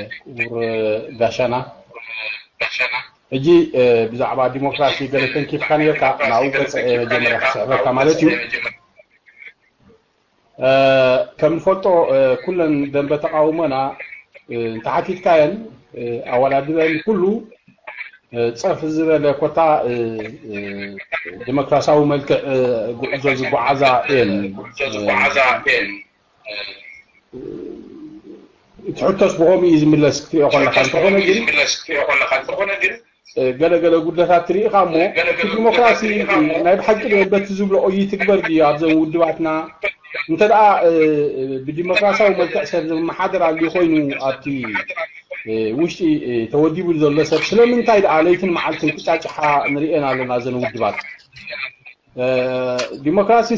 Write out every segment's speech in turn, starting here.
كبر داشانا هجي بزعبا ديموكراسي قلتن كيف كان يلقى ناوغة جمرة سعبكا مالتيو كم فوتو كلن دنبتا قاومنا تحاتيت كاين اولا دبان كلو تصرف الزبالة كوتا ديموكراسا وملك جوز بوعزا ان جوز بوعزا ان تحتاش بقومي إذن الله سكتي أخونا خان تقونا جري جلا جلا قلنا خاطري خامو في ديمقراطي نايب حق لو بتزوم لو أي تكبر دي عبزن ودوعتنا أنت دا آه، بديمقراطي وملكع سبز محاضرة اللي خوينو أبتي ውሽጢ ተወዲቡ ዘሎ ሰብ ስለምንታይ ደኣ ለይትን መዓልትን ክጫጭሓ ንሪአን ኣለና ዘን ውድባት ዲሞክራሲ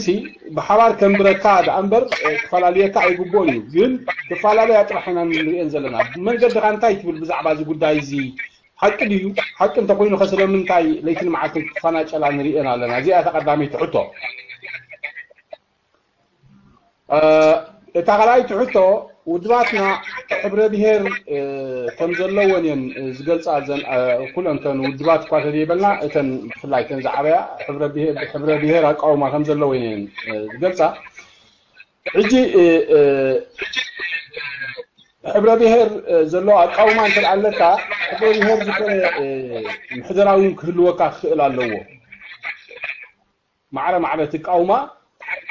ብሓባር ከምብረካ ደኣንበር ተፈላለየካ ኣይግቦን እዩ ግን ዝተፈላለያ ጥራሕ ኢና ንሪአን ዘለና መንገድካ እንታይ ትብል ብዛዕባ እዚ ጉዳይ እዚ ሓቂ ድዩ ሓቂ እንተኮይኑ ከ ስለምንታይ ለይትን መዓልትን ክፈናጨላ ንሪአን ኣለና እዚኣ ተቐዳመይቲ ሕቶ እታ ካልኣይቲ ሕቶ ودواتنا حبره بهير آه، كمزلون ين آه، زقل سازن آه، كل انتن ودوات قاتل يبلنا اتن فلاي تنزع عبايا حبره بهير حبره بهير اقعو ما كمزلون ين زقل سا عجي حبره بهير زلو اقعو ما انتن علتا حبره بهير زكرة محضراوين كهلوكا خئل اللوو معرة معرة تقعو ما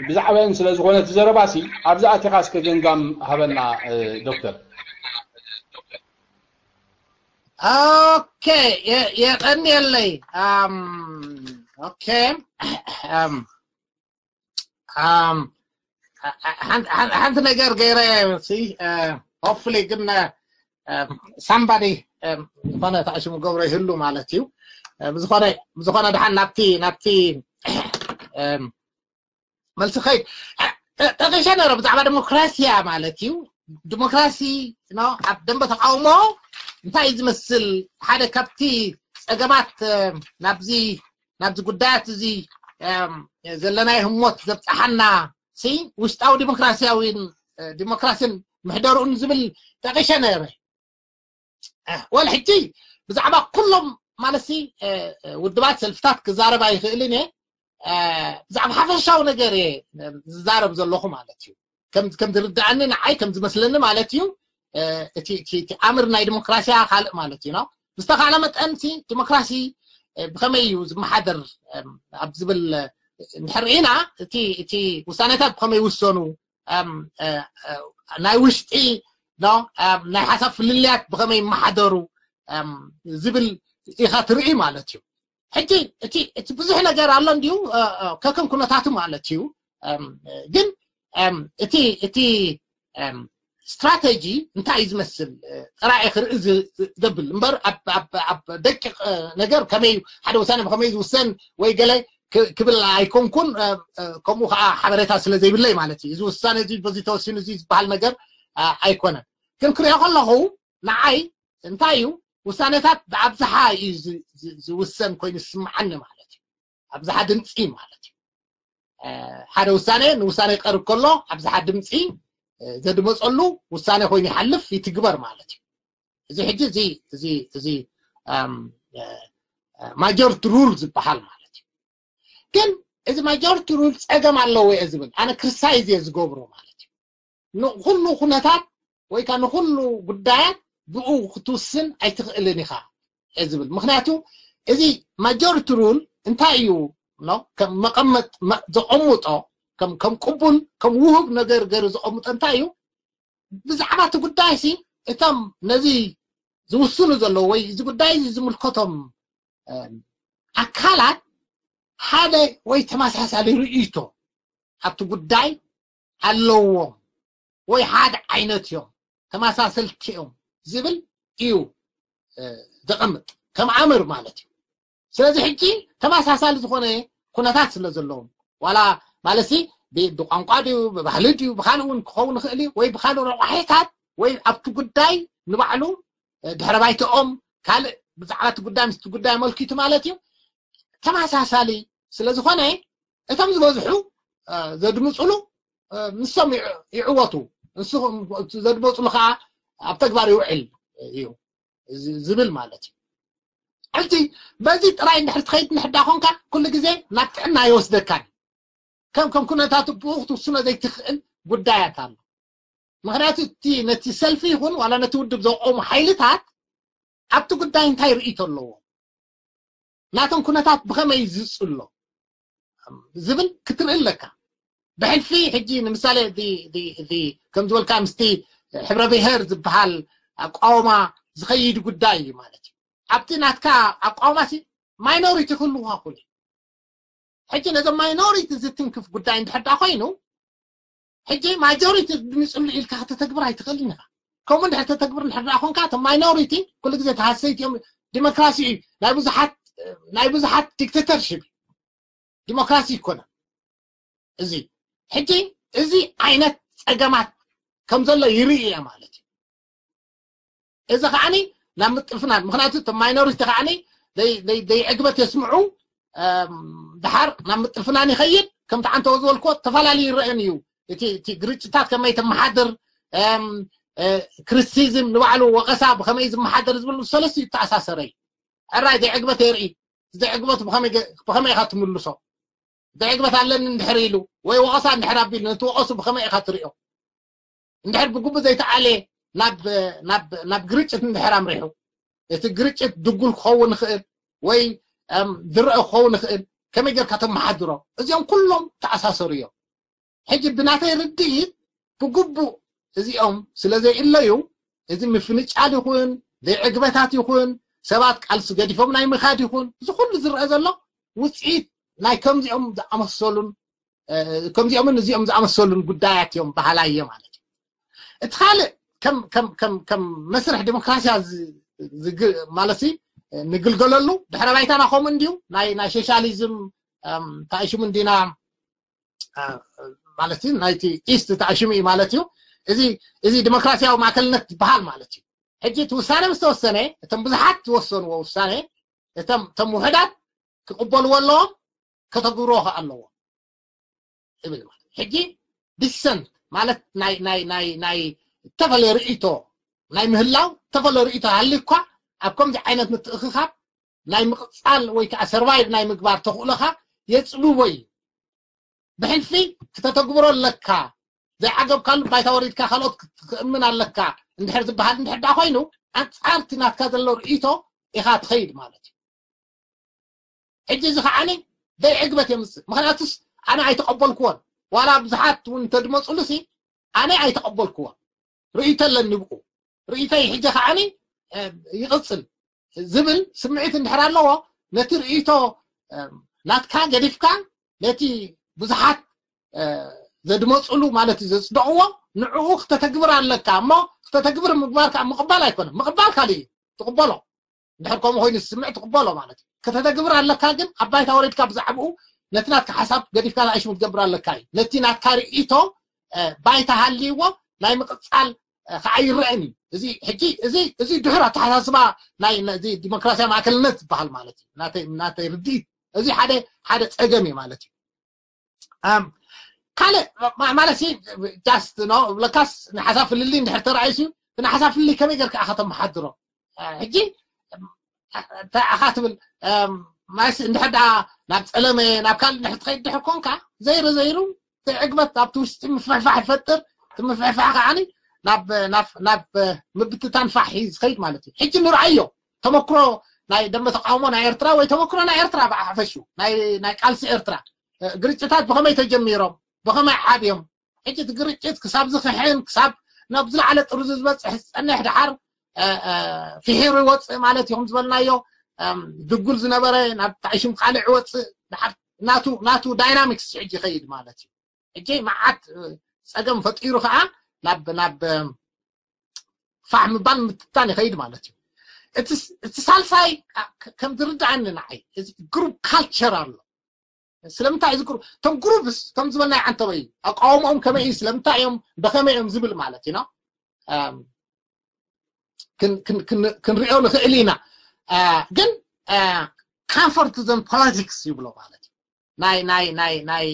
بزعبين سلاز غونة زرباسي أبزع تقاس كجن قام هبنا دكتور أوكي يا قني اللي أم أوكي أم أم هانت هانت نجار غيري سي هوفلي قلنا somebody زخانة تعيش مقابرة هلو مالتيو بزخانة بزخانة دحان نبتي نبتي أم ملت خير تغيش أنا رب تعبان ديمقراطية مالتيو ديمقراطية نو عبدن بتقاومه أنت إذا مثل حدا كبتي أجمعت نبزي نبز قدات زي زلنا يهم موت زبط أحنا سي وستاو ديمقراطية وين ديمقراطية محدار أنزمل تغيش أنا رب والحجي بزعبا كلهم مالسي ودبات سلفتات كزاربا يخيليني زعم حفظ شو نجاري زارب زلخو مالتي كم كم ترد عني نعي كم تمثلني مالتي تي تي تي امرنا ديمقراسيا خالق مالتي نو مستقى على مت انتي ديمقراسي بخميوز محضر ابزبل نحرينا تي تي وسانتا بخميوز سونو ام ناي وشتي نو ناي حسب فلليات بخمي محضرو ام زبل اخاتري مالتيو حجي إتي إتي بزحنا جرى علن ديو ككم كنا تعتم على تيو جن إتي إتي استراتيجي انت عايز مثل راعي اخر از دبل مبر اب اب اب دقق نجر كمي حد وسنه بخميس وسن ويقال قبل ايكون كون كمو حبرتا سلا زي بالله معناتي از وسن زي بوزيتو سين زي بحال نجر ايكون كن كريا الله هو معي انتايو وسانتات بعبزها يز زوسن كوين السمعنة مالتي عبزها دمتي مالتي هذا وسانة وسانة قرب كله عبزها دمتي زد مسؤوله وسانة كوين يحلف في تكبر مالتي زي حجة زي زي زي ماجور ترولز بحال مالتي كن إذا ماجور ترولز أجا مع الله أنا كرسايزي أزغبره مالتي نو خلنا خناتات ويكان خلنا بدايات ብኡ ክትውስን ኣይትኽእልን ኢኻ ዝብል ምክንያቱ እዚ ማጆሪቲ ሩል እንታይ እዩ ከም መቐመጥ ዘቐምጦ ከም ቅቡል ከም ውህብ ነገር ገይሩ ዘቐምጦ እንታይ እዩ ብዛዕባ እቲ ጉዳይ ሲ እቶም ነዚ ዝውስኑ ዘለዉ ወይ እዚ ጉዳይ እዚ ዝምልከቶም ኣካላት ሓደ ወይ ተመሳሳሊ ርእይቶ ኣብቲ ጉዳይ ኣለዎም ወይ ሓደ ዓይነት እዮም ተመሳሰልቲ እዮም زبل إيو آه، دقمت كم عمر مالتي سلازي حكي تما ساسالي زخوني كوناتات سلازلون ولا مالسي بدقانقادي وبهلدي وبخانون كخون خيلي ويبخانون روحيتات وين أبتو قداي نبعلو دهربايت أم كال بزعلات قداي مستو قداي ملكي تمالتي تما ساسالي سلازي خوني إتم زبازحو زادو مسؤولو نسام يعوطو نسام زادو مسؤولو خاها تكبر يوحل إيو زبل مالتي أنتي بزي تراي نحر تخيط نحر داخونك كل جزي نتحنا يوسدك كان كم كم كنا تاتو بوقت وصنا زي تخيل بداية تانو مهراتو تي نتي سلفي هون ولا نتي ودب زو أوم حيلي تات أبتو قد داين تاير إيتون لو كنا تات بخما يزيس اللو زبل كتر إلا بحل في حجي مثالي دي دي دي كم دول كامستي ሕብረ ብሄር ዝበሃል ኣቋውማ ዝኸይድ ጉዳይ እዩ ማለት እዩ ኣብቲ ናትካ ኣቋውማሲ ማይኖሪቲ ክህልዋ ኩሉ ሕጂ ነዞም ማይኖሪቲ ዝትንክፍ ጉዳይ እንድሕዳ ኮይኑ ሕጂ ማጆሪቲ ድምፅሉ ኢልካ ክተተግብር ኣይትኽእልን ኢኻ ከምኡ እንድሕር ተተግብር እንድሕር ዳ ኮንካ እቶም ማይኖሪቲ ኩሉ ግዜ ተሃሰይቲ እዮም ዲሞክራሲ እዩ ናይ ብዙሓት ናይ ብዙሓት ዲክተተርሽፕ እዩ ዲሞክራሲ ይኮነ እዚ ሕጂ እዚ ዓይነት ፀገማት كم زال يا مالتي إذا خاني لا متفنا مخناتي تم ماينورز تخاني دي دي دي عقبة يسمعوا دحر لا متفنا نخيل كم تعنت وزو الكوت تفعل لي رأنيو تي تي قريش تات كم يتم حدر أم آه، كريستيزم نوعلو وقصاب كم يتم حدر زبل سلسي تأسس ري الرأي دي عقبة يرئي دي عقبة بخمي بخمي يختم اللصو دي عقبة علنا نحريلو ويوقصا نحرابيلو نتوقصو بخمي يختريو ندحر بقوبة زي تعالي ناب ناب ناب قريتش ندحر أمريهو إذا قريتش دقول خو نخير وي أم درع خو نخير كم يجر كتب محاضرة إذا كلهم تأساس ريو حج بناته رديد بقوبة إذا أم سلزي إلا يو إذا مفنيش على يكون ذي عقبتات يكون سبات على سجاد فهم نايم خاد يكون إذا كل زر هذا الله وسعيد ناي كم زي أم دعم الصلون كم زي أم نزي أم دعم الصلون قدايات يوم بحالا يوم عليك اتخالق كم كم كم كم مسرح ديمقراطيا مالسي ንግልገለሉ ድሕረ ባይታና ከምኡ እንድዩ ናይ ናይ ሶሻሊዝም ተኣሽሙ እንዲና ማለት እዩ ናይቲ ኢስት ተኣሽሙ እዩ ማለት እዩ እዚ እዚ ዲሞክራሲያዊ ማእከልነት ዝበሃል ማለት እዩ ሕጂ እቲ ውሳነ ምስ ተወሰነ እቶም ብዙሓት ዝወሰንዎ ውሳነ እቶም ውሕዳት ክቅበልዎ ኣለዎም ከተግብርዎ ከ ኣለዎ ይብል ማለት ሕጂ ዲሰንት مالت ناي ناي ناي ناي تفلي رئيتو ناي مهلاو تفلي رئيتو هالكوا أبكم دي عينت متأخخا ناي مقصال ويكا سروايب ناي مقبار تخولخا يتسلو وي بحين في كتتقبرو لكا زي عقب قال بايتا وريدكا خلوت كتأمنا لكا اندحر زبها اندحر داخوينو انت عارتي ناك كذا اللو رئيتو إخا تخيل مالتي اجي زخاني دي عقبت يمس مخلاتش انا عايتو قبول كون ولا بزحات وانت دمص ولسي انا اي تقبلكوا رئيتا لن نبقوا رئيتا يحجخ عني يغصل زبل سمعيت انحرى اللوه نتي رئيتا ناتكا قريفكا نتي بزحات زد مصلو مالتي زد دعوة نعوق تتكبر على لك ما تتكبر مقبالك مقبال يكون مقبالك لي تقبله نحركم هون السمع تقبله مالتي كتتكبر على لك هاجم أبايت أوريت نتناك حساب قديف كان عيش مجبرا لكاي نتناك كاري إيتو بايتا هاليو ناي مقصال خاي رأني زي حكي زي زي دهرة تحساس ما ناي زي ديمقراطية معكل نت بحال مالتي ناتي ناتي رديد زي حدا حدا تأجمي مالتي أم قال ما مالتي جاست نو لكاس نحساب اللي نحترع عيشو نحساب اللي كم يقرك أخطم محضره حكي تأخذ من ما سندحدا نبتعلمه نعم إيه، نبكل نعم نحتخي نحكون كا زيرو زيرو تعقبة تاب نعم توش تم فعفع فتر تم فعفع عني نب نف نب مبتتان فحيز خير مالتي حج نرعيه تمكرو ناي دم تقاومه نايرترا وي تمكرو نايرترا بعفشو ناي ناي كالس ايرترا قرشتات بخما يتجميرهم بخما يحابيهم حج تقرشت كساب زخحين كساب نبزل على ترزز بس أحس ان احد حر آه، آه، في هيرو واتس مالتي هم زبلنايو دقول زنبرة نتعيشم خالع وات ناتو ناتو داينامكس حجي خيد مالتي حجي ما عاد سقم فتقيرو خا ناب ناب فاهم بان تاني خيد مالتي اتس اتس سالساي كم ترد عن نعي از جروب كالتشرال سلمتا از جروب تم جروبس تم زبلنا عن توي اقاوم ام كمي سلمتا يوم بخمي ام زبل مالتي نو نعم؟ كن كن كن كن ريو نخلينا ግን ካንፈርት ዘን ፖለቲክስ ይብሎ ማለት እዩ ናይ ናይ ናይ ናይ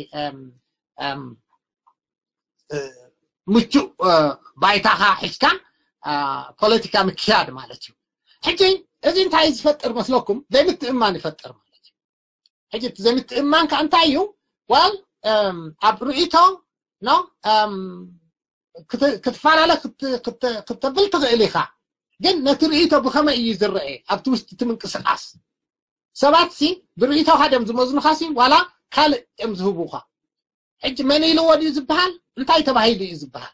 ምቹእ ባይታኻ ሒዝካ ፖለቲካ ምክያድ ማለት እዩ ሕጂ እዚ እንታይ ዝፈጥር መስለኩም ዘይምትእማን ይፈጥር ማለት እዩ ሕጂ እቲ ዘይምትእማን ከ እንታይ እዩ ዋል ኣብ ርእቶ ኖ ክትፈላለ ክትብል ትኽእል ኢኻ جن نتريته بخما يزرع أب إيه توش تمنك سقاس سبات سين بريته واحد أمز مزن خاسين ولا خال أمز هو بوخا أج من يلو ودي زبحال نتاي تباهي دي زبحال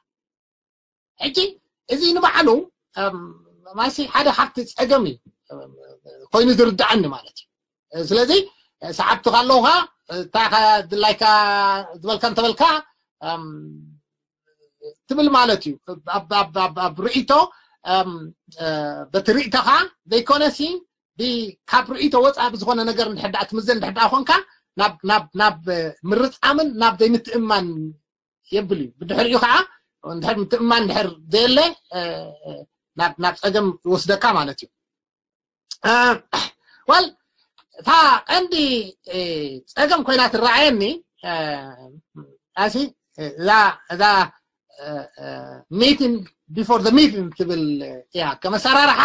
أجي إذا ينبع علو ما سي حدا حتى أجمي كوين زرد عني مالتي زلزي ساعات تغلوها تا دلايكا دبل كان تبل كا تبل مالتي ብትርኢቶ ከዓ ዘይኮነሲ ካብ ርእቶ ወፃኢ ብዝኾነ ነገር ንሕዳእ ትምዘን ድሕዳእ ኮንካ ናብ ምርፃምን ናብ ዘይምትእማን የብል እዩ ብድሕሪኡ ከዓ እንድሕር ምትእማን ድሕር ዘየለ ናብ ፀገም ይወስደካ ማለት እዩ ዋል እታ ቀንዲ ፀገም ኮይና ትረኣየኒ ኣሲ እዛ ሜቲንግ ቢፎር ዘ ሚቲንግ ትብል እያ ከመሰራርሓ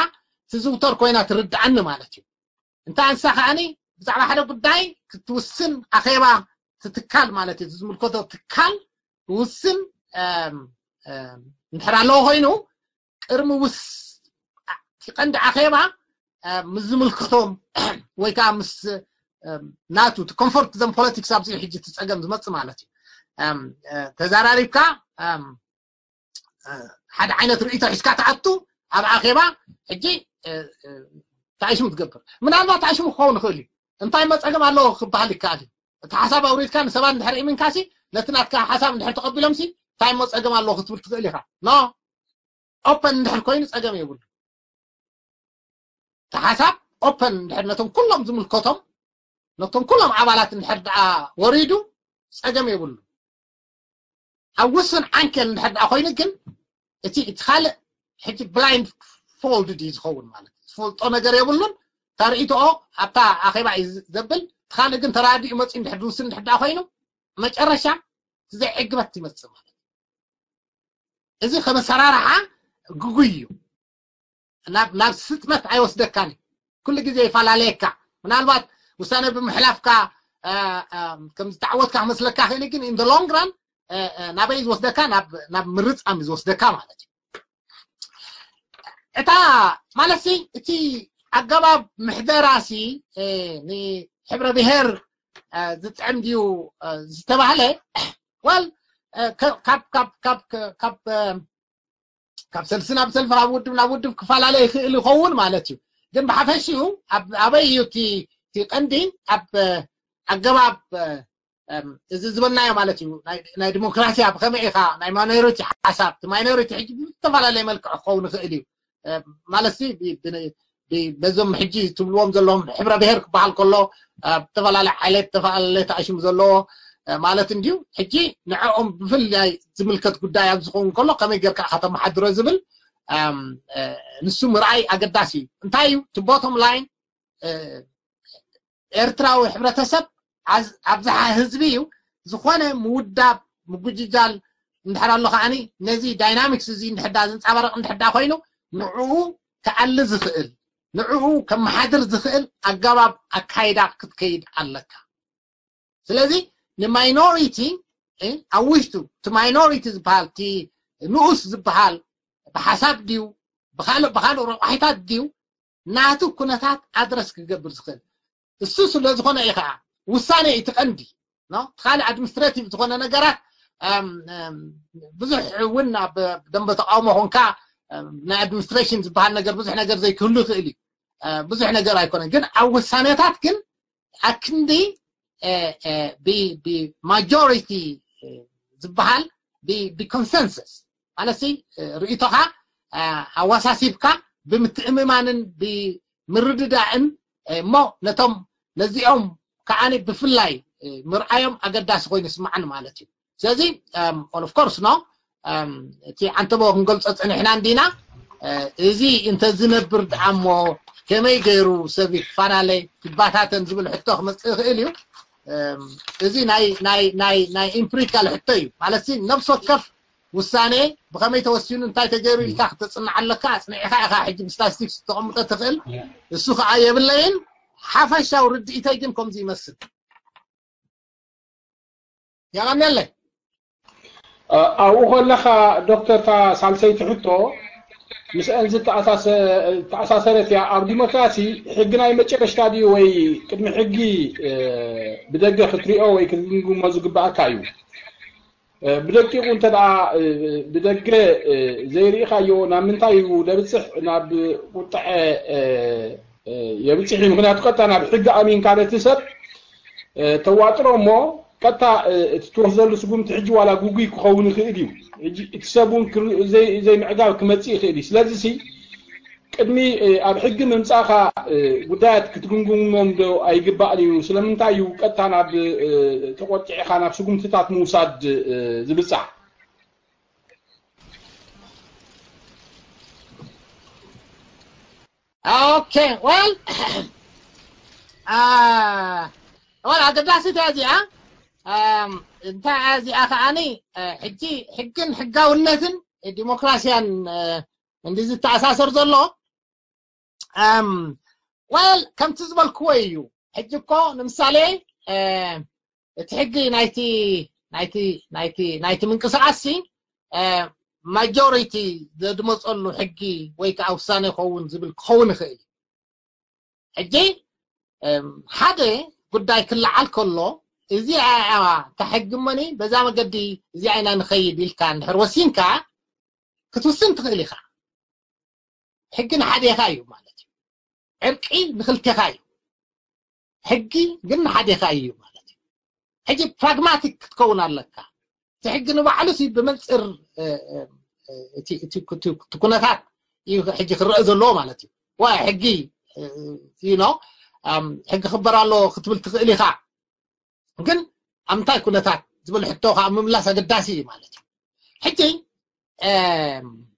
ቲዝውተር ኮይና ትርድዓኒ ማለት እዩ እንታይ እንሳ ከዓኒ ብዛዕባ ሓደ ጉዳይ ክትውስን ኣኼባ ትትካል ማለት እዩ ዝምልከቶ ትካል ውስን እንድሕር ኣለዎ ኮይኑ ቅድሚ ውስ ቀንዲ ኣኼባ ምስ ዝምልክቶም ወይ ከዓ ምስ ናቱ እቲ ኮምፎርት ዘም ፖለቲክስ ኣብዚ ሕጂ ትፀገም ዝመፅእ ማለት እዩ ተዘራሪብካ حد عينت رؤيته حسكا تعطو أبا أخيبا حجي آه، آه، تعيش متقبر من الله تعيش مخون خولي انتاي ما تعلم الله خبها لك كالي تحسابا وريد كان سبان دحر إيمن كاسي نتنات كان حساب دحر تقبل أمسي تعيش ما تعلم الله خطبر تقليها نا أبن دحر كوين تعلم يقول تحسب أبن دحر نتم كلهم زم الكتم نتم كلهم عبالات دحر دعا وريدو تعلم يقول أوصل عنك إن حد أخوينا كن تي إدخال حتى blind fold ديز خون مالك fold أنا جري أقولن ترى إتو أو حتى أخي بعد زبل إدخال كن ترى دي مات إن حد وصل إن حد أخوينا ما تعرفش زي عقبة تي مات سمعت إذا خمس سرارة ها جوجيو ناب ناب ست مات أي وصدك كان كل جزء يفعل عليك من الوقت وسأنا بمحلفك آه، كم تعودك على مسلك هنا لكن in the long run نابلي زوستكا ناب ناب مرت أم زوستكا مالتي إتا مالتي إتي أجاب محدراسي إيه ني حبر بهر زت عندي و زتبع عليه وال كاب كاب كاب كاب كاب سلسلة بسلفة عود من عود كفال عليه اللي خون مالتي جنب حفشيو أب أبيو تي تي قندي أب أجاب ዝብልና ዮ ማለት እዩ ናይ ዲሞክራስያ ብከመይ ኢኻ ናይ ማይኖሪቲ ሓሳብ እቲ ማይኖሪቲ ሕጂ ብዝተፈላለየ መልክዕ ክኸውን ይኽእል እዩ ማለት በዞም ሕጂ ትብልዎም ዘለዎም ሕብረ ብሄር ክበሃል ከሎ ዝተፈላለየ ዓሌት ዝተፈላለየ ተኣሽሙ ዘለዎ ማለት እንድዩ ሕጂ ንዕኦም ብፍላይ ዝምልከት ጉዳይ ኣብ ዝኸውን ከሎ ከመይ ጌርካ ከተመሓድሮ ዝብል ንሱ ምርኣይ ኣገዳሲ እዩ እንታይ እዩ እቲ ቦቶም ላይን ኤርትራዊ ሕብረተሰብ ابزحا هزبيو زخوانه موداب مقججال ندحرا اللوخاني نزي داينامكس زي ندحدا زنس عبارق ندحدا خوينو نعوه كأل زخئل نعوه كمحادر زخئل اقباب اكايدا كتكيد اللكا سلازي نماينوريتي اوشتو تماينوريتي زبهال تي نؤس زبهال بحساب ديو بخالو بخالو روحيتات ديو ناتو كنتات ادرس كقبر زخئل السوسو لازخونا ايخاها وسانة يتقندي نا خالد أدمستراتيف تقولنا نجارة بزح وينا بدم بتقاومة هون كا نا أدمستراتيف بحال نجار بزح نجار زي كله تقولي بزح نجار هيكون جن أو سانة تاتكن أكندي ب ب majority بحال ب ب consensus على سي رؤيتها أواساسيبك بمتأممان بمرددان ما نتم نزيعهم كعاني بفلاي مرعيم أقداس غوين اسمعن مالتي زي um, well, of course no um, تي عانتو بو هنقلت أتعني حنان دينا uh, أه، زي انت زنبر دعمو كمي غيرو سبي فانالي تباتاتن زبل حتوخ مسيخ إليو um, زي ناي ناي ناي ناي امبريكا لحتوي مالتي نفس وكف وساني بغميت وسيون انتاي تجيرو الكاخ تصنع اللكاس نعيخا اخا حجي بستاستيك ستو عمتا تغل السوخ عايب ሓፈሻዊ ርድኢተይ ግን ከምዚ ይመስል የቐኒለይ ኣብኡ ዶክተር ታ ሳልሰይቲ ሕቶ ምስአን ተኣሳሰረት እያ ኣብ ዲሞክራሲ ሕጊ ናይ መጨረሽታ ድዩ ወይ ቅድሚ ሕጊ ብደገ ክትሪኦ ወይ ክትግምግሞ ዝግባአካ እዩ ብደቂቁ እንተ ደኣ ብደገ ዘይርኢካዮ ናብ ምንታይ እዩ ለብፅሕ ናብ ቁጣዐ يبلشح من غنات قطنا بحق أمين كانت سر تواتروا ما قطع تتوهزل لسقوم تحجوا على جوجي كخون خيريو اكسبون كر زي زي معقال كمتسي خيري سلازسي كدمي أبحق من ساقة بدات كتقوم قوم من دو أي جبا عليو سلام تايو قطنا بتقطع خنا بسقوم تتات موساد زبصح Okay, well, uh, well, ada dah situ aja. Um, entah aja akhani, hiji, hikin, higau nasin, demokrasian, እንደዚ ተኣሳሰር ዘሎ ወል ከምቲ ዝበልክዎ እዩ ሕጂ እኮ ንምሳሌ እቲ ሕጊ ናይቲ ናይቲ ናይቲ ናይቲ ምንቅስቃስ ማጆሪቲ ዘድመፀሉ ሕጊ ወይ ከዓ ውሳነ ይኸውን ዝብል ክኸውን ይኽእል ሕጂ ሓደ ጉዳይ ክለዓል ከሎ እዚ ዓዋ ተሐግመኒ በዛ መገዲ እዚ ዓይና ንኸይድ ኢልካ እንድሕር ወሲንካ ክትውስን ትኽእል ኢኻ ሕጊ ንሓደኻ እዩ ማለት እዩ ዕርቂ ንክልቴኻ እዩ ሕጊ ግን ንሓደኻ እዩ ማለት እዩ ሕጂ ፕራግማቲክ ክትከውን ኣለካ تحق انه بعلو سيب بملتر تي تي تكون اثاث إيه، يحق خرز اللوم على تي وحقي يو آه، نو حق خبر الله ختم التقلي خا قل امتى كنا تاك تقول حتوها مملسة قداسي مالتي حتي ام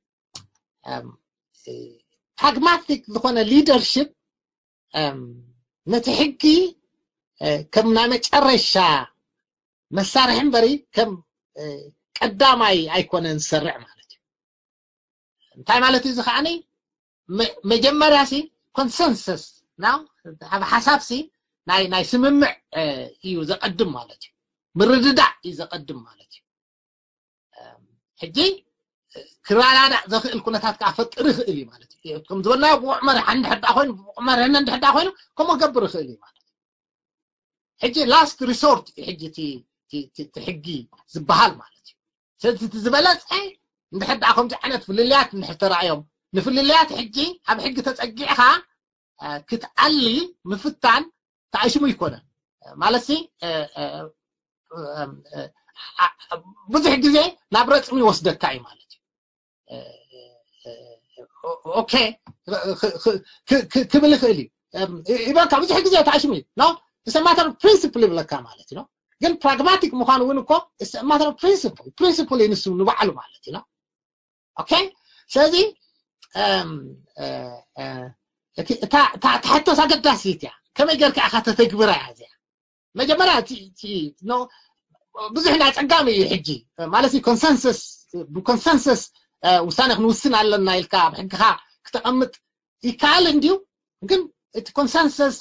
ام حق ما فيك ذخونا ليدرشيب ام نتحكي آه، كم نامك ارشا مسار همبري كم ቀዳማይ ኣይኮነን ዝሰርዕ ማለት እዩ እንታይ ማለት እዩ እዚ ከዓኒ መጀመርያ ሲ ኮንሰንሰስ ናብ ሓሳብ ሲ ናይ ናይ ስምምዕ እዩ ዘቐድም ማለት እዩ ምርድዳእ እዩ ዘቐድም ማለት እዩ ሕጂ ክረዳዳእ ዘኽእል ኩነታት ከዓ ፈጥር ይኽእል እዩ ማለት እዩ ከም ዝበልናዮ ብቑዕ መርሓ እንድሕዳ ኮይኑ ብቑዕ መርሕነ እንድሕዳ ኮይኑ ከምኡ ገብር ይኽእል እዩ ማለት እዩ ሕጂ ላስት ሪሶርት እዩ ሕጂ እቲ تحقي زبهال مالتي سلسلة زبالات اي نحد عقم تحنت في الليات نحترع يوم نفي الليات حقي اب حق تتقعها آه، كتعلي مفتان تعيش مو يكونه مالسي بزح جزي نابرت مي وصدت كاي مالتي آه، آه، اوكي كبل خيلي يبقى بزح جزي تعيش مي نو تسمى تر برنسبل بلا كامالتي نو جن pragmatic مخان وينكو is a matter of principle principle إن سونو وعلى مالتنا okay سادي لكن تا تا تحطه ساكت تحسيت يعني كم يجر كأخذ تكبر عزيز ما جمرة تي تي نو بزحنا تعقامي حجي مالسي consensus بو consensus وسانه نوسين على النايل كاب حقها كتأمت يكالن ديو ممكن እቲ ኮንሰንሰስ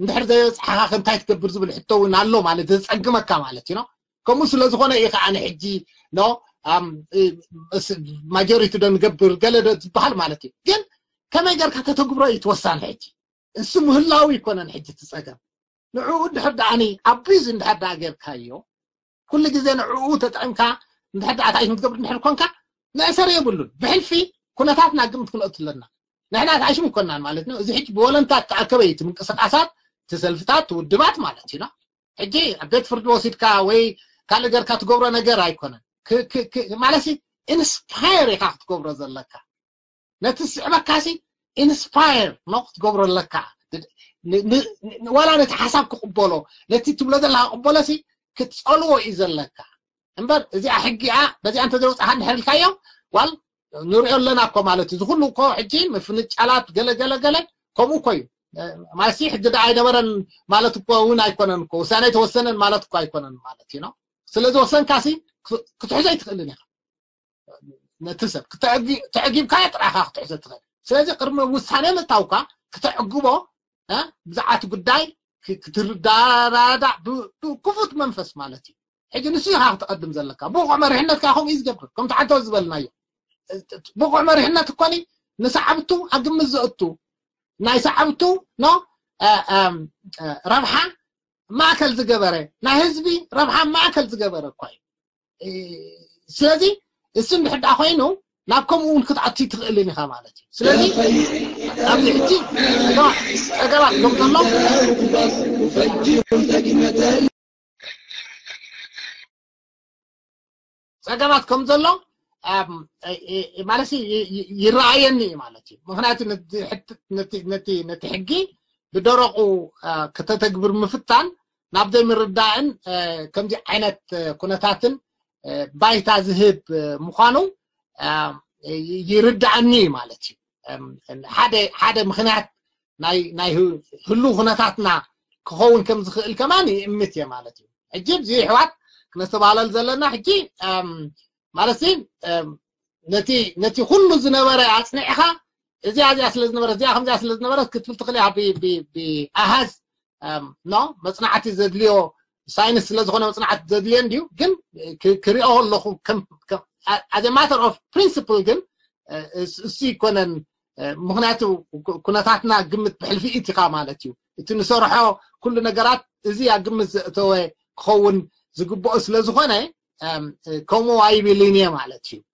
እንድሕር ዘየፀሓኻ እንታይ ትገብር ዝብል ሕቶ እውን ኣሎ ማለት ዘፀግመካ ማለት እዩ ኖ ከምኡ ስለዝኮነ እዩ ከዓ ንሕጂ ኖ ማጆሪቲ ዶ ንገብር ገለ ዶ ዝበሃል ማለት እዩ ግን ከመይ ጌርካ ከተግብሮ እዩ ትወሳኒ ሕጂ እንሱ ምህላዊ ይኮነን ሕጂ ትፀገም ንዕኡ እንድሕር ደኣኒ ኣቢዝ እንድሕር ዳ ጌርካዮ ኩሉ ግዜ ንዕኡ ተጥዕምካ እንድሕር ዳ እንታይ ንትገብር ንድሕር ኮንካ መእሰር የብሉን ብሕልፊ ኩነታትና ግምት ክንእቱ ኣለና نحن عايشين كنا مالتنا إذا حج بولنتا كعكبيت من قصقاسات تسلفتات ودبات مالتنا حجي عبيت فرد وسيد كاوي قال جر كتقبر نجر أي كنا ك ك ك مالسي inspire كات قبر زلكا نتس عبا كاسي inspire نقط قبر زلكا ن ن ولا نتحسب كقبله نتي تبلد الله قبله سي كتسألوه إذا لك إنبر إذا حجي آ بدي أنت دروس أحد هالكايو وال ንሪኦ ኣለና ኮ ማለት እዩ ዝኩሉ ኮ ሕጂ ምፍንጫላት ገለገለገለ ከምኡ ኮዩ እዩ ማሲ ሕጂ ዳ ኣይነበረን ማለት እኮ እውን ኣይኮነን እኮ ውሳነ ተወሰነን ማለት እኮ ኣይኮነን ማለት እዩ ኖ ስለዚ ወሰንካሲ ክትሕዞ ይትኽእልን ኢኻ ነቲ ሰብ ትዕጊብካዮ ጥራኻ ክትሕዞ ትኽእል ስለዚ ቅድሚ ውሳነ ምእታውካ ክትዕግቦ ብዛዕቲ ጉዳይ ክትረዳዳእ ብክፉት መንፈስ ማለት እዩ ሕጂ ንሱ ኢኻ ክትቐድም ዘለካ ብቑዕ መሪሕነትካ ከምኡ እዩ ዝገብር ከምቲ ዓንተ ዝበልናዮ ብቑዕ መሪሕነት እኮኒ ንሰዓብቱ ኣብ ግምት ዘእቱ ናይ ሰዓብቱ ኖ ረብሓ ማእከል ዝገበረ ናይ ህዝቢ ረብሓ ማእከል ዝገበረ እኳ እዩ ስለዚ እሱ እንድሕር ዳ ኮይኑ ናብ ከምኡ እውን ክትኣቲ ትኽእልን ኢኻ ማለት እዩ ስለዚ ኣብዚ ሕጂ ፀገባት ሎም ዘሎ ፀገባት ከም ዘሎ ማለት ይረአየኒ ማለት እዩ ምክንያቱ ነቲ ሕጊ ብደረቁ ከተተግብር ምፍታን ናብ ዘይምርዳእን ከምዚ ዓይነት ኩነታትን ባይታ ዝህብ ምኳኑ ይርዳእኒ ማለት እዩ ሓደ ምክንያት ናይ ህሉ ኩነታትና ክኸውን ከም ዝኽእል ከማን ይእምት እየ ማለት እዩ ሕጂ ብዚ ኣሕዋት ክነስተባለል ዘለና ሕጂ مالسين نتي نتي كل زنبرة عصنيها إذا هذا عسل زنبرة إذا خمسة عسل زنبرة كتبت تقليها ب ب ب أهز نا مصنعة زدليو ساينس لازخونه مصنعة زدليان ديو جن ك كري أول لخو كم كم as a matter of جن سي كونن مهناتو كنا تحتنا قمت بحلف إتقاء مالتيو إتن صرحوا كل نجارات إذا قمت توه خون زقبو أسل زخونه ከምኡ ኣይብልን እየ ማለት እዩ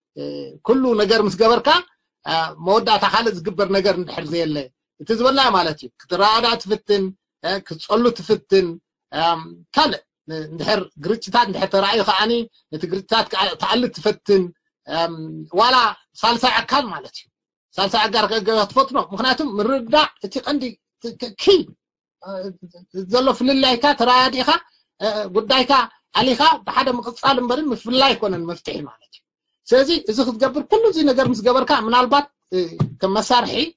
ኩሉ ነገር ምስ ገበርካ መወዳእታ ካልእ ዝግበር ነገር እንድሕር ዘየለ እቲ ዝበልና ማለት እዩ ክትረኣዳ ትፍትን ክትፀሉ ትፍትን ካልእ እንድሕር ግርጭታት እንድሕር ተረኣዩ ከዓኒ ነቲ ግርጭታት ተዓሊ ትፈትን ዋላ ሳልሳይ ኣካል ማለት እዩ ሳልሳይ ኣጋር ትፈትኖ ምክንያቱም ምርዳእ እቲ ቀንዲ ኪ ዘሎ ፍልላይካ ተራያዲኢካ ጉዳይካ عليها بحدا مقصال في الله يكون المفتاح مالك سيزي اذا كتجبر كل زي نجر مس كام من البات كمسارحي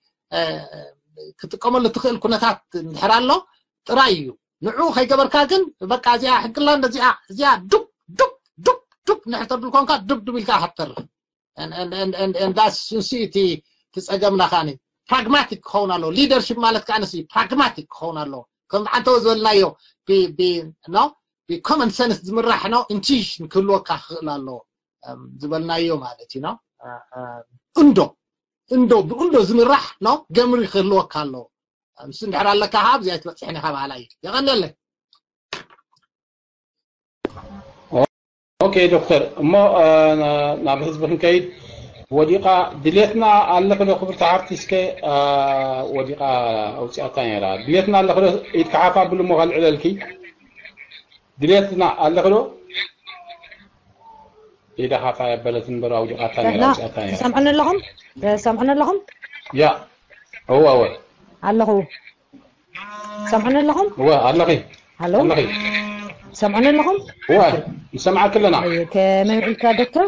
اللي تخيل كنتات نحرالو رأيو نعو خي جبرك كاجن بقى زي حق الله زي زي دب دب دب دب نحتر لكم كات دب دب الكا حتر and and and and and that's society تسأجمنا خاني pragmatic ክኸውን ኣለዎ leadership ማለት ከዓ ንስ pragmatic ክኸውን ኣለዎ ከም ዓንተ ዝበልናዮ no? ብኮመን ሰንስ ዝምራሕ ነው እንቺሽ ንክህልወካ ክኽእል ኣለዎ ዝበልናዮ ማለት እዩ ኖ እንዶ እንዶ ብእንዶ ዝምራሕ ኖ ገምሪ ክህልወካ ኣለዎ ምስ እንድሕር ኣለካ ካ ኣብዚኣ ትበፅሕኒ ኢካ ባህላ እዩ የቐለለ اوكي دكتور ما نعم حزب كيد وديقة دليتنا على كل خبر تعرفتيس كي وديقة أو ساعتين را دليتنا على كل يتكعفا بالمغال على الكي ድቤትና ኣለኽዶ ኢዳ ኻፋ የበለት እምበር ኣውዲ ኻታ ነራጫታ እያ ሰምዑን ኣለኹም ሰምዑን ኣለኹም ያ እዋ ወ ኣለኹ ሰምዑን ኣለኹም እወ ኣለኺ ሃሎ ኣለኺ ሰምዑን ኣለኹም እወ ንሰምዓክ ኣለና ከመይ ውዒልካ ዶክተር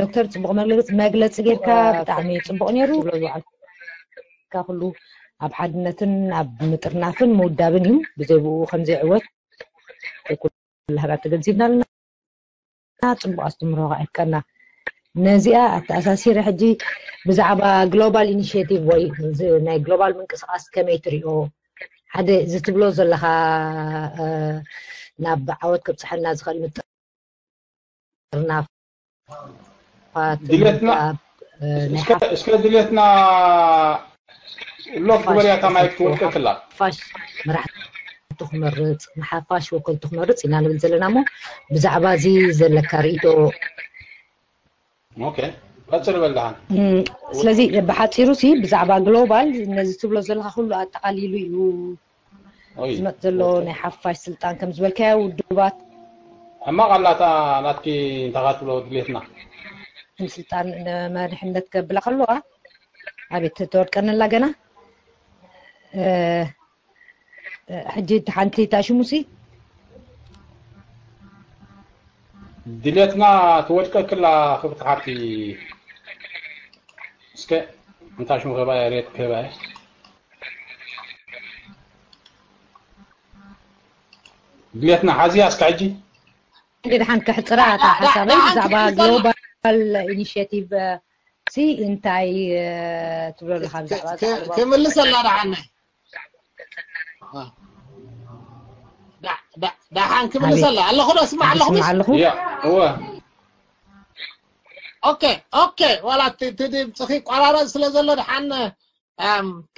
ዶክተር ፅቡቕ መግለፂ ጌርካ ብጣዕሚ ፅቡቕ ነይሩ ዝውዓልካ ኩሉ أب حدنتن أب مترنافن مود دابنهم بزيبو خمزي عوات وكل هرات تقنزيبنا لنا نطلب أستمروا غايكنا نزيئة التأساسي رحجي بزعبا Global Initiative وي ناي Global منكس غاس كميتري أو حد زتبلوز اللي خا ناب عوات كبصحنا نازخل مترناف دليتنا اشكال دليتنا اللوك دوريا كما يكون كلا فاش مراح تخمرت محافاش وكل تخمرت إنا نبن زلنامو بزعبا زي زل كاريدو أوكي ስለዚ ብሓፂሩ ሲ ብዛዕባ ግሎባል ነዚ ትብሎ ዘለካ ኩሉ ኣጠቃሊሉ እዩ ዝመፅ ዘሎ ናይ ሓፋሽ ስልጣን ከም ዝበልካዮ ውድባት ሕማቕ ኣላታ ናትኪ እንታኻትብሎ ድሌትና ስልጣን መሪሕነት ከብላ ከለዋ ኣቤት ተወድቀንላ ገና حجيت حانتي تاشو موسي دليتنا توجك كلا خبط حارتي سكي انت شو غبا يا ريت كبا دليتنا حازي اسكاجي قد حنك حصرات حسابي زعبا جلوبال انيشيتيف سي انتاي تبلو الحال زعبا كمل لسه الله عنه ده ده ده هنكمل نصلي الله خلاص مع الله خلاص يا هو اوكي اوكي ولا تدي صحيح على راس لازل حنا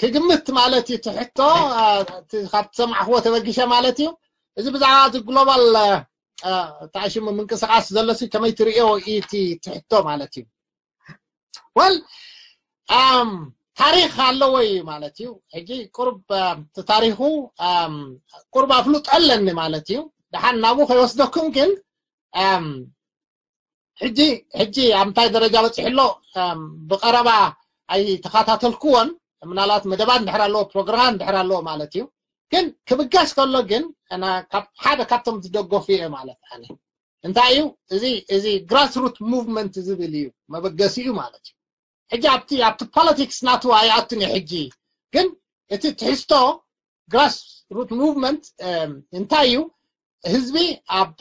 كግምት ማለት እዩ ትሕቶ ካብ ትሰምዕኽዎ ተበጊሸ ማለት እዩ እዚ ብዛዕባ እቲ ግሎባል ታዕሽም ምንቅስቃስ ዘሎሲ ከመይ ትሪኦ እዩ እቲ ትሕቶ ማለት እዩ ወል تاريخ الله وي مالتيو هجي قرب تاريخو قرب افلو تقلن مالتيو دحان نابو خيوصدكم كن هجي هجي عمتاي درجة بتحلو بقربا اي تخاطة الكون من الات مدبان دحرا لو بروغران دحرا لو مالتيو كن كبقاش كله كن انا كب حدا كتم تدقو فيه مالت انا انتايو ازي ازي grassroots movement زي بليو ما بقاسيو مالتيو ሕጂ ኣብቲ ኣብቲ ፖለቲክስ ናቱ ኣይኣቱን እዩ ሕጂ ግን እቲ ትሕዝቶ ግራስ ሩት ሙቭመንት እንታይ እዩ ህዝቢ ኣብ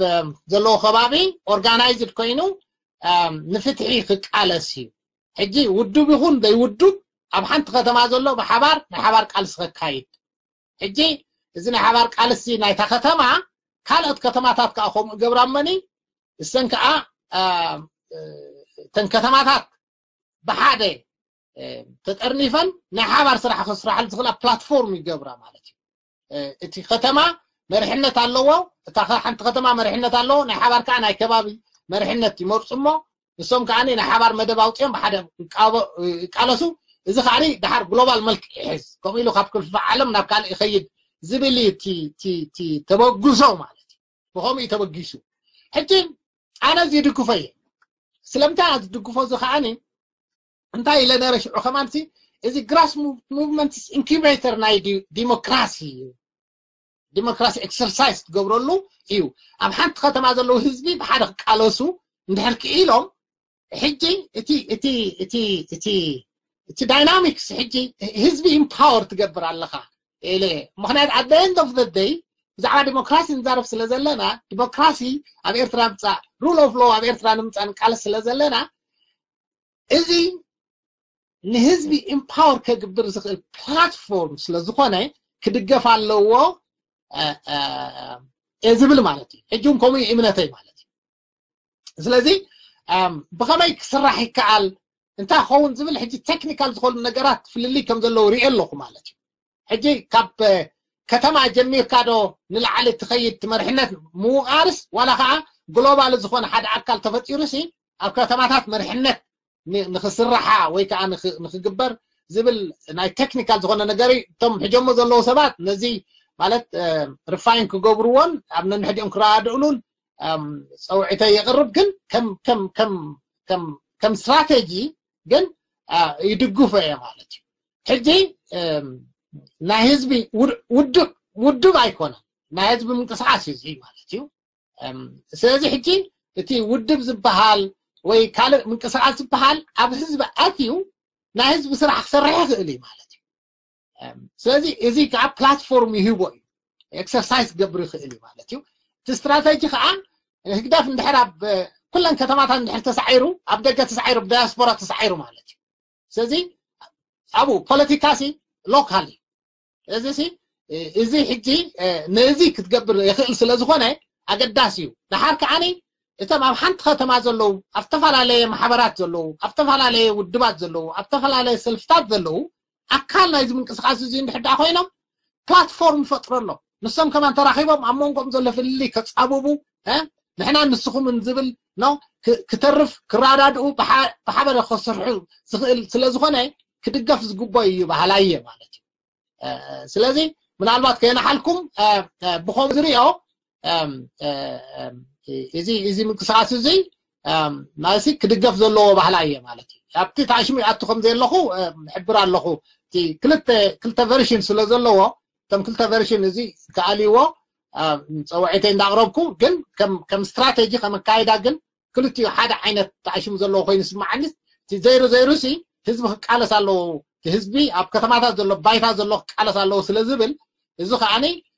ዘለዎ ከባቢ ኦርጋናይዝድ ኮይኑ ንፍትሒ ክቃለስ እዩ ሕጂ ውዱብ ይኹን ዘይውዱብ ኣብ ሓንቲ ከተማ ዘሎ ብሓባር ናይ ሓባር ቃልሲ ከካይድ ሕጂ እዚ ናይ ሓባር ቃልሲ ናይታ ከተማ ካልኦት ከተማታት ከዓ ከምኡ ገብራመኒ እሰን ከዓ እተን ከተማታት بحادة آه، تترني فن نحابر صراحة خسر على تقولها بلاتفورم يجبرها مالتي آه، اتي ختمة مرحنة تعلوه تاخذ حنت ختمة مرحنة تعلوه نحابر كأنا كبابي مرحنة تمر سمو نسوم كأني نحابر مدى باوتيم بحادة كالسو إذا خاري دحر جلوبال ملك إحز كميلو خاب كل فعلم نبكال إخيد زبلي تي تي تي تبقزو مالتي وهم يتبقزو حتى أنا زيد كفاية سلمتها زيد كفاية زخاني انتي لا نرش رحمانتي ازي grass movement incubator ناي ديمقراسي ديمقراسي exercise غبرلو ايو ام حنت ختم هذا لو حزبي بحد قالوسو ندحرك ايلو حجي اتي اتي اتي اتي اتي داينامكس حجي حزبي امباور تقبر على الاخر ايلي مخنات at the end of the زعما ديمقراسي نزارف سلازلنا ديمقراسي ابيرترامتا rule of law ابيرترامتا نقال سلازلنا ازي نهزبي إمباور كقبر زخ البلاتفورمز لزخونا كدقف على اللوو إزبل مالتي إجوم كومي إمنتي مالتي زلزي بخماي كسرح كعال انتا خون زبل حجي تكنيكال زخول نقرات في اللي كم زلو ريئل لوخ مالتي حجي كاب كتما جميل كادو نلعالي تخيط مرحنات مو غارس ولا خا غلوبال زخون حد أكل تفتيرسي أو كتما تات مرحنات نخسرها ويكا نخبر زبل ناي تكنيكال زغنا نجري تم حجم زلو سبات نزي مالت رفاين كوغوبر ون عبنا نحجم كراد ولون او يقرب كن كم كم كم كم كم استراتيجي كن يدقوا فيا مالت حجي ناي هزبي ودق ودق ايكون ناي هزبي منتصاصي زي مالتي سيزي حجي تي ودق زبهال وي كال من قصر على سبحال أب حزب أتيو نا حزب سرع أخسر رحيق إلي مالتي سوزي إزي كعب بلاتفورم يهيبوي إكسرسايز قبريخ إلي مالتي تستراتيجي خعان هكذا في ندحر أب كل انكتمات ندحر تسعيرو أب دقة تسعيرو بدياسبورة تسعيرو مالتي سوزي أبو بوليتيكاسي لوكالي إزي سي إزي حجي نزي كتقبر يخيل سلازخوني أقداسيو نحارك عني إذا ما بحنت ختم هذا اللو أفتفل عليه محبرات اللو أفتفل عليه ودبات اللو أفتفل عليه سلفتات اللو أكلنا إذا من كسر زين بحد أخوينهم بلاتفورم فطر له نسهم كمان تراخيبهم أمونكم زل في اللي كتسأبوا ها نحن نسخهم من زبل نو كترف كرارد بح بحبر خسر حلو سل سلزخنة كدقف زقبي بحلاية مالتي أه سلزي من على كينا حالكم أه أه إزي إزي من قصاص إزي ماشي كدقف ذل الله بحلاية مالتي أبتي تعيش مي عطكم ذل الله حبر الله خو تي كلت كلت فيرشين سل ذل الله تم كلت فيرشين إزي تعالي هو سوعتين دعربكم جن كم كم استراتيجي كم كايدا جن كلت حدا عينة تعيش مي ذل الله خوين اسمع عنس تي زيرو زيروسي هزبك على سال الله هزبي أبكر ما تذل الله بايف هذا الله على سال الله سل ذبل إذا خاني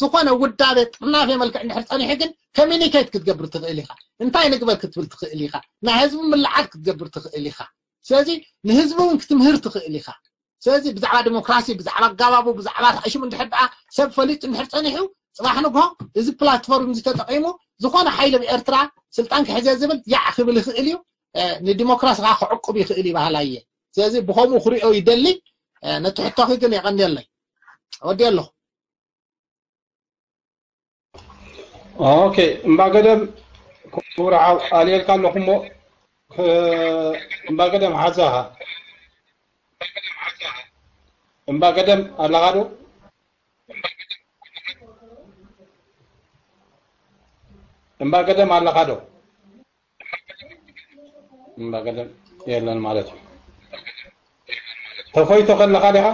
زخانه ودابه طنافه ملك نحرصاني حقن كومينيكيت كتقبر تخليخا انتي نقبل كتبل تخليخا مع حزب من العاد كتقبر تخليخا سازي نهزمهم كتمهر تخليخا سازي بزعبه ديمقراسي بزعبه قبابو بزعبه اش من تحب سب فليت نحرصاني حو صباح نقو اذا بلاتفورم زي تقيمو زخانه حيله بارترا سلطان كحزازبل يا اخي بالخليو للديمقراسي اه حق عقبي خلي بهالايه سازي بخوم خريو يدلي اه نتحطو حقن يقن يلا ودي الله آه، اوكي ما قدم كنتور علي قال لهم آه، ما قدم عزاها ما قدم على غادو ما قدم على غادو ما قدم يلا مالته تفايتو قال لها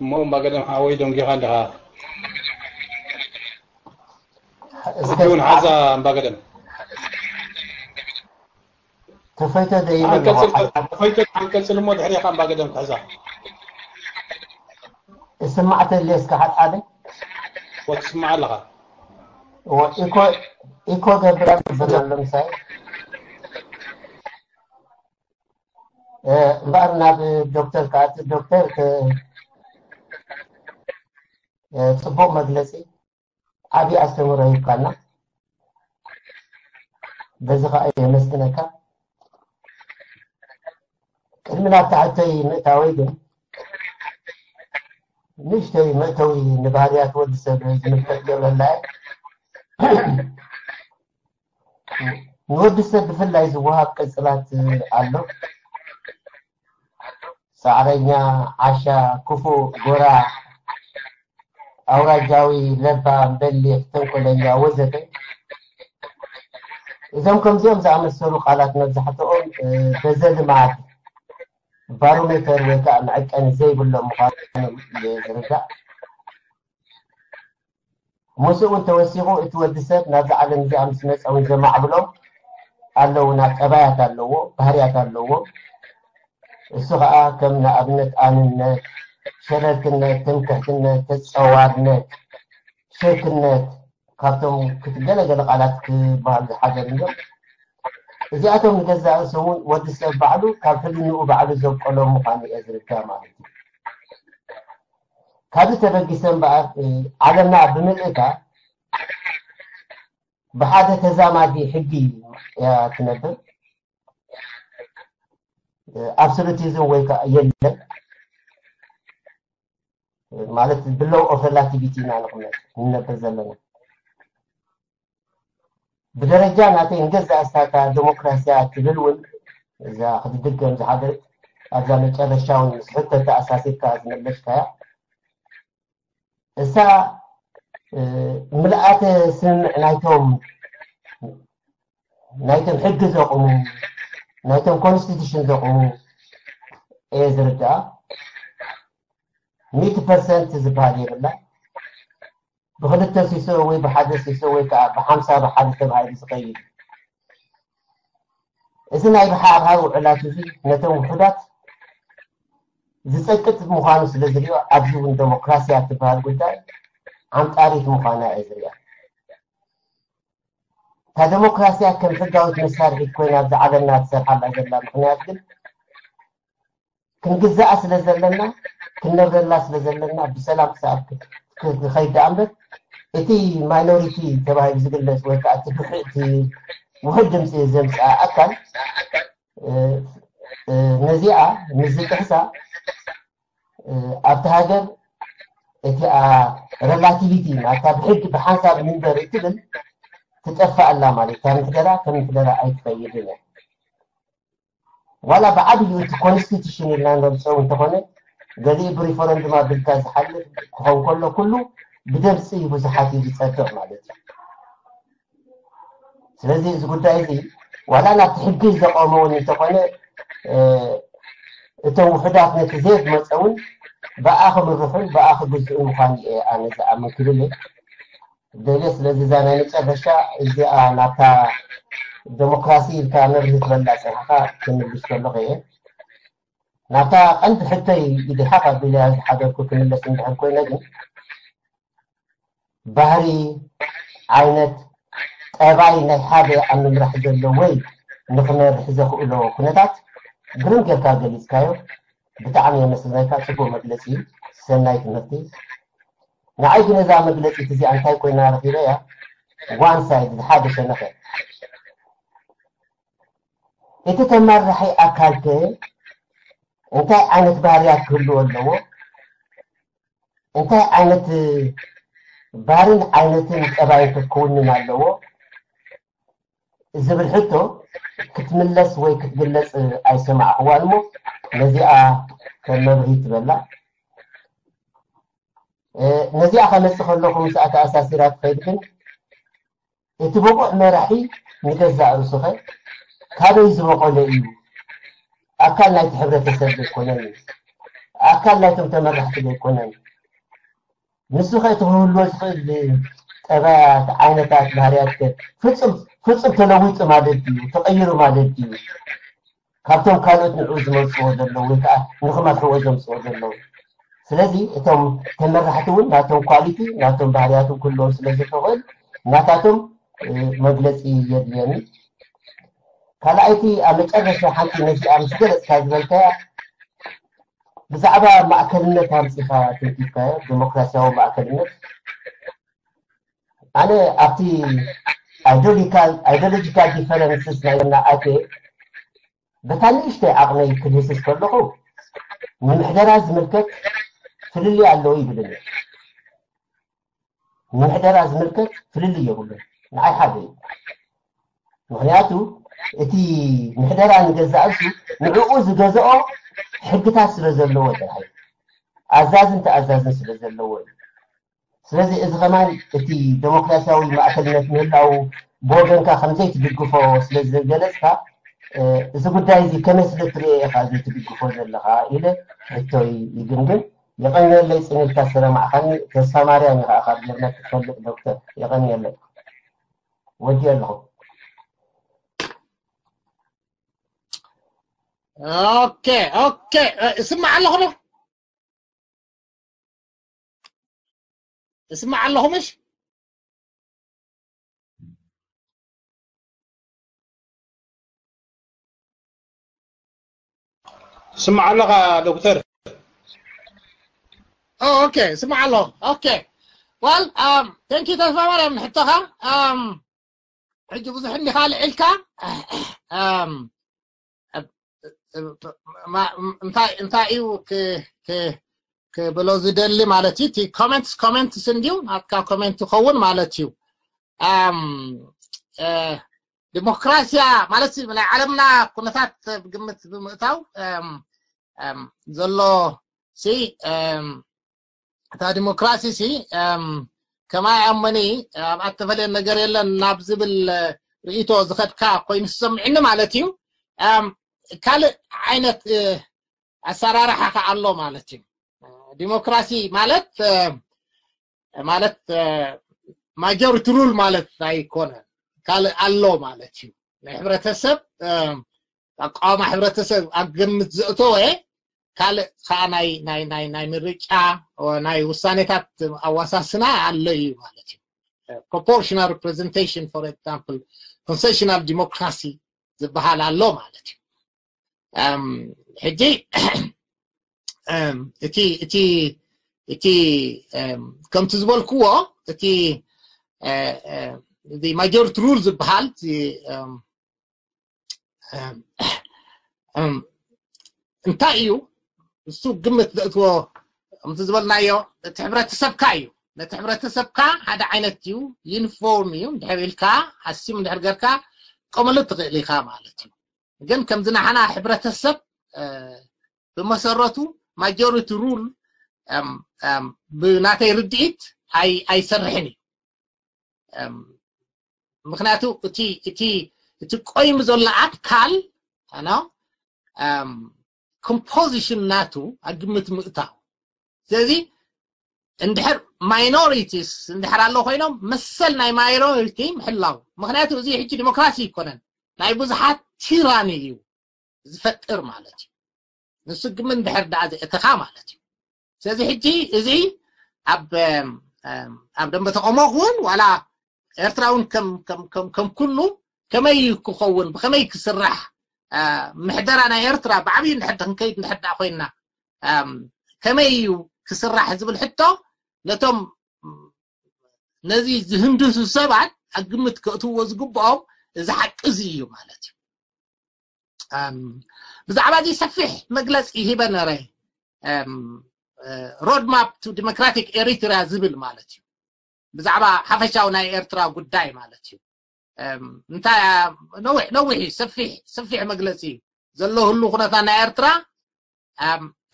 مو ما قدم حاويدون كي Kupiun haza mbagadam. Kafaita da ina da kafaita kankasal mod hariqa mbagadam kaza. سمعت اللي سكحت عادي؟ وتسمع لها. وإيكو إيكو قبل بدل لمساي. እምበር ናብ ዶክተር ከዓ ዶክተር ፅቡቅ መግለፂ ዓብዪ ኣስተምህሮ ይብካልና በዚ ከዓ የመስግነካ ቅድሚ ናብ ታሕተይ ምእታወይ ግን ንእሽተይ መእተዊ ንባህርያት ወዲ ሰብ ዝምልከት ገብረላ ንወዲ ሰብ ብፍላይ ዝወሃብ ቅፅላት ኣሎ ፃዕረኛ ዓሻ ክፉእ ጎራ او راجاوي لبا بلي اختوك لنجا وزتي إذا كم زيوم زعم السورو قالت نزحتهم بزاد معك باروميتر وكاع معك أن زي بلو مقارنة لرجع موسو وانت وسيغو اتودسات نازع على نزي عم سمس او نزي معبلو قالو ناك أبايات اللوو بهريات اللوو السوغاء آه كم نابنت آننات ሸረግነትን ከፍነት ተፀዋርነት ሴትነት ካብቶም ክትገለገለ ቃላት ክበሃል ዝሓደ እዮም እዚኣቶም ንገዛእ እውን ወዲ ሰብ ባዕሉ ካብ ሕሊንኡ ባዕሉ ዘብቀሎ ምኳኑ እየ ዝርከብ ማለት እዩ ካብዚ ተበጊሰ እምበኣር ዓለምና ብምልእታ ብሓደ ተዛማዲ ሕጊ እያ ትነብር ኣብሶሉቲዝም ወይ ከዓ የለን ማለት ብለው ኦቨርላፕቲቪቲ ማለት እንነበዝ ዘለን بدرجه ناتي انجز استاتا ديموكراسي اكبل ول اذا قد دقم ذا حدر اذا ما تشاون حتى تاسيسات كاز نلشتا اسا ملئات سن لايتوم لايتوم حد ذقوم لايتوم كونستيتيوشن ذقوم ايه درجه مئة برسنت ዝበሃል የብላ ብክልተ ሲሶ ወይ ብሓደ ሲሶ ወይ ከዓ ብሓምሳ ብሓደ ተባሂሉ ዝኸይድ እዚ ናይ ብሓርሃር ውዕላት እዚ ነቶም ውሑዳት ዝፀቅጥ ምዃኑ ስለ ዝሪኦ ኣብዚ እውን ዴሞክራስያ ትበሃል ጉዳይ ዓምጣሪት ምዃና እየ ዝሪኦ እታ ዴሞክራስያ ከም ሕጋዊት መሳርሒት ኮይና ብዛዕበና ትሰርሓላ ዘላ ምክንያት ግን هناك اشخاص ان ان ان ان ان ان ان ان كنجزاء سلا زلنا كنغلا سلا زلنا بسلام ان كخيد عمك إتي مينوريتي تبع الزقلس وكأت بحيتي وهدم ان زمس أكل نزيعة نزيت حسا أبتهاجر إتي رلاتيفيتي ما ان بحسب من بريتبل تتأفى الله مالي كانت كذا كانت ان أي تبين لنا ولا بعد يوت كونستيتيشن لاندوم سو انت هون غادي بريفرنت ما بالكاز حل هو كله كله بدرس يبو زحاتي بيتصدق معناتها سلازي اذا قلت ايدي ولا انا تحكي اذا قاموني انت هون انت آه، وحدات نتزيد ما تسوي باخر من الرفل باخر جزء من آه، انا زعما كلمه دليل سلازي زعما نتزيد اذا انا آه، الديمقراطية تاعنا بالنسبة للاعتراقات بالنسبة اللغية نعطى أنت حتى إذا حقا بلا حدا كوكين اللي سنتحن كوين لدن بهري عينت أبعي نحابي أن نمرح جلوي نخنا رحزة كله كنتات قرن جلتا قليس كايو بتعني مسلايكا شبو مجلسي سنايك نفتي نعيد نظام مجلسي تزي أنتاي كوين نارخي ريا وان سايد حابش النخير إتي تمر رحي أكالتي إنتي عانت باريات كلو اللو إنتي عانت بارين عانتين تقبعي تكوني مع اللو إذا برحيتو كتملس وي كتقلس أي سمع أحوالمو نزيعة كالمبهي تبلع نزيعة خمسخ اللوكم ساعة أساسيرات خيدكن إتي بوقع مرحي نجزع رسوخي كابز وقولي أقل لا تحب تسد كوناني أقل لا تمتمرح تبي كوناني نسخة تقول له تقول لي أبا عينة تاعت بهاريات كت فتصم فتصم تلويت ما ددي تغير ما ددي كابتن كانت نعوز من صور اللو وانت نخما تعوز من صور اللو سلازي اتم تمرحتون ناتم كواليتي ناتم بهاريات كلهم سلازي تقول ناتاتم مجلسي يدياني كالعيتي أمتأذى حكي مش أمشكلة كذبلك بزعبة مع كلمة تامسيخة تلتيكة ديمقراسية ومع كلمة أنا أعطي ايدوليكال ايدوليكال ديفرنسيس لأينا أكي بتاليش تي أغني كنيسيس كلهو من حدرا زملكك تللي علو يبلني من حدرا زملكك تللي يقولي نعي حاجة مغنياتو እቲ ንሕደራ ንገዛእሲ ንዕኡ ዝገዝኦ ሕግታት ስለ ዘለዎ ጥራሕ ኣዛዝን ተኣዛዝን ስለ ዘለዎ እዩ ስለዚ እዚ ከማን እቲ ዴሞክራሲያዊ ማእከልነት ምህላው ብወገንካ ከምዘይትድግፎ ስለ ዝገለፅካ እዚ ጉዳይ እዚ ከመይ ስለ ትሪኦ ኢኻ ዘይትድግፎ ዘለካ ኢለ ሕቶይ ይግምግም የቀኒየለይ ፅኒልካ ሰለማዕኸኒ ተሳማርያን ኢኸዓ ካብ ጀርመን ክትፈልጥ ዶክተር የቀኒየለይ ወዲየ ኣለኹም اوكي اوكي اسمع لهم اسمع لهمش سمع الله دكتور اوه اوكي سمع الله اوكي وال um، ام ثانك يو تفاهم انا محتاجها um حجي بزحني خالي علكا um ما انت انت ايو ك ك ك بلوز دلي مالتي تي كومنتس كومنتس انديو هاكا كومنت خون مالتي ام ديموكراسيا مالتي من عالمنا كنتات بقمت بمتاو ام ام زلو سي ام تا ديموكراسي سي ام كما يعمني ام اتفلي النجر يلا نابزبل رئيتو زخدكا قوين السمعين مالتيو ام ካልእ ዓይነት ኣሰራርሓ ከዓ ኣሎ ማለት እዩ ዲሞክራሲ ማለት ማለት ማጆሪቲ ሩል ማለት ኣይኮነን ካልእ ኣሎ ማለት እዩ ናይ ሕብረተሰብ ኣቃዋማ ሕብረተሰብ ኣብ ግምት ዘእተወ ካልእ ከዓ ናይ ናይ ናይ ናይ ምርጫ ናይ ውሳኔታት ኣዋሳስና ኣሎ እዩ ማለት እዩ proportional representation for example concessional democracy ዝበሃል ኣሎ ማለት እዩ ام حجي ام اتي اتي اتي ام كم تزبل قوة اتي ا دي ماجور رولز بحال تي ام ام انت ايو السوق قمت دتو ام تزبل نايو تعبره تسبكا ايو نتعبره تسبكا هذا عينت يو ينفورم يو دحيلكا حسيم دحرغركا قملت تقلي خا مالتي جن كم زنا حنا حبرة السب آه، بمسرته ماجورتي رول أم أم بناتي رديت أي أي سرحني أم مخناتو تي تي تي كوي مزولا أكال أنا أم composition ناتو أجمت مقطع زي اندحر إن اندحر الله خينا مثلنا minority محلاو مخناتو زي حكي ديمقراطي كونن ناي بزحات تيرانيو زفتر مالتي نسق من دحر دعز اتخا مالتي سازي حجي ازي اب اب دم بتقوموخون ولا ارتراون كم كم كم كم كله كما يكون كما يكسرح محدر انا ارترا بعبي نحد نكيد نحد اخوينا كما يكسرح حزب الحته لتم نزي زهندس السبعه اقمت كتو وزقبهم እዚ ሓቂ እዚ እዩ ማለት እዩ ብዛዕባ እዚ ሰፊሕ መግለፂ ሂበ ነረ ሮድማፕ ቱ ዲሞክራቲክ ኤሪትሪያ ዝብል ማለት እዩ ብዛዕባ ሓፈሻዊ ናይ ኤርትራ ጉዳይ ማለት እዩ እንታይ ነዊሕ ነዊሕ እዩ ሰፊሕ ሰፊሕ መግለፂ ዘለህሉ ኩነታት ናይ ኤርትራ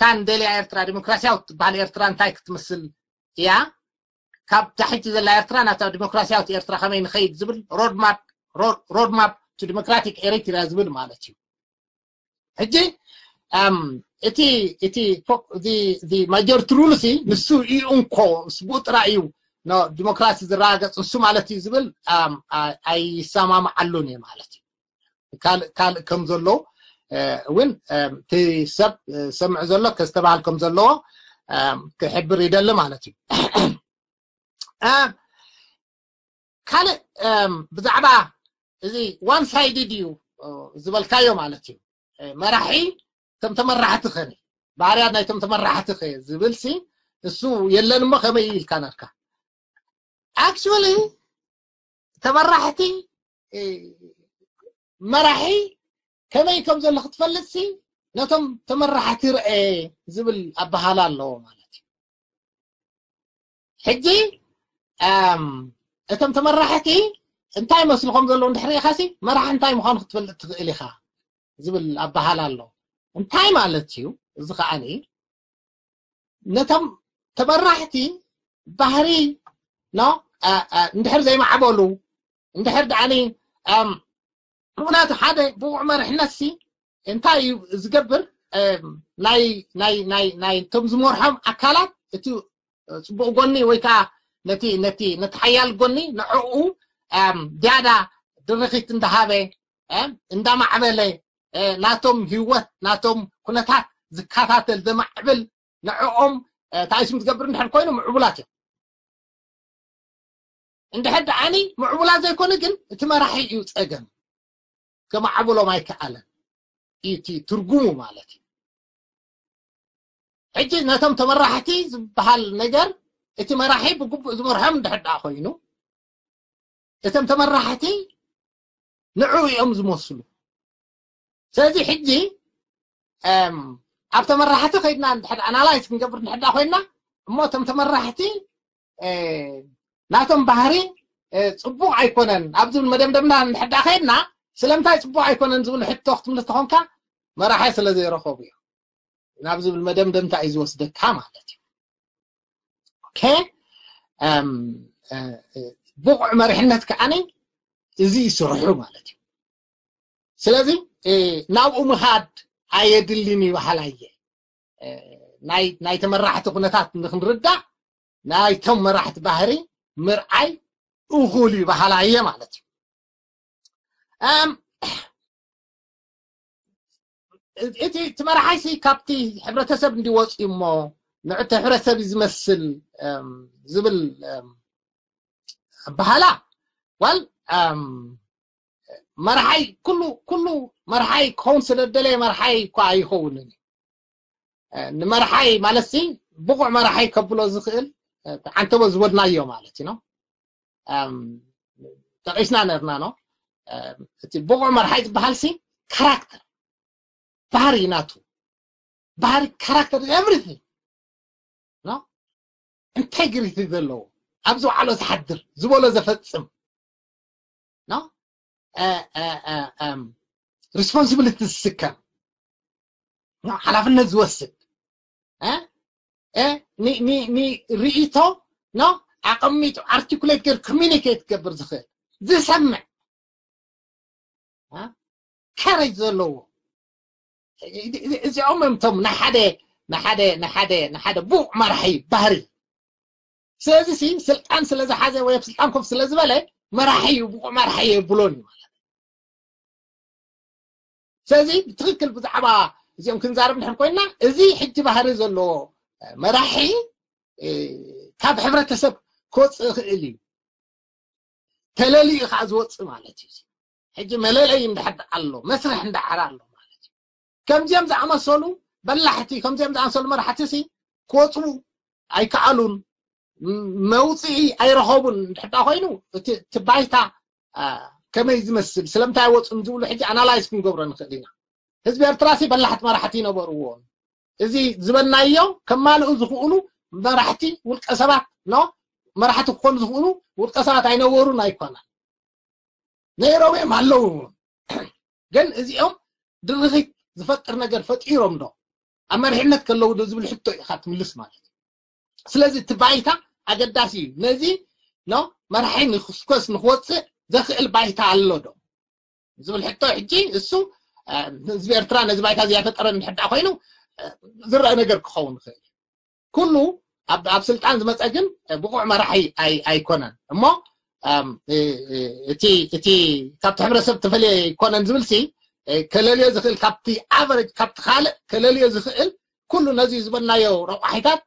ካንደልያ ኤርትራ ዲሞክራሲያዊ ትበሃል ኤርትራ እንታይ ክትመስል እያ ካብ ታሕቲ ዘላ ኤርትራ ናታ ዲሞክራሲያዊት ኤርትራ ከመይ ንኸይድ ዝብል ሮድማፕ ሮድማፕ ቱ ዲሞክራቲክ ኤሪትሪያ ዝብል ማለት እዩ ሕጂ እቲ እቲ ማጆሪቲ ሩልሲ ንሱ እዩ እንኮ ስብኡ ጥራይ እዩ ዲሞክራሲ ዝረጋገፅ ንሱ ማለት እዩ ዝብል ኣይሰማምዓሉን እየ ማለት እዩ ካልእ ከም ዘለዉ እውን እቲ ሰብ ሰምዕ ዘሎ ከዝተባሃል ከም ዘለዎ ክሕብር ይደሊ ማለት እዩ ካልእ ብዛዕባ እዚ ዋን ሳይድድ እዩ ዝበልካዮ ማለት እዩ መራሒ እቶም ተመራሕቲ ኸ ባህርያት ናይቶም ተመራሕቲ ኸ ዝብል ሲ እሱ የለን እሞ ከመይ ኢልካ ነርካ ኣክቹዋሊ ተመራሕቲ መራሒ ከመይ ከም ዘሎ ክትፈልጥ ሲ ነቶም ተመራሕቲ ርአ ዝብል ኣባህላ ኣለዎ ማለት እዩ ሕጂ እቶም ተመራሕቲ انتاي مسلكم زلوا ندحري خاسي ما راح انتاي مخان خطفل تغلي خا زب الابهال الله انتاي ما لتيو زخاني نتم تبرحتي بحري لا ندحر زي ما عبولو ندحر دعني ام كونات حدا بو عمر حنسي انتاي زقبر ام ناي ناي ناي ناي تمز مرحم اكلات اتو بو غني ويكا نتي نتي نتحيال غني نعقو دادا درخيت اندهابي انده معبلي ناتوم هيوات ناتوم كنتا زكاتات ده معبل نعوهم تايش متقبر نحن كوينو معبولات انده هده عاني معبولات زي كونه جن اتما راح يوت اقن كما عبولو ما يكعلا ايتي ترقومو مالتي حجي ناتوم تمرحتي بحال نجر اتما راحي بقب ازمرهم دهد اخوينو እቶም ተመራሕቲ ንዑ እዮም ዝመስሉ ስለዚ ሕጂ ኣብ ተመራሕቲ ከይድና ንድሕር ኣናላይዝ ክንገብር ንሕዳ ኮይና እሞ እቶም ተመራሕቲ ናቶም ባህሪ ፅቡቅ ኣይኮነን ኣብ ዝብል መደምደምና ንሕዳ ከይድና ስለምንታይ ፅቡቅ ኣይኮነን ዝብል ሕቶ ክትምልስ ተኾንካ መራሒ ስለ ዘይረኸቡ እዮም ናብ ዝብል መደምደምታ እዩ ዝወስደካ ማለት እዩ ኦኬ بقع مرحنتك أني زي سرحو مالتي سلازي ناو هاد عيد الليني وحلاية ناي ناي تم راحت قنطات نخن ردا ناي تم راحت بحري مرعي أغولي وحلاية مالتي أم إتي تمرحي سي كابتي حبرة سبن دي وقت إمو نعطي حبرة سبن زبل በኋላ ዋል መርሓይ ኩሉ ኩሉ መርሓይ ክኸውን ስለደለየ መርሓይ እኳ ኣይኸውንን ንመርሓይ ማለት ሲ ብቑዕ መርሓይ ከብሎ ዝኽእል ዓንተቦ ዝበድናዮ ማለት እዩ ጠቂስና ነርና ኖ እቲ ብቑዕ መርሓይ ዝበሃል ሲ ካራክተር ባህሪ ናቱ ባህሪ ካራክተር ኤቭሪቲንግ ኖ ኢንቴግሪቲ ዘለዎ ابزو على زحدر زبولا زفتسم نا no? ريسبونسبيلتي السكة حلفنا زوسد ها ايه ني ني ني ريتو نا اقميتو ارتكوليت كير كومينيكيت كبر زخير زي سمع ها كاري زلو زي امم تم نحدي نحدي نحدي نحدي بو مرحي بهري سلازي سيم سلقان سلازي حازي ويب سلقان كوف سلازي بالي مراحي يبقو مراحي يبلوني سلازي بتغيكل بزعبا ازي يمكن زارب نحن كوينا ازي حجي بحر زلو مراحي كاب حبرة تسب كوص اخيلي تلالي اخاز وطس مالاتي حجي ملالي يمدحد قلو مسرح ندحر قلو مالاتي كم جيام زعما صولو بلحتي كم جيام زعما صولو مراحتي سي كوصو اي كعلون موسي اي رهوبن حتى خاينو تبايتا كما يزمسل سلمتا يوطس انزول انا انالايز كن قبرا نخلينا هزب ارتراسي بلحت مرحتي نبروون ازي زبن نايو كمال ازخونو مرحتي والقسبات نو مرحتي كون زخونو والقسبات اي نورو نايكونا نيروي مالو جن ازي ام درغي زفتر نجر فتيرو منو امرحنت كلو دزبل حتو يخات من سلازي تبعيتا أقداسي نزي نو مرحين خسكوس نخوص دخل بعيتا على اللودو زول حتو حجي السو زبير تران زبايتا زي فترة من حد أخينو زرع نقر كخون خير كله أب أب سلطان زمت أجن بقوع مرحي أي أي كونان ما أم تي تي كابت حمرة سب تفلي كونان زول سي كلاليا زخل كابتي أفرج كابت خال كلاليا زخل كله نزي زبنايو روحيتات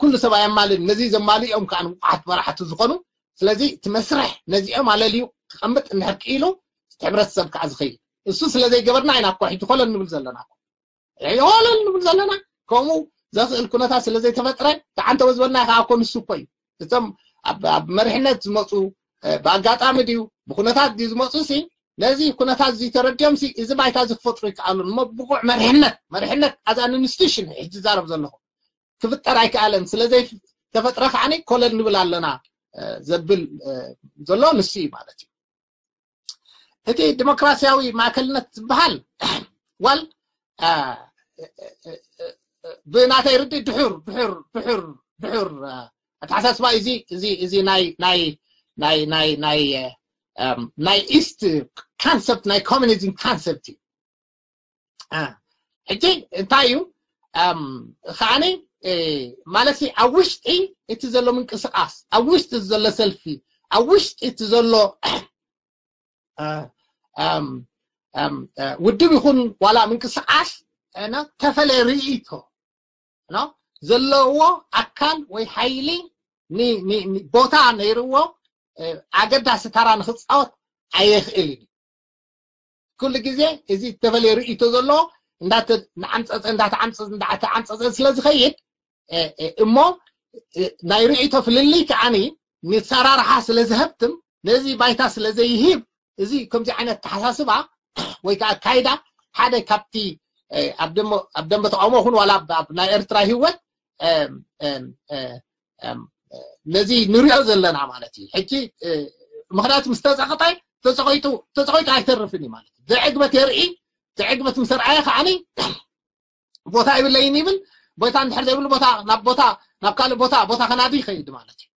كل سبايا مال نزي زمالي يوم كان واحد ما راح تزقنه فلذي تمسرح نزي يوم على اليو خمت انهر كيلو تعمر السبك عز خير السوس لذي قبرنا عين اقوى حيتو خلال نبنزل لنا يعني هو لن نبنزل لنا كومو زاس الكونة تاس لذي تفترة تعانت وزبرنا يخا اكون السوبي تتم بمرحنة زمطو أه، باقات عمديو بكونة تاس دي زمطو سي نزي كونة تاس زي ترجم سي إذا بايتاز فطريك عالون مبقوع مرحنة مرحنة أزان نستيشن حيتزارب زلنا خو كفترعك ألم سلزي تفترع عني كل النبل لنا زبل زلوا نسي مالتي هذه ديمقراطية ما كلنا بحال وال بناتي ردي بحر بحر بحر بحر أتحسس واي زي زي زي ناي ناي ناي ناي ناي ناي إست كونسبت ناي كومينيزم كونسبتي أه أجي تايو خاني ማለት ኣብ ውሽጢ እቲ ዘሎ ምንቅስቃስ ኣብ ውሽጢ እቲ ዘሎ ሰልፊ ኣብ ውሽጢ እቲ ዘሎ ውድብ ይኹን ዋላ ምንቅስቃስ ተፈለየ ርእይቶ ዘለዎ ኣካል ወይ ሓይሊ ቦታ ነይርዎ ኣገዳሲ ተራ ንክፃወት ኣየኽእል እዩ ኩሉ ግዜ እዚ ተፈለየ ርእይቶ ዘለዎ እንዳተ ንዓንፀፀ እንዳተዓንፀፀ እንዳተዓንፀፀ ስለዝኸይድ እሞ ናይ ርኢቶ ፍልሊ ከዓኒ ንሰራርሓ ስለ ዝህብትም ነዚ ባይታ ስለ ዘይሂብ እዚ ከምዚ ዓይነት ተሓሳስባ ወይ ከዓ ካይዳ ሓደ ካብቲ ኣብ ደንበ ተቃውሞ ይኹን ዋላ ኣብ ናይ ኤርትራ ህወት ነዚ ንሪኦ ዘለና ማለት እዩ ሕጂ ምክንያቱ ምስ ተፀቕጣይ ተፀቂጡ ተፀቂጡ ኣይተርፍን እዩ ማለት እዩ ዘዕግበት የርኢ ዘዕግበት ምስ ረኣየ ከዓኒ ቦታ ይብለይን ይብል بيتان حرد يقول بوتا نب بوتا نب قال بوتا بوتا خنا دي خيد مالتي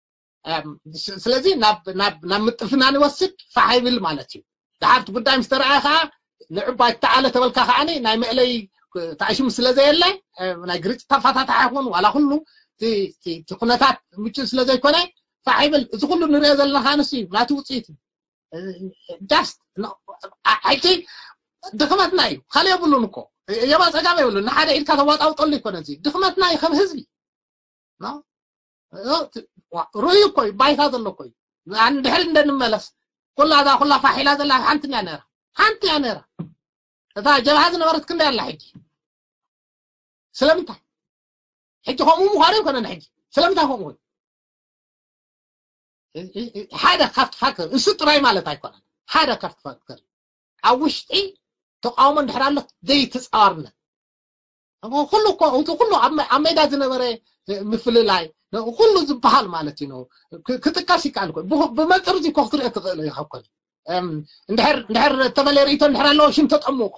أم سلزي نب نب نب متفنان وسط فحي بل مالتي دعارت قدام مسترعة خا نعبا تعالى تبلك خاني نايم إلي تعيش مسلزي إلا نجريت تفتا تعاون ولا كله تي تي تكون تات مش سلزي كنا فحي بل إذا كله نريد لنا خانسي لا توصيت جاست أنا أنتي دخلت نايو خليه بقول لكم يبقى تجمع يقول لنا حدا إلك هذا وات أو طلي كنا زي دخمتنا يخم هزبي نا رؤي كوي باي هذا اللو كوي عن دهل ده نملس كل هذا كل فحيل هذا لا أنت يا نيرة أنت يا نيرة هذا جل هذا نورت كنا الله حجي سلمت حجي هو مو مهارم كنا نحجي سلمت هو مهارم هذا خفت فكر السطر أي ماله تايكون هذا خفت فكر أوشتي تقاوم من حرام ذي تسعارنا أقول كله كو أنتو كله عم عم إذا زنبرة مثل لاي كله زبحال مالتي نو كتكاسي كالكو به بما ترزي كوخطر يتغلى يا حقل أم نحر نحر تملي ريتو نحر لو شم تطموك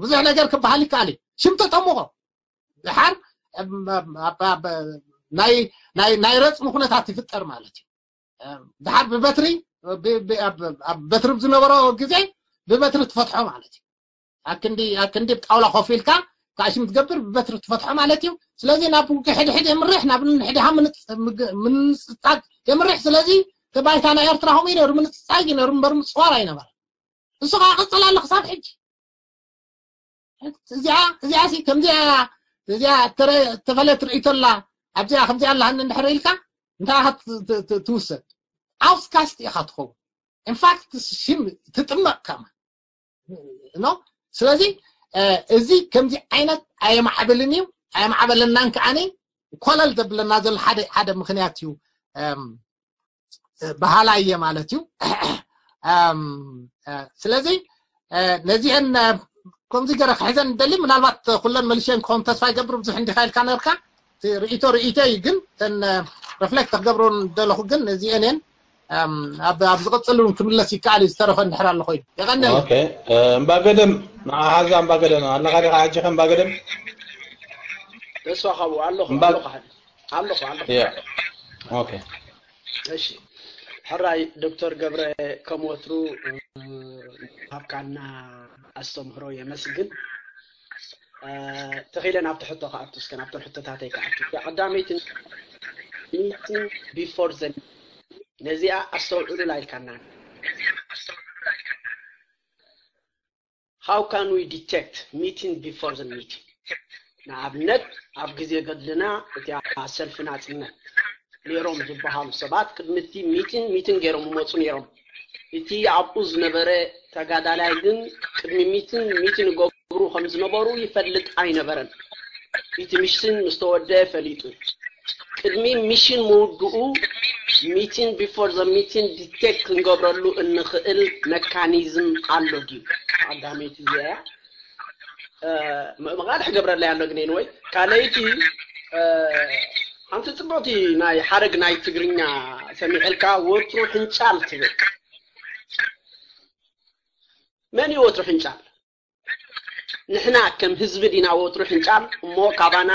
وزعنا جرك بحالي كالي شم تطموك نحر ناي ناي ناي رتس مخنا تعطي فتر مالتي بحر ببتري ب ب ب بترب زنبرة كذي ببتر تفتحه مالتي هكندي هكندي بطاولة خوفيلكا كاشي متقبر ببتر تفتحه مالتي سلازي نابو كحد حد يمرح نابو حد هم من ستاق يمرح سلازي تبايت انا يرترا همين يرمن ستاقي نرم برم صوارا ينبر السوق اقصلا لخصاب حج زيا زيا سي كم زيا زيا ترى تفلت رئيت الله أبزيا خمزيا الله أن نحرق لك أنت توسد عاوز كاستي خطخو إن فاكت تشم كمان ነው ስለዚህ እዚ ከምዚ ዓይነት ኣየማዕብልን እዩ ኣየማዕበልናን ከዓኒ ኮለል ዘብለና ዘሎ ሓደ ሓደ ምክንያት እዩ ባህላየ ማለት እዩ ስለዚ ነዚአን ከምዚ ገረ ክሕዘን ደሊ ምናልባት ኩለን መልሽን ክኸውን ተስፋ ይገብር ብዙሕ እንዲካ ኢልካ ነርካ ርእቶ ርእቶ እዩ ግን ተን ረፍሌክት ክገብሮን ደለኹ ግን እዚአን እየን ኣብ ዝቐፅሉ ክምለስ ይከኣል እዩ ዝተረፈ እንድሕር ኣሎ ኮይኑ ይቐኒ እምባገደም ንሓዚ እምባገደም ኣለካ ዲኻ ሕጂ ኸ እምባገደም ተስፋ ካብኡ ኣለኹ ኣለኹ ኣለኹ እሺ ሕራይ ዶክተር ገብረ ከመወትሩ ሃብካና ኣስተምህሮ የመስግን ተኺለ ናብቲ ሕቶ ከኣቱ እስከ ናብተን ሕቶታተይ ከኣቱ ቀዳመይቲ ሚቲንግ ቢፎር ዘ ነዚኣ ኣስተውዕሉ ላይልካናን ሃው ካን ዊ ዲቴክት ሚቲንግ ቢፎር ዘ ሚቲንግ ንኣብነት ኣብ ግዜ ገድልና እቲ ሰልፊ ናፅነት ነይሮም ዝበሃሉ ሰባት ቅድሚ ሚቲን ሚቲን ገይሮም ይመፁ ነይሮም እቲ ኣብኡ ዝነበረ ተጋዳላይ ግን ቅድሚ ሚትን ሚትን ገብሩ ከም ዝነበሩ ይፈልጥ ኣይነበረን እቲ ሚሽን ምስ ፈሊጡ ቅድሚ ሚሽን ምውድኡ ሚቲንግ ቢፎር ዘ ሚቲንግ ዲቴክት ክንገብረሉ እንኽእል መካኒዝም ኣሎ ድዩ ኣጋሜት እያ ምቕባል ሕገብረላ ኣሎ ግነን ወይ ካልአይቲ ሓንቲ ፅቡቅቲ ናይ ሓደግ ናይ ትግርኛ ሰሚዕልካ ወትሩ ሕንጫል ትብል መን እዩ ወትሩ ሕንጫል ንሕና ከም ህዝቢ ዲና ወትሩ ሕንጫል እሞ ካባና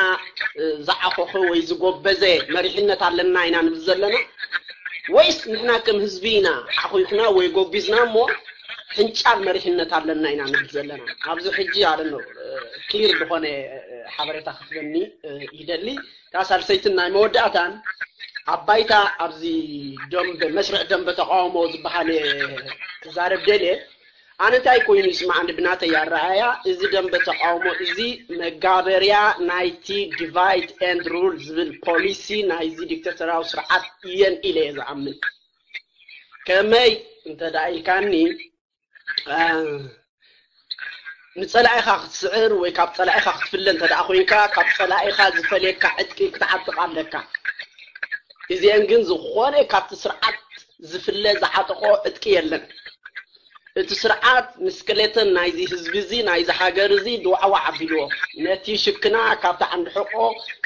ዝዓኸኸ ወይ ዝጎበዘ መሪሕነት ኣለና ኢና ንብል ዘለና ወይስ ከም ህዝቢና ሓኹይኹና ወይ ጎቢዝና እሞ ሕንጫል መሪሕነት ኣለና ኢና ንብል ዘለና ኣብዚ ሕጂ ኣለኖ ክሊር ዝኾነ ሓበሬታ ክፍለኒ ይደሊ እታ ሳልሰይትን ናይ መወዳእታን ኣባይታ ኣብዚ ደንበ መስርዕ ደንበ ተቃውሞ ዝበሃል ክዛረብ ደልየ أنا تاي كوين يسمع عند بنات يا رعايا إذا دم بتقاومو إذا مجابريا نايتي ديفايد أند رولز بالبوليسي نايزي ديكتاتور أو سرعة ين إلى زعمل كمي أنت داي كاني آه. نتصلع إخا سعر ويكاب تصلع إخا خط فلن تدا أخوينكا كاب تصلع إخا زفليكا عدك إكتحط قبلكا إذا ينجن زخوري كاب تسرعات زفلي زحطقو عدك يلن እቲ ስርዓት ንስክሌትን ናይዚ ህዝቢ እዚ ናይዚ ሃገር እዚ ድዋዕዋ ዓቢልዎ ነቲ ሽክና ካብቲ ዓንዲ ሕቆ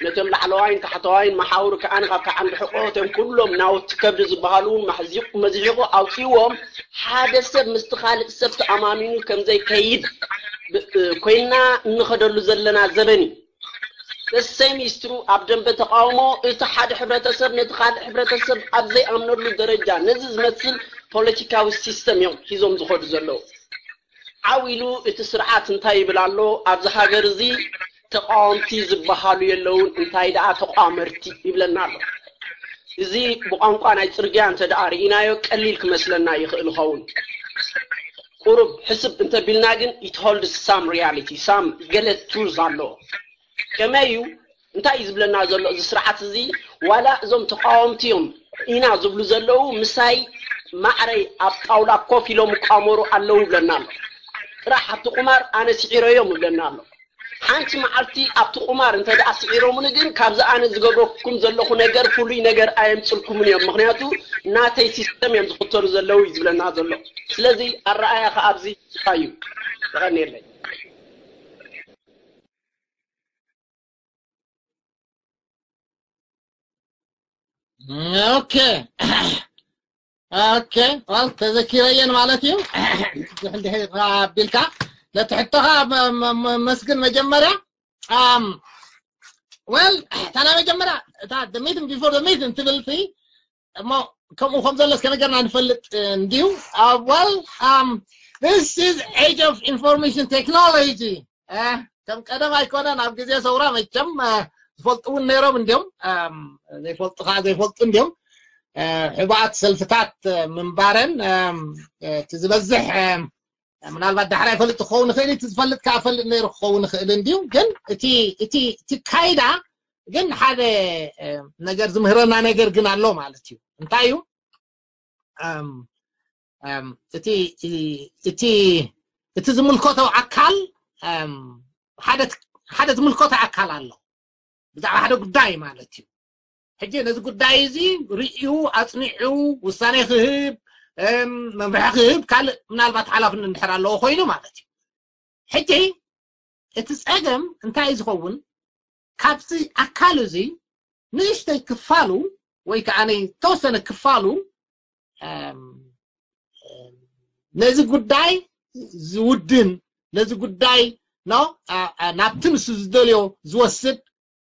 ነቶም ላዕለዋይን ታሕተዋይን መሓውሪ ከዓነ ካብቲ ዓንዲ ሕቆ እቶም ኩሎም ናውቲ ከብዲ ዝበሃሉ መሕዚቁ መዚሒቁ ኣውፅዎም ሓደ ሰብ ምስቲ ካልእ ሰብ ተኣማሚኑ ከምዘይከይድ ኮይና እንኸደሉ ዘለና ዘበን እዩ the same is true ኣብ ደንበ ተቃውሞ እቲ ሓደ ሕብረተሰብ ነቲ ካልእ ሕብረተሰብ ኣብ ዘይኣምነሉ ደረጃ ነዚ ዝመስል ፖለቲካዊ ሲስተም እዮም ሒዞም ዝኸዱ ዘለዉ ዓብ ኢሉ እቲ ስርዓት እንታይ ይብል ኣሎ ኣብዚ ሃገር እዚ ተቃወምቲ ዝበሃሉ የለውን እንታይ ደኣ ተቋመርቲ ይብለና ኣሎ እዚ ብቋንቋ ናይ ፅርግያ እንተ ደኣ ርኢናዮ ቀሊል ክመስለና ይኽእል ይኸውን ቁሩብ ሕስብ እንተቢልና ግን ኢትሆልድ ሳም ሪያሊቲ ሳም ገለ ቱልስ ኣለዎ ከመይ እዩ እንታይ እዩ ዝብለና ዘሎ እዚ ስርዓት እዚ ዋላ እዞም ተቃወምቲ እዮም ኢና ዝብሉ ዘለዉ ምሳይ ማዕረይ ኣብ ጣውላ ኮፍ ኢሎም ቋመሩ ኣለዉ ይብለና ኣሎ ጥራሕ ኣብቲ ቁማር ኣነ ስዒሮ እዮም ይብለና ኣሎ ሓንቲ መዓልቲ ኣብቲ ቁማር እንተ ደኣ ስዒሮምኒ ግን ካብዚ ኣነ ዝገብረኩም ዘለኹ ነገር ፍሉይ ነገር ኣየምፅልኩምን እዮም ምክንያቱ ናተይ ሲስተም እዮም ዝኽተሉ ዘለዉ እዩ ዝብለና ዘሎ ስለዚ ኣረኣያ ከ ኣብዚ ስፋ እዩ ተኸኒየለይ ኦኬ اوكي غلط تذكيريا مالتي بلكا لا تحطها مسكن مجمرة ام well ترى مجمرة the meeting before the meeting تبل في ما كم خمسة لس كنا كنا نفلت نديو اول well um this is age of information technology كم كده ما يكون أنا بجزء صورة مجمع فلتون نيرو من ديوم زي فولت خا زي فلت حبات سلفتات آه، من بارن آه، تزبزح من البعد حرا يفلت خون خيلي تزفلت كافل إنه يروح خون خيلن ديو جن تي تي تي كايدا جن هذا نجر زمهرنا نجر جن الله ما لتيو انتايو أم أم تي تي تي تزم الكوتة عقل أم حدث حدث من الكوتة عقل الله بذا هذا قدام ما لتيو حجي نزل قد دايزي رئيه أصنعه وصانه خهب منبحة خهب كال من البات حلاف النحر الله وخوينه ما قد حجي اتس اغم انتايز خوون كابسي أكالوزي نيشتي كفالو ويكا عني توسن كفالو نزل قد داي زودين نزل قد داي نو نابتن سوزدوليو زوست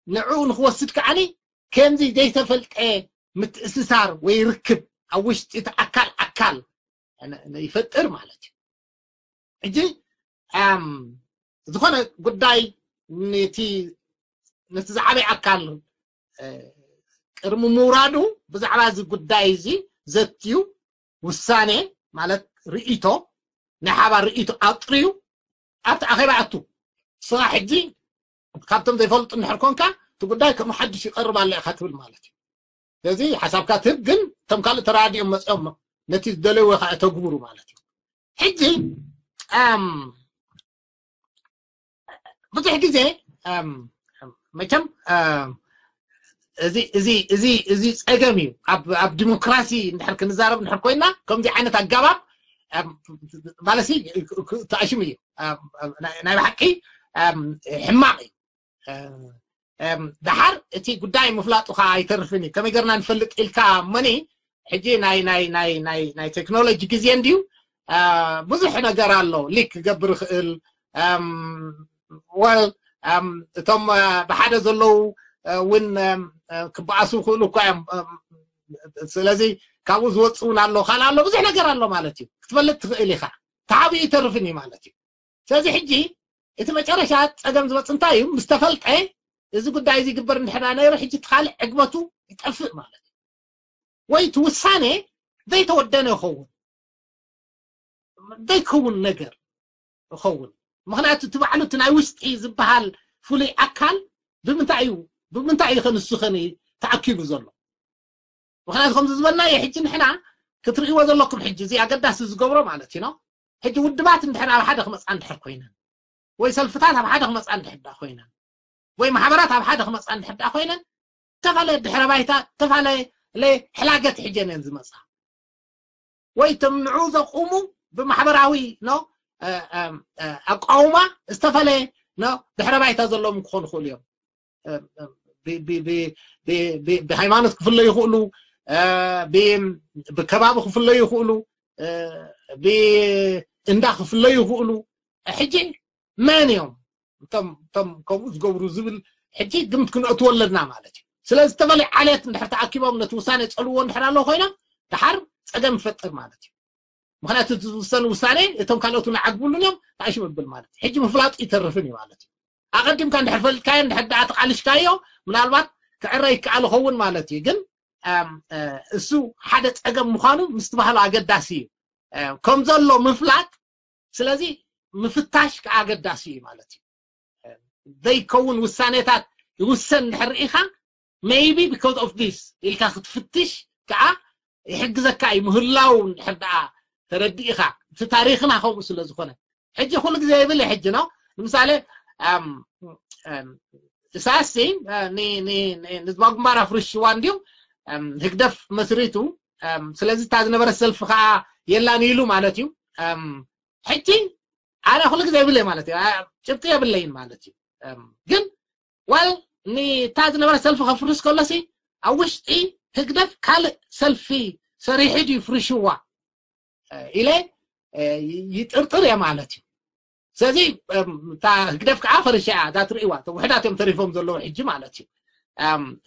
نعون خوست كعني كمزي دي تفلت ايه متأسسار ويركب او وش تتأكل أكل انا انا يفتر مالتي اجي ام زخونا قداي نتي نتزعبي أكل ارمو مورادو بزعبازي قداي زي زتيو وساني مالت رئيتو نحابا رئيتو اطريو اتا اخيبا اتو صاحي دي كابتن دي فولت نحركونكا تقدايك ما حدش يقرب على أخته المالتي لذي حسب كاتب قل تم قال ترى عادي أم أم نتي الدلوة تقبره مالتي حجي أم بطيح جزي أم ما كم أم زي زي زي زي أجمي عب عب ديمقراطي نحن كنزارب نحن كوينا كم زي عنا تجاب مالسي تعيش مية نا نا بحكي حماقي دحر اتي قداي مفلاط وخا يترفني كما قرنا نفلق الكا مني حجي ناي ناي ناي ناي ناي تكنولوجي كزين ديو بزح أه، نقر الله ليك قبر ال وال ثم أه، بحد زلو أه، وين كباسو خلو قام سلازي كابوز وصون الله خال الله بزح نقر الله مالتي تفلت إليها تعبي يترفني مالتي سلازي حجي إذا ما ترى شات أدم زبط انتايم مستفلت إيه إذا قد عايز يقبر نحنا راح يجي تخالع عقبته يتأفق مالك ويت وصاني ذي تودنا يخون ذي يخون نقر يخون مخنعته تبعله تناي وسط عيز بهال فولي أكل بمن تعيو بمن تعيو خن السخني تأكيب زلو مخنعته خمس زبالنا يحجي نحنا كتري وزلكم حجي زي قد داس زقبره مالتنا حجي ودبات نحنا على حدا خمس عند حركوينا ويسال فتاتها بحدا خمس عند حدا خوينا وي محبرات أب حدا خمسة عن حدا خوينا تفعل الحربايتا تفعل لي حلاقة حجنا زمسا وي تمنعوز قومو بمحبراوي نو أقوما استفعل نو الحربايتا ظلهم كون خليهم ب ب ب ب ب بحيوانات كفل لا يخلو ب بكباب كفل لا يخلو ب اندخ كفل لا يخلو حجي مانيوم تم تم كم زجور زبل حتي قم تكون أطول لنا مالتي سلاز تظل عليك من حتى عكبة من توسانة تقولون حنا له خينا تحر أجم فتر مالتي مخنا توسان وسانة يتم كانوا تنا عقبون لهم تعيش مقبل مالتي حجم فلات يترفني مالتي أقدم كان حرف الكائن حد عطى على شكايو من الوقت كعريك على خون مالتي قم أم سو حدث أجم مخانو مستمح على قد داسي كم زال مفلات سلازي مفتاش كعقد داسي مالتي ዘይከውን ውሳኔታት ይውሰን ድሕር ኢኻ ሜቢ ቢካዝ ኦፍ ዲስ ኢልካ ክትፍትሽ ከዓ ይሕግዘካ እዩ ምህላው ድሕር ደኣ ተረዲኢኻ እቲ ታሪክና ከምኡ ስለ ዝኾነ ሕጂ ኩሉ ግዜ ይብል ሕጂ ነው ንምሳሌ እሳሲ ንህዝባ ጉንባር ኣፍርሽዋ እንድዩ ህግደፍ መስሪቱ ስለዚ እታ ዝነበረ ሰልፊ ከዓ የላን ኢሉ ማለት እዩ ሕጂ ኣነ ኩሉ ግዜ የብለ ማለት እዩ ጭብጢ የብለይን ማለት እዩ جن وال ني تازن ورا سلف خفرس كلاسي أوش إي تقدر كل سلفي صريح يجي فرشوا إلى يترتر يا مالتي زي تا تقدر كعفر الشيء هذا ترى إيوه تو هدا تم تريفهم دلوا حج مالتي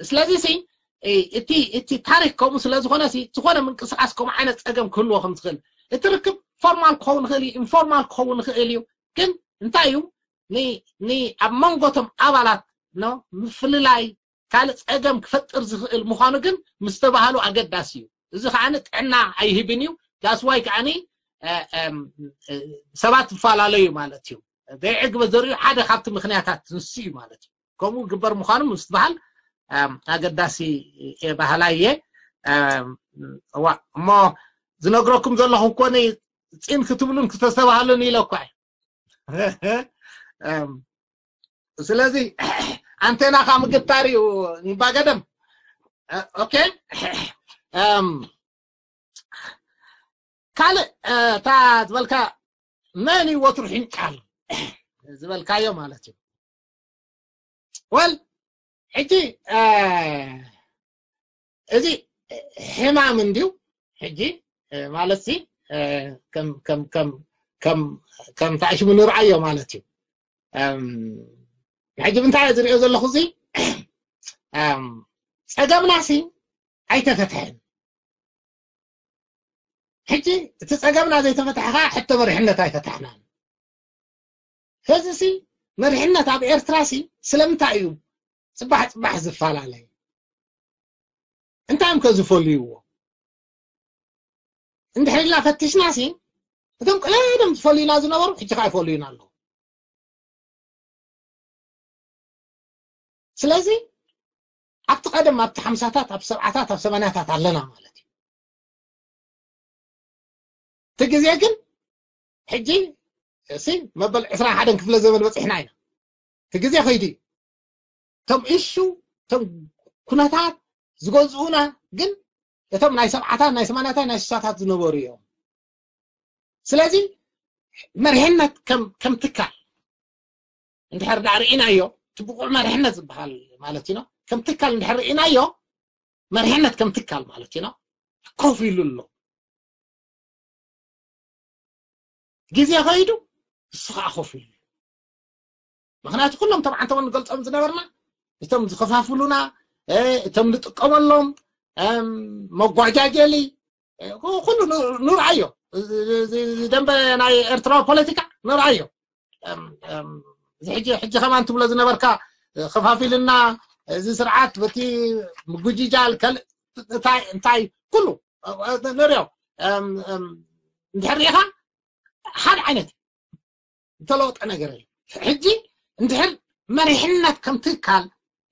سلازي سين إتي إتي تاريخ كم سلازي خونا سي تخونا من قصة أسكم عنا تقدم كل وخمس غل إتركب فورمال كون غليو إنفورمال كون غليو كن انتايو ني ني أمانغوتم أولاد نو مفللاي كانت أجم كفتر المخانقن مستبهالو أجد داسيو إذا خانت عنا أيه بنيو داس وايك عني آه، آه، سبات فالالي مالتيو دي عقب الزريو حدا خبت مخنياتات نسيو مالتيو كومو قبر مخانم مستبهال أجد داسي آه، بهالاي و ما زنقركم ذلهم كوني إن كتبلون كتسبهالو نيلو كوي ስለዚ ኣንቴና ካ ምግታር እዩ ይባገደም ኦኬ ካልእ እታ ዝበልካ መን ይወትሩ ሒንቃል ዝበልካዮ ማለት እዩ ወል ሕጂ እዚ ሕማም እንድዩ ሕጂ ማለት ሲ ከም ከምታ እሽሙ ንርአዮ ማለት እዩ يعجب انت على زريو زلو خزي أم ناسي أي تفتحين حجي تسأقامنا زي تفتحها حتى مريحنة تاي فتحنا خزي سي مريحنة تاب إير تراسي سلم تايوب صباح صباح زفال علي انت عم كزفولي هو انت حيلا فتش ناسي فتنك لا يدم فولي نازل نور حجي خاي فولي نالو سلازي عبت قدم عبت حمساتات عبت سرعتات عبت سمناتات علنا مالتي تجزي أكل حجي سي ما بل إسراء حدا كفلة زمن بس إحنا هنا تجزي يا خيدي تم إيشو تم كناتات زغوزونا جن يتم ناي سمعتات ناي سمناتات ناي سرعتات زنبوريهم سلازي مرهنة كم كم تكا انت حرد عرقين ايو تبغون مرحنة بحال مالتنا كم تكال نحر إنا يو مرحنة كم تكال مالتنا كوفي للو جزي غايدو صخ أخوفي ما خنات كلهم طبعا تمن قلت أمز نورنا تم خفاف لنا إيه تم نتقوى لهم أم مقعد جالي إيه، كله نور عيو إيه، إيه، دم بناي إرتراو بوليتيكا نور عيو أم أم እዚ ሕጂ ሕጂ ከማን ትብሎ ዝነበርካ ከፋፊልና እዚ ስርዓት በቲ ምጉጅጃል ካልእ እንታይ እንታይ ኩሉ ንሪኦ እንድሕር ሪኢኻ ሓደ ዓይነት ዝተለወጠ ነገር እዩ ሕጂ እንድሕር መሪሕነት ከም ትካል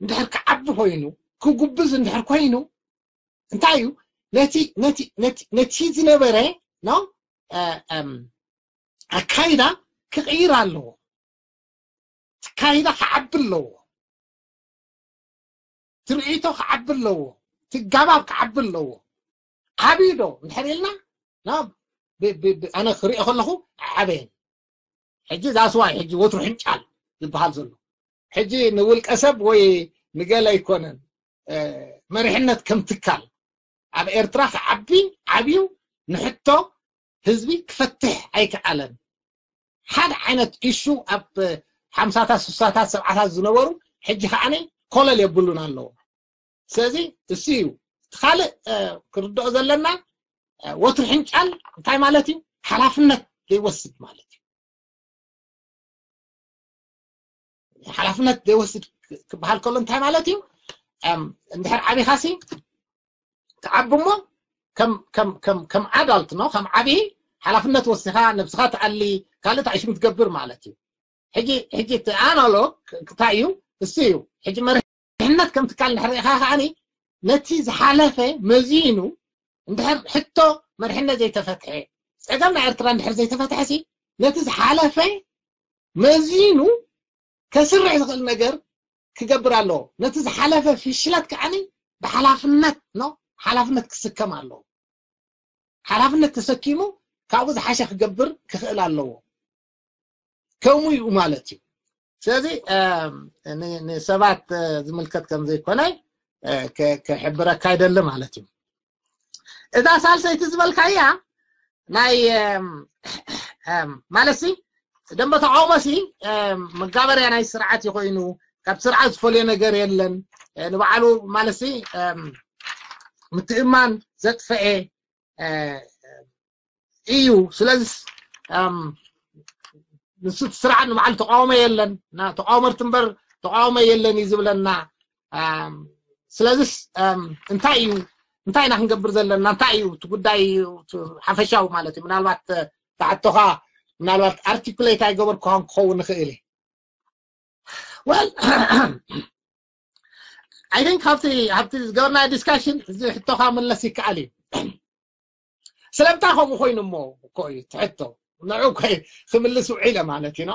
እንድሕር ክዓቢ ኮይኑ ክጉብዝ እንድሕር ኮይኑ እንታይ እዩ ነቲ ነቲ ነቲ ነቲ ዝነበረ ኖ ኣካይዳ ክቕይር ኣለዎ تكايدا خعب اللو ترعيتو خعب اللو تقباب خعب اللو عبيدو نحريلنا نعم بي بي بي أنا خريق خلقو عبين حجي داسواي حجي وطرو حنشال يبهال زلو حجي نولك أسب وي نقال يكونن اه مرحنة كم تكال عب إرتراخ عبي عبيو نحطو هزبي كفتح أيك ألم حد عينة إشو أب حمسات السوسات السبعات الزنور حج خاني كل اللي يبلون عنه سازي تسيو تخلي اه كردو زلنا اه وتر حنج قال تاي مالتي حلفنا ديوسد مالتي حلفنا ديوسد بحال كل تاي مالتي ام نحر عبي خاسي تعب امه كم كم كم كم عدلت نو كم عبي حلفنا توسخا نفسخات اللي قالت عيش متكبر مالتي هجي هجي أنالوج كتايو السيو حجي مره حنات كم تكال حريقة عني نتي زحالفة مزينو ندحر حتى مرحنا زي تفتحه استقامنا عرترا ندحر زي تفتحه سي نتي زحالفة مزينو كسرع زغل نجر كجبر له نتي زحالفة في شلات كعني بحلافنت نو حلافنت كسكم له حلافنت تسكيمو كابو زحاشة كجبر كخيل له كومي ومالتي سيدي اني سبعت آه، زملكت كم زي كوني آه، كحب ركايد اللي مالتي اذا سال سيت زمل كايا ناي مالسي دم بتعومسي مقابر يعني سرعات يخوينو كاب سرعة فولي نقر يلن آه، نبعالو مالسي متئمان زد فئي ايو سلس نسوت سرعة نمعل تقاومة يلن نا تقاومة تنبر تقاومة يلن يزبلن نا سلازس انتايو انتاي نحن قبر ذلن انتايو تقداي حفشاو مالتي من الوقت تعطوها من الوقت ارتكوليت اي قبر كوهن قوو نخيلي well I think after after this governor discussion, the talk I'm going to see Kali. Salam taqo mukoy numo koy tato. ንዑ ኮይ ክምልስ ውዒለ ማለት እዩ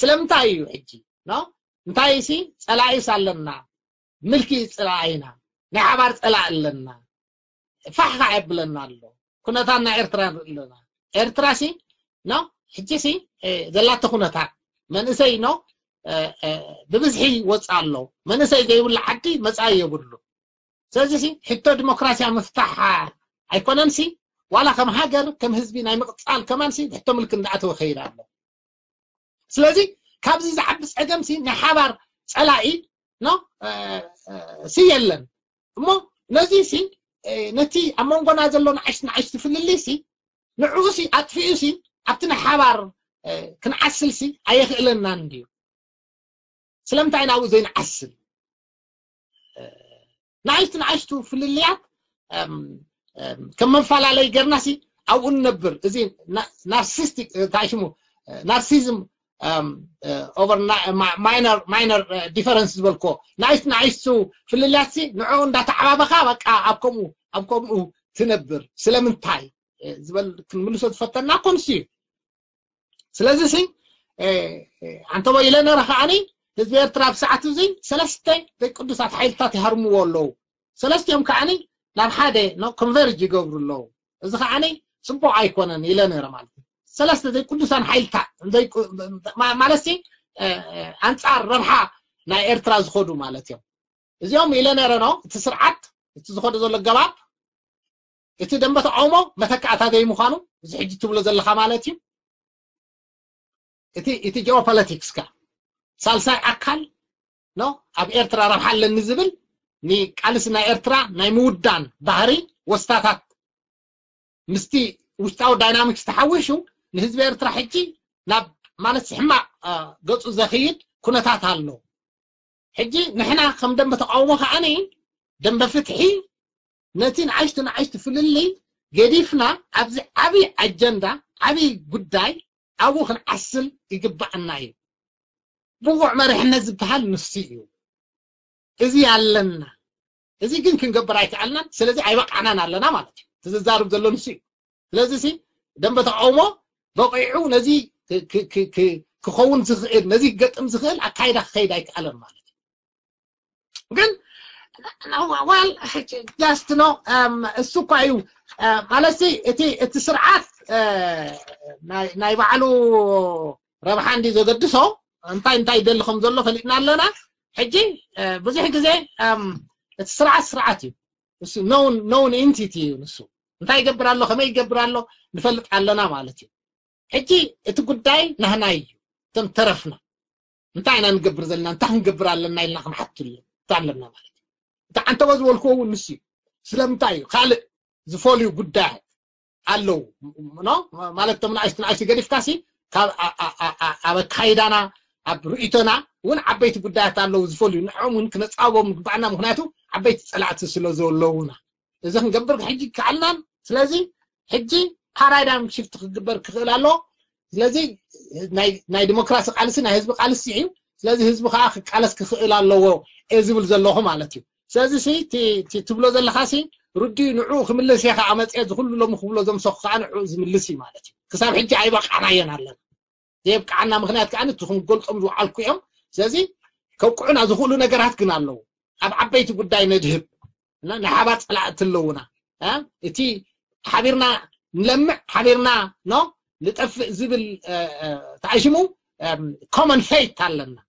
ስለምንታይ እዩ ሕጂ ኖ እንታይ ሲ ፀላኢስ ኣለና ምልኪ ፅላኢና ናይ ዓባር ፀላእ ኣለና ፋሕ ከዓ የብለና ኣሎ ኩነታት ናይ ኤርትራ ንርኢ ኣለና ኤርትራ ሲ ኖ ሕጂ ሲ ዘላተ ኩነታት መንእሰይ ኖ ብብዝሒ ወፅእ ኣሎ መንእሰይ ዘይብሉ ዓዲ መፃኢ የብሉ ስለዚ ሕቶ ዲሞክራስያ ምፍታሕ ኣይኮነን ሲ ولا كم هجر كم حزب ناي مقتال كمان سي حتى ملك ندعته خير الله سلازي كابزي زعب صعدم سي نحبر صلاي نو سي آه، آه، يلن مو نزي سي آه، نتي امون غنا زلون عشنا عشت في اللي سي نعوسي اطفيو سي ابتنا حبر كنعسل سي ايخ لنا نديو سلمت عين او زين عسل نعيش نعيشتو في الليات ከም መፋላለዪ ጌርናሲ ኣብኡ ንነብር እዚ ናርሲስቲክ እንታይ ሽሙ ናርሲዝም ኦቨር ማይነር ማይነር ዲፈረንስ ዝበልኮ ንኣይስ ንኣይሱ ፍልልያት ሲ ንዕኡ እንዳተዓባበካ በቃ ኣብ ከምኡ ኣብ ከምኡ ትነብር ስለምንታይ ዝበል ክንምልሶ ዝፈተና ኮንስ እዩ ስለዚ ሲ ኣንተቦ ኢለ ነረ ከዓኒ ህዝቢ ኤርትራ ብሰዓት እዙይ ሰለስተ ደቂ ቅዱሳት ሓይልታት ይሃርምዎ ኣለዉ ሰለስትዮም ከዓኒ ናብ ሓደ ኮንቨርጅ ይገብሩ ኣለው እዚ ከዓኒ ፅቡቅ ኣይኮነን ኢለ ነሮ ማለት እ ሰለስተ ዘይ ቅዱሳን ሓይልታ ማለስ ኣንፃር ረብሓ ናይ ኤርትራ ዝከዱ ማለት እዮም እዚኦም ኢለ ነረ ኖ እቲ ስርዓት እቲ ዝከደ ዘሎ ገባብ እቲ ደንበተቀሞ መተካዕታ ዘይምኳኑ እዚ ሕጂ ትብሎ ዘለካ ማለት እዩ እቲ ጂኦ ፖለቲክስ ካ ሳልሳይ ኣካል ኖ ኣብ ኤርትራ ረብሓ ኣለኒ ዝብል ني قالسنا ايرترا ناي مودان بحري وستاتا مستي وستاو داينامكس تحوشو نهزب ايرترا حجي ناب مالس حما غوصو زخيد كونتات هالنو حجي نحنا خم دم بتقاومخ اني دم بفتحي نتين عشتنا عشت في اللي قديفنا ابزي ابي اجندا ابي قداي ابوخ الاصل يقبع الناي بوضع ما رح نزب هالنسيو إزي علنا إزي جن كن جبر عيت علنا سلزي عيبق عنان علنا مالك تزارب دلون سي سلزي سي دم بتعومه بقيعو نزي ك ك ك كخون زخيل نزي قتم زخيل عكايدا خيدا عيت لك مالك أنا ዋል ጃስት ኖ እሱ እኳ እዩ ማለትሲ እቲ እቲ ስርዓት ናይ ባዕሉ ربحان دي زودت እንታይ أنتي أنتي دل خمزلو ፈሊጥና ኣለና حجي بزي حق زي ام السرعه سرعتي بس نون نون انتيتي نسو انت يقبر الله خمي يقبر الله نفلت علينا مالتي حجي انت قداي نهناي تم ترفنا انت انا نقبر زلنا انت نقبر لنا لنا حتى تعلمنا مالتي انت انت وزو الكو نسي سلام تاي خالد زفوليو قداي الو نو مالت تمنا اشتنا اشتنا اشتنا اشتنا اشتنا اشتنا اشتنا ون عبيت بدات الله وزفولي نعم ونكن تعاوم بعنا مهناتو عبيت سلعت سلوزو اللونا إذا نقبر حجي كعلم سلازي حجي حرايد عم شفت قبر كغلا له سلازي ناي ناي ديمقراطية على سنة حزب على سيعيو سلازي حزب خاخ كالس كغلا له إذا بلز الله سلازي شيء تي تي تبلز الله ردي نعوخ من اللي شيخ عم تعيد كل اللي مخبلز مسخان عوز من اللي مالتي كسام حجي عيبك عناين على ديب كعنا مغنات كعنا تخم قلت أمزو على القيام سيدي كوكونا زخولو نجرات كنا نو أب عبيت نجيب نحبات على تلونا ها إتي حبيرنا نلم حبيرنا نو نتف زبل ااا تعيشمو كومن فيت علنا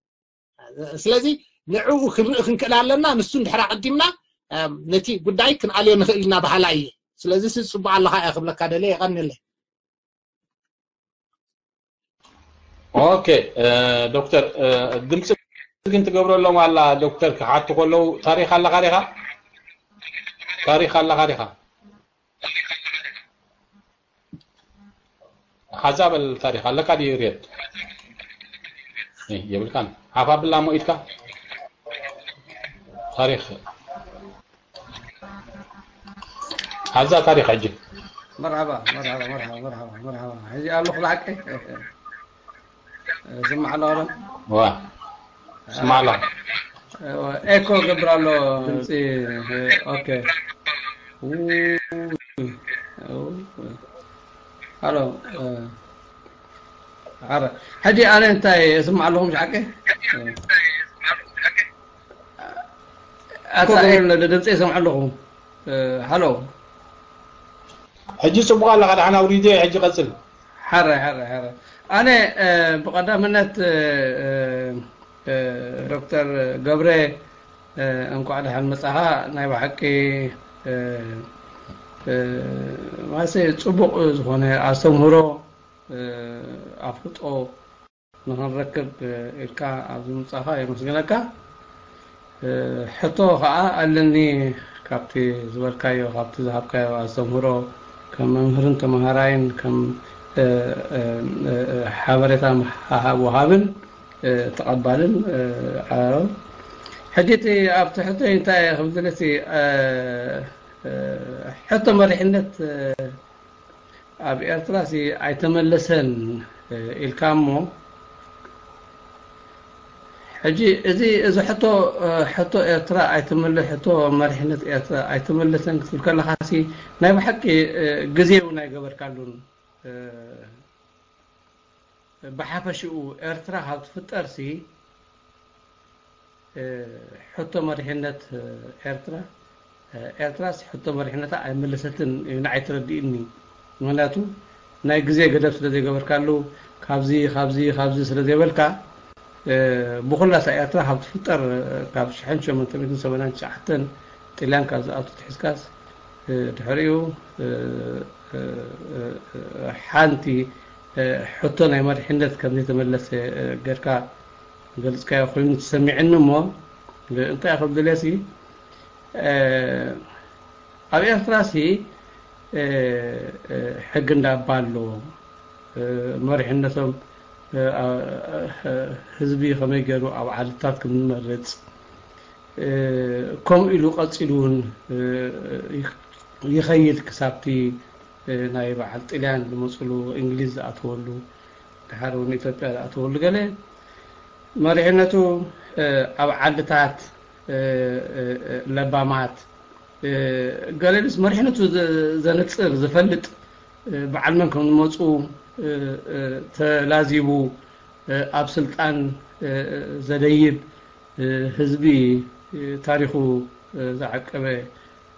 سلازي نعو خن خن كلا علنا نسون حرق قديمنا نتي قداي كن عليه نخلنا بحلاي سلازي سبع الله خير قبل كادلي غني له اوكي آه دكتور آه دمس كنت قبل لو على دكتور حتى تقول له تاريخ الله غريخه تاريخ الله غريخه حسب التاريخ الله قد يريد ايه يقول كان عفا بالله مؤيدك تاريخ هذا تاريخ عجيب مرحبا مرحبا مرحبا مرحبا مرحبا هذه اللغه العكي سمع الله و سمع الله ايكو جبر الله اوكي الو عرف هدي انا انت اسمع لهم شعكي اتقول ندنس اسمع لهم هلو حجي سبغال على انا اريد حجي غزل حره حره حره أنا آه، بقدر منت آه، آه، دكتور قبرة أنكو على هالمساحة ناي بحكي ما سي تبوق هون عصام هرو أفرط أو نهرب إلكا عظيم صحة يا مسجلكا حتى ها ألني كابتي زبركايو كابتي زهبكايو عصام هرو كم مهرن كم هراين كم حبرتام وهابن تقبل عرب حديثي أبتحته أنت يا خبزلتي حتى مريحنت أبي أرتراسي أيتم اللسن الكامو حجي إذا إذا حتى حتى أرترا أيتم اللي حتى مريحنت أرترا أيتم اللسن كل خاصي نايم حكي جزيه وناي ብሓፈሽኡ ኤርትራ ካብ ትፍጠር ሲ ሕቶ መሪሕነት ኤርትራ ኤርትራ ሕቶ መሪሕነታ ኣይመለሰትን ንዓይ ትረዲእኒ ምክንያቱ ናይ ግዜ ገደብ ስለ ዘይገበርካሉ ካብዚ ካብዚ ካብዚ ስለ ዘይበልካ ብኩላሳ ኤርትራ ካብ ትፍጠር ካብ 1889 ጥልያን ካብ ዝኣቱ ትሒዝካስ دحريو حانتي حطنا مر حندت كم نيت ملس جركا جلس كاي خلينا نسمع النمو انت اخو عبد الله سي ابي افراسي حق اندا بالو مر حندتهم حزبي خمي جرو او عالتات كم مرت كم الو قتلون ይኸይድ ክሳብቲ ናይ በዓል ጥልያን ዝመፅሉ እንግሊዝ ዝኣተወሉ ድሓር እውን ኢትዮጵያ ዝኣተወሉ ገለ መሪሕነቱ ኣብ ዓድታት ለባማት ገለ ምስ መሪሕነቱ ዘነፅር ዝፈልጥ በዓል መን ከም ዝመፁ ተላዚቡ ኣብ ስልጣን ዘደይብ ህዝቢ ታሪኹ ዝዓቀበ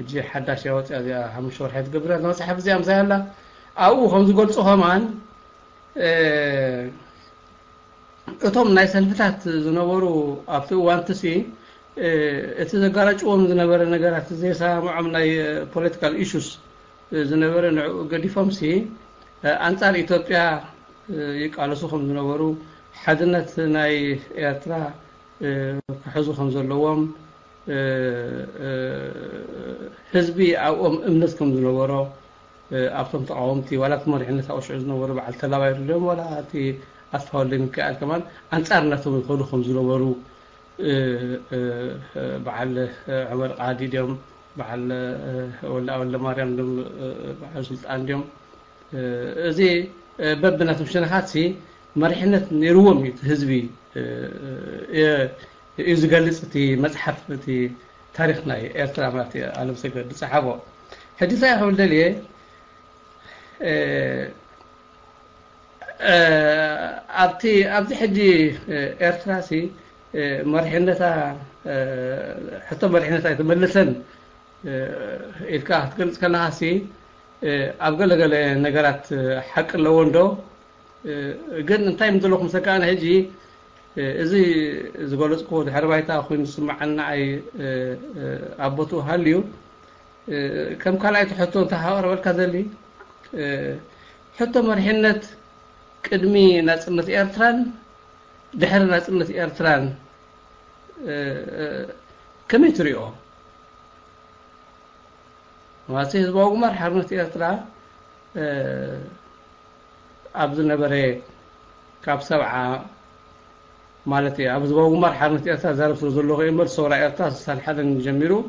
ሕጂ ሓዳሽ ወፅያ እዚኣ ሓሙሽተ ወርሒ ትግብረ መፅሓፍ እዚኣ ምሳይ ኣላ ኣብኡ ከም ዝገልፁ ከማን እቶም ናይ ሰልፍታት ዝነበሩ ኣብቲ እዋንቲ ሲ እቲ ዘጋረጭዎም ዝነበረ ነገራት ዘይሰምዖም ናይ ፖለቲካል ኢሹስ ዝነበረ ንዕኡ ገዲፎም ሲ ኣንፃር ኢትዮጵያ ይቃለሱ ከም ዝነበሩ ሓድነት ናይ ኤርትራ ክሕዙ ከም ዘለዎም حزبي او امنتكم زنورو ابتم تعاومتي ولا تمر حنا تاوش زنورو بعد تلاوير اليوم ولا تي اسفول لي مكال كمان انصارناتهم يقولوا خم زنورو بعد عمر قادي اليوم بعد ولا ولا مريم اليوم بعد سلطان اليوم زي بابنا تمشي نحاتي مرحنة نيروم حزبي أه أه እዩ ዝገልፅ እቲ መፅሓፍ እቲ ታሪክ ናይ ኤርትራ ማለት ኣለም ሰገድ ዝፀሓፎ ሕጂ እንታይ ክብል ደልየ ኣብቲ ኣብዚ ሕጂ ኤርትራ ሲ መሪሕነታ ሕቶ መሪሕነታ የተመለሰን ኢልካ ክትገልፅ ከለካ ሲ ኣብ ገለገለ ነገራት ሓቂ ኣለዎን ዶ ግን እንታይ ምዘለኹም ሰካኣነ ሕጂ እዚ ዝገለፅክዎ ድሕሪ ባይታ ኮይኑ ዝስማዓልና ኣይ ኣቦቱ ሃልዩ ከም ካልኣይቲ ሕቶ እንታይ ሃቅረበልካ ዘሊ ሕቶ መርሕነት ቅድሚ ናፅነት ኤርትራን ድሕሪ ናፅነት ኤርትራን ከመይ ትሪኦ ማለት ህዝባዊ ጉማር ሓርነት ኤርትራ ኣብ ዝነበረ ካብ ሰብዓ مالتي أبز بوا عمر حرنتي أتا زارب سرزلو غي عمر صورة أتا سال حدا نجمرو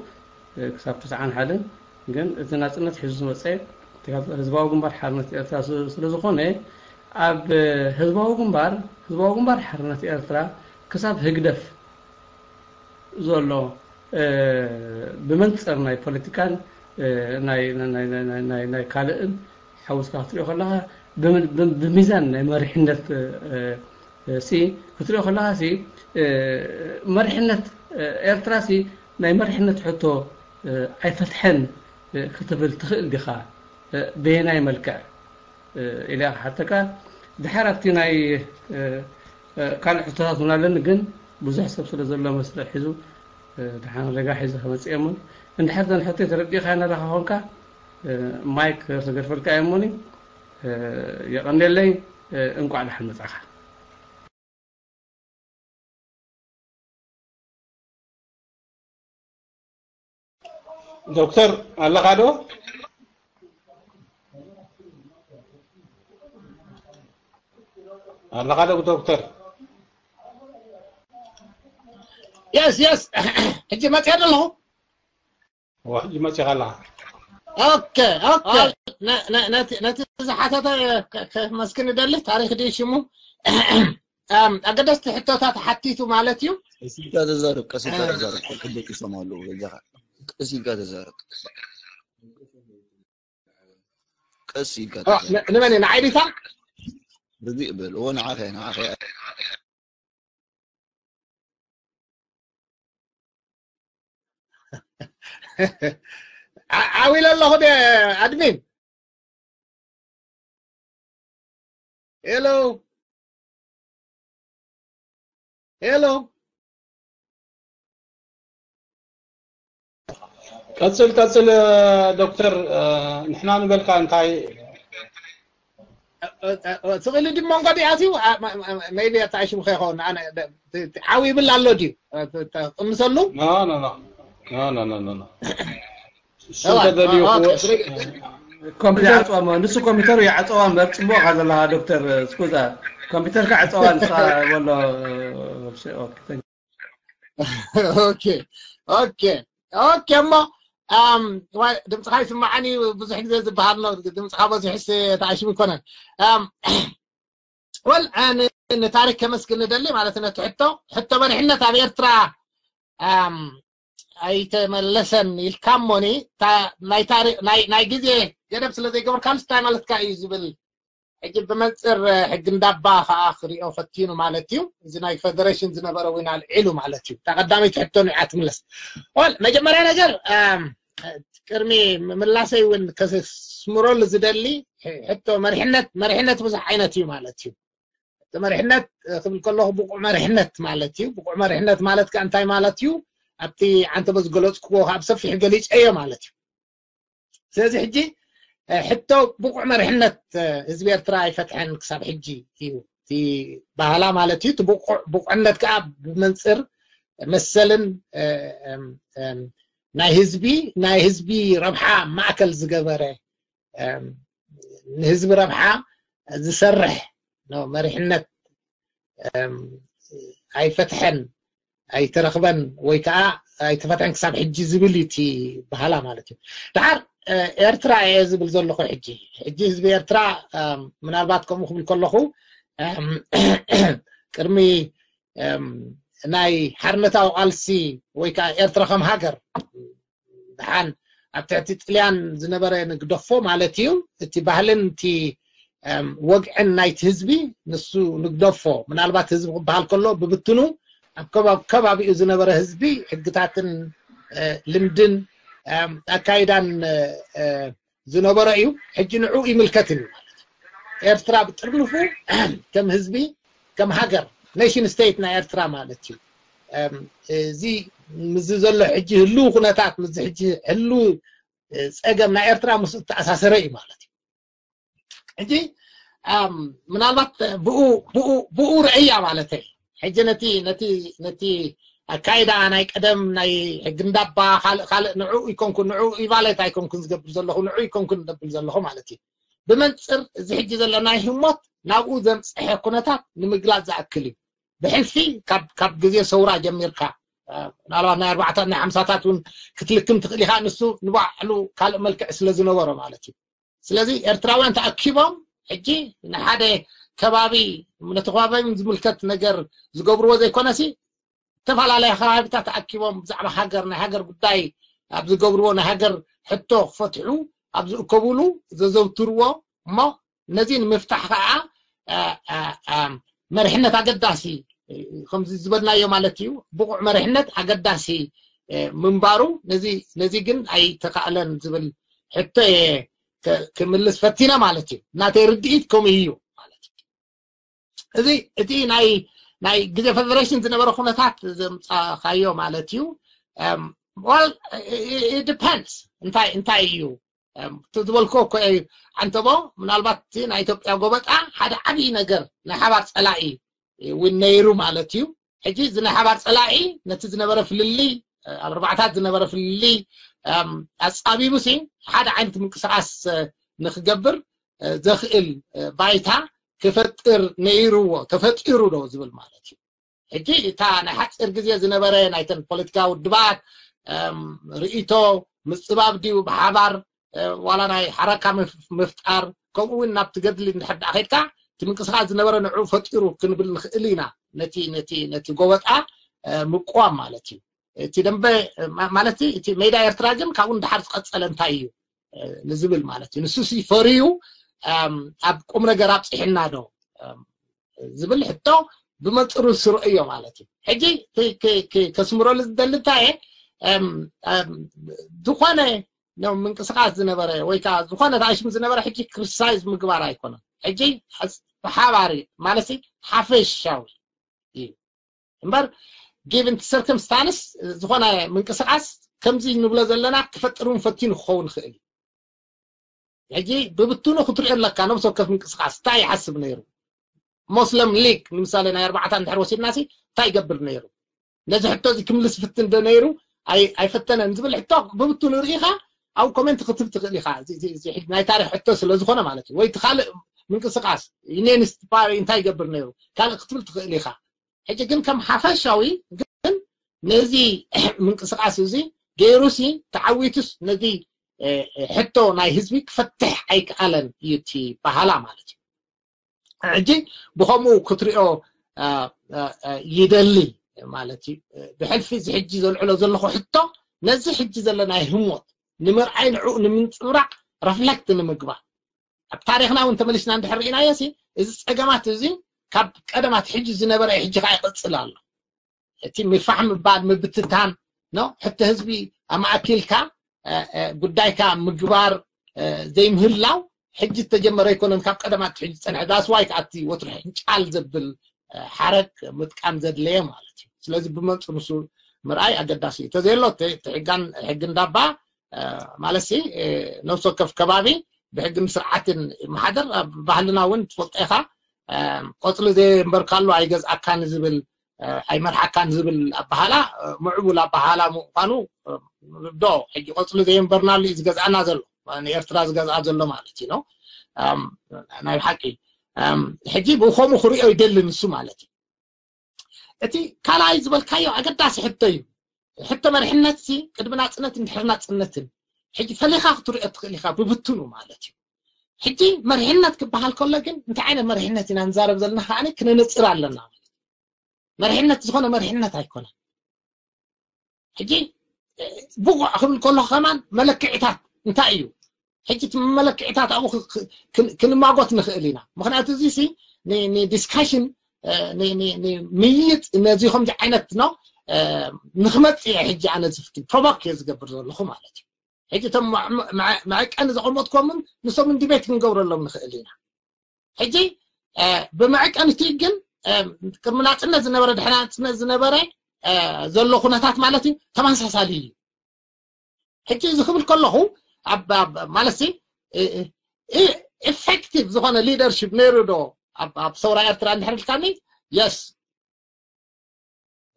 كسب تسعة عن حدا جن إذا نت حزب مسيح تقال حزب بوا عمر حرنتي أتا سرزلو غي أب حزب بوا عمر حزب بوا عمر حرنتي أتا كسب هجدف زلو بمنصر ناي بوليتيكال ناي ناي ناي ناي ناي كالئن حوس كاتري خلاها بميزان ناي مريحنة سي كتر يخلع سي آه، مرحنة إيرتراسي آه، ناي مرحنة حتى آه، أي فتحن كتب التخيل دخا بين أي ملكة إلى حتى كا دحرتي ناي كان حتى هنا لنا جن بزح سب سر زلا مسلا حزو دحان رجع حزو خمس أيامون إن حتى حتى تربي خانة رخونكا مايك رجع فرك أيامون يقنن لي إنكو على حمد أخا دكتور አለካ ዶ አለካ ዶ دكتور يس يس انت ما تقدر له واحد ما تقدر له اوكي اوكي نتي نتي زحاتات مسكن دله تاريخ دي شمو አገደስቲ ሕቶታት ሓቲቱ ማለት እዩ ስልካ ተዛርብ ቀስልካ ተዛርብ ክልቂ ሰማሉ ጀኻ كسيكاتا زارق كسيكاتا اه نماني انا عادي بدي اقبل وانا عارف انا عارف عاويل الله ده ادمين هلو هلو قصل قصل آه، دكتور آه، نحن نبلك عن تاي تقول لي من قد يأتيه آه، ما يبي يتعيش مخيخون أنا عاوي بلا مسلو لا لا لا لا لا لا لا لا شو كذا لي كمبيوتر وما نسو كمبيوتر يا عطوان بس مو هذا لا دكتور سكوزا كمبيوتر كعطوان ولا شيء اوكي اوكي اوكي اوكي ما ام دوي دمت خاي سمعاني بزح نز بهارنا دمت خا بزح حس تعيش من كنا ام والان ان تارك كمس كنا دلي معناته انه تحتو حتى من حنا تاع ايرترا ام اي تملسن الكاموني تاع ناي تاري ناي ناي جيزي جرب سلا زي كمر كامس تاعنا لتكا يزبل اجي بمصر حق ندبا اخري او فتينو مالتيو اذا ناي فيدريشنز نبروين على العلو مالتيو تقدامي تحتو نعات ملس وال مجمر انا كرمي ملاسي ون كسمرول زدلي حتى مرحنت مرحنت بزح عينتي مالتي مرحنت قبل كله بقع مرحنت مالتي بقع مرحنت مالتك انتي مالتي ابتي انت بس قلت كو هاب صفح قليش اي مالتي سيزي حجي حتى بقع مرحنت ازبير تراي فتحن كساب حجي تيو تي بهلا مالتي تبقع بقعنت كاب منصر مثلا أم أم ناي هزبي ناي هزبي ربحا ماكل زغبره نهزب ربحا زسرح نو مرحنت اي فتحن اي ترخبن ويكا اي تفتحن كساب حجي زبلي تي بهلا مالتي دعار ارترا اي زبل زول لخو حجي حجي زبي ارترا منالباتكم مخبل كل لخو كرمي ناي حرمتا وقالسي ويكا ارترخم هاجر دحان ابتعتي تليان زنبرا نقدفو مالتيو اتي بهلن تي وقعن نايت هزبي نسو نقدفو من البات هزب بهال كله ببتنو كباب كباب زنبرا هزبي حقتاتن لمدن اكايدان زنبرا ايو حج نعوي ملكتن ارترا بترنفو كم هزبي كم هاجر ناشن ستيت نا إيرترا مالتشي زي مززل حجي هلو خناتات مز حجي هلو أجمع إيرترا مس أساس رأي مالتي حجي أم من الوقت بقو بقو بقو رأي مالتي حجي نتي نتي نتي أكيد أنا كدم ناي جنداب با خال خال نوع يكون كن نوع يبالي تاي كن زقبل زلله يكون كن زقبل زلله مالتي بمن زحجي زلله ناي همات ناقو ذم صحيح كنتا نمجلات بحلفي كاب كاب جزيرة سورة جميركا نالا آه. نار بعثة نعم ساتات ون كتلكم تخليها نسو نبع له قال ملك سلزي نظرة مالتي سلزي ارتراوان تأكبهم حجي إن كبابي من تقابي من ملكة نجر زقبر وزي كونسي تفعل عليه خراب تأكبهم زعم حجر نهجر بداي أبز قبر ونهجر حتى فتحوا أبز قبولوا زو تروا ما نزين مفتاحها آه آه مرحنا تعدد داسي كم زبدنا يوم على تيو بقع مرحنة حقت داسي منبارو نزي نزي جن أي تقالن زبل حتى كمل سفتينا مالتي ناتي رديت كم هيو مالتي زي تي ناي ناي جزء فدريشن تنا بروحنا ثات زم خيو مالتيو um, well it depends انت انت يو um, تدول كو من البطن أي تبقى جوبك أه هذا أبي نجر نحبس لاقي ونيرو مالتيو حجي زنا حبار صلاعي نتي زنا برا فللي الربعتات زنا برا فللي أصابي موسي حدا عند من قصاص نخجبر زخل بايتا كفتر نيرو كفتر نيرو زبل مالتيو حجي تا نحط إرجزية زنا برا نايتن بوليتكا ودبات رئيتو مصباب ديو بحبار ولا ناي حركة مفتار كوين نبتقدل نحد أخيتا من قصاد نبرة نعوف فتيرو كن بالخلينا نتي نتي نتي قوتها آه مقوام مالتي تدم ب مالتي تي ميدا يرتاجن كون دحرف قتلن تايو آه نزبل مالتي نسوسي فريو أب أمنا جرابس إحنا دو زبل حتى بمتصور سرقية مالتي هجي كي كي كي كسمرول الدلتاي أم أم دخانة نعم من قصاد نبرة ويكاز دخانة عايش من نبرة هجي كرسايز مقبرة يكونه أجي حس بحواري مالسي حفش شوي إيه إمبار given circumstances زخنا من كسرعس كم زي نبلا زلنا كفترون فتين خون خيلي يجي يعني ببتونه خطر إلا كانوا بسوك من كسرعس تاي حسب نيرو مسلم ليك من مثال نير بعثان دحر وسيد ناسي تاي قبل نيرو نجي حتى زي كم لس فتن ده نيرو أي أي فتنا نزبل حتى ببتونه رغيخة أو كومنت خطبت رغيخة زي زي زي حد ناي تاريخ حتى سلو زخنا مالتي ويتخالق منك سقاس ينين استبار ينتاي قبر نيرو كان قتلت إليخا حيجا قن كم حفشاوي قن نزي منك سقاس يزي جيروسي تعويتس نزي آه، حتو ناي هزبي كفتح ايك ألن يوتي بحالا مالج عجي بخمو كتري او آه، آه، يدلي مالتي بحلف زي حجي زل علو زل خو حتو نزي حجي زلنا يهموت نمر عين عو نمر رفلكت نمقبال ኣብ ታሪክና እውን ተመሊስና እንድሕር ርኢናዮ ሲ እዚ ፀገማት እዚ ካብ ቀደማት ሕጂ ዝነበረ ሕጂ ከዓ ይቅፅል ኣሎ እቲ ምፋሕ ምባል ምብትታን ኖ ሕቲ ህዝቢ ኣማእኪልካ ጉዳይካ ምግባር ዘይምህላው ሕጂ ዝተጀመረ ኣይኮነን ካብ ቀደማት ሕጂ ፀንሐ ዳስዋይ ከዓቲ ወትሪ ሕንጫል ዘብል ሓረግ ምጥቃም ዘድለየ ማለት እዩ ስለዚ ብመንፁ ንሱ ምርኣይ ኣገዳሲ እዩ ተዘየሎ ሕጊ እንዳባ ማለት ነብሶ ከፍ ከባቢ بحق مسرعات محدر بحلنا وانت فوقيها قتل زي مبركالو اي جزء كان زبل اي آه، مرحا كان زبل بحالا آه، معبول بحالا مقانو دو حق قتل زي مبرنالي اي جزء نازل يعني ارتراز جزء نازل مالتي نو انا الحقي حجي بوخوم خريق يدل نسو مالتي اتي كالا اي كايو اقداس حتى حتى مرحنتي قد بنات سنتي حرنات سنتي حجي فليخاف طريقة خليخاف ببطنه مالتي حجي مرحنتك بحال كلكن انت عين مرحنتنا نزارب ذلنا خانك ننصر على لنا مرحنت زخونا مرحنت هيكونا حجي بوغ أخبر الكل خمان ملك عتاد انت ايو حجي ملك عتاد أو كل ما قوت نخلينا مخنا تزيسي ني ني ديسكاشن ني ني ني ميت نزيخهم جعينتنا نخمت يا حجي عنا زفكي بروباك يزقبر ذلك مالتي حيث تم مع مع معك أنا ذا علمت قومن نصوم من دبيت آه، آه، من جور الله من خلينا حجي بمعك أنا تيجن كرمنات الناس نبرة حنا الناس نبرة آه، زلوا خونا تحت مالتي ثمان سالي حجي إذا خبر كله عب عب مالسي إيه إفكتيف زخنا ليدرشيب نيرو دو عب عب صورة أرتر عند حرف كامي يس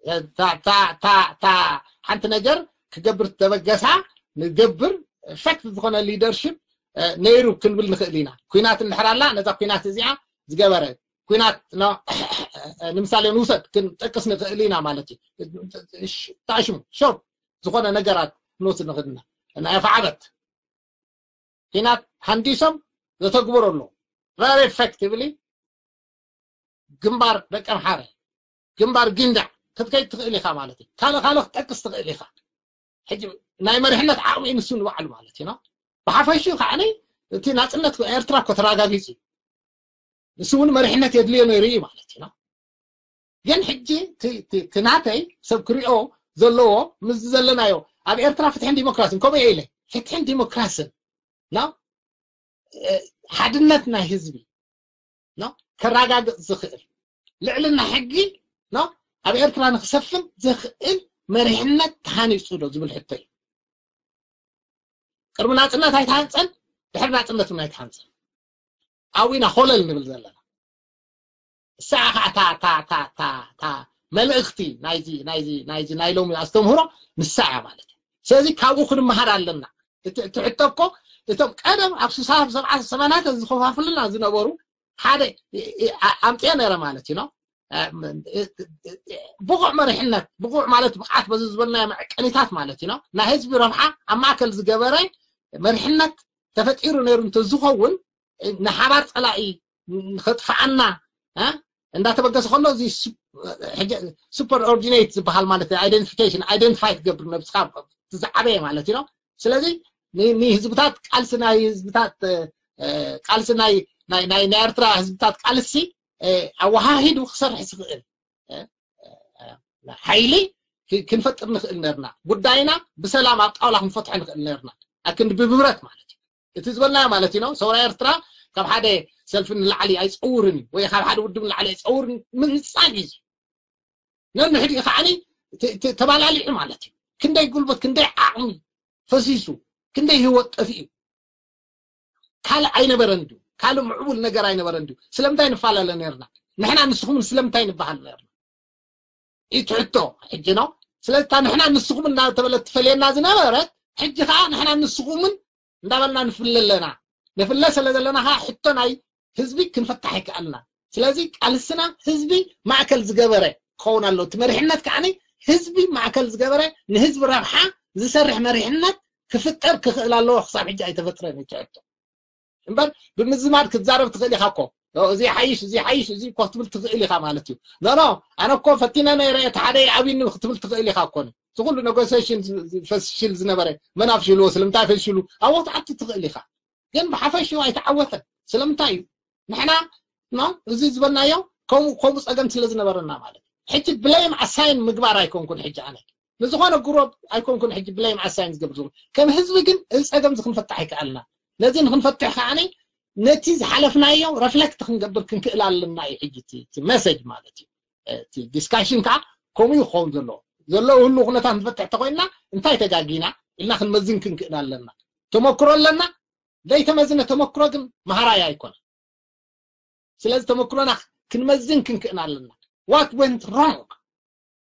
تا تا تا تا حنت نجر كجبر تبقى ساعه ندبر فكت ذخنا ليدرشيب نيرو كل بالنخلينا كينات النحر الله نذا كينات زيعة زجبرة كينات نا نمثال ينوسد كن تقص نخلينا مالتي إيش تعيشم شوف ذخنا نجرات نوس نخدنا أنا فعلت كينات هنديسم ذا تكبر له very effectively جمبار بك أمحارة جمبار جندع تتكيت تغيلي خا مالتي خالو خالو تقص تغيلي خا حجم ناي مريحنات عربي نسون وعلو مالتينا بحافيشي خاني تي ناصنت ايرترا كوتراغافيسي نسون مريحنات يدلي نيري مالتينا ين حجي تي تي تناتي سبكريو زلو مز زلنايو اب ايرترا فتحين ديموكراسي كوم ايلي فتحين ديموكراسي لا حدنتنا حزبي لا كراغاغ زخر لعلنا حقي لا اب ايرترا نخسفن زخر مريحنات تاني سودو زبل حطي ቅድሚ ናፅነት ኣይተሃንፀን ድሕሪ ናፅነት እውን ኣይተሃንፀን ኣብኢና ኮለል ንብል ዘለና ሳዕ ከዓ እታ እታ እታ እታ እታ መልእኽቲ ናይዚ ናይዚ ናይዚ ናይ ሎሚ ኣስተምህሮ ንሳ እያ ማለት እዩ ስለዚ ካብኡ ክንመሃር ኣለና እቲ ሕቶ እኮ እቶም ቀደም ኣብ ስሳብ ሰብዓ ሰማናት ዝኸፋፍልና ዝነበሩ ሓደ ኣምፅአ ነይረ ማለት እዩ ኖ ብቑዕ መሪሕነት ብቑዕ ማለት ብቕዓት በዚ ዝበልና መዕቀኒታት ማለት እዩ ኖ ናይ ህዝቢ ረብሓ ኣብ ማእከል ዝገበረ مرحنت تفتحيرو نيرو تزخون نحرات على اي خطفعنا ها عندها تبقس خلو زي سوبر اوردينيت بحال مالتي ايدنتيفيكيشن ايدنتيفايت قبل ما بسخاب تزعبي مالتي نو سلازي ني هزبتات قالسنا هزبتات آه، آه، قالسنا ناي ناي نيرترا هزبتات قالسي آه، اوها هيد وخسر حسن حيلي كنفتر نخل نيرنا قد داينا بسلام عطاولا هنفتح نخل نيرنا لكن بمبرت مالتي እቲ ዝበልና ማለት ነው ሰብራ ኤርትራ ካብ ሓደ ሰልፊ ንላዕሊ ኣይፀውርን እዩ ወይ ካብ ሓደ ውድብ ንላዕሊ ኣይፀውርን ምንፃል እዩ ነንሕድኡ ከዓኒ ተባላሊዑ ማለት እዩ ክንደይ ጉልበት ክንደይ ዓቕሚ ፈሲሱ ክንደይ ህወት ጠፊኡ ካልእ ኣይነበረን ድዩ ካልእ ምዕቡል ነገር ኣይነበረን ድዩ ስለምንታይ ንፈላለ ነርና ንሕና ንስኹም ስለምንታይ ንበሃል ነርና እዩ ትሕቶ ሕጂ ነው ስለዚ ንሕና ንስኹም እናተበለ ትፈልየና ዝነበረት حجي خان حنا نسقومن ندبلنا نفلل لنا نفلل سلاز لنا ها حطنا اي هزبي كنفتح هيك قالنا سلازي قال السنة هزبي مع كل زقبرة كون الله تمرحنت كعني هزبي مع كل زقبرة نهزب رابحة زي سرح مرحنت كفتر كخلال الله خصاب حجي اي تفتره نتعبتو انبال بمزمار كتزارب تخلي حقو زي حيش زي حيش زي قطب التغيلي خامالتي لا لا أنا كون فتينا أنا ريت علي أبي إنه قطب التغيلي خاكون تقول نقصيشن فشل زنبري ما نافش لو سلمتا فشلو أو تعطي تغيلي خا ين يعني بحفش شوي تعوثة سلمتا نحنا نا نعم، زي زبنا يوم كم كم بس أجن سلزنا برنا مالك حتى بلايم أساين مجبر أيكون كل حج عنك نزخان الجروب أيكون كل حج بلايم أساين قبل زوج كم هزوجن إز أجن زخن فتحك علنا نزين خن عني نتي زحلفنايو رفلكت كنقدر كنكئل على الناي حجي تي تي مسج مالتي آه، تي ديسكاشن كا كومي خون زلو زلو هلو خنا تان تفتح تقوينا انتاي تجاقينا إلنا خن مزين كنكئل على الناي تمكرو لنا لاي تمزين تمكرو كن مهرايا يكون سلاز تمكرونا كن مزين كنكئل على الناي what went wrong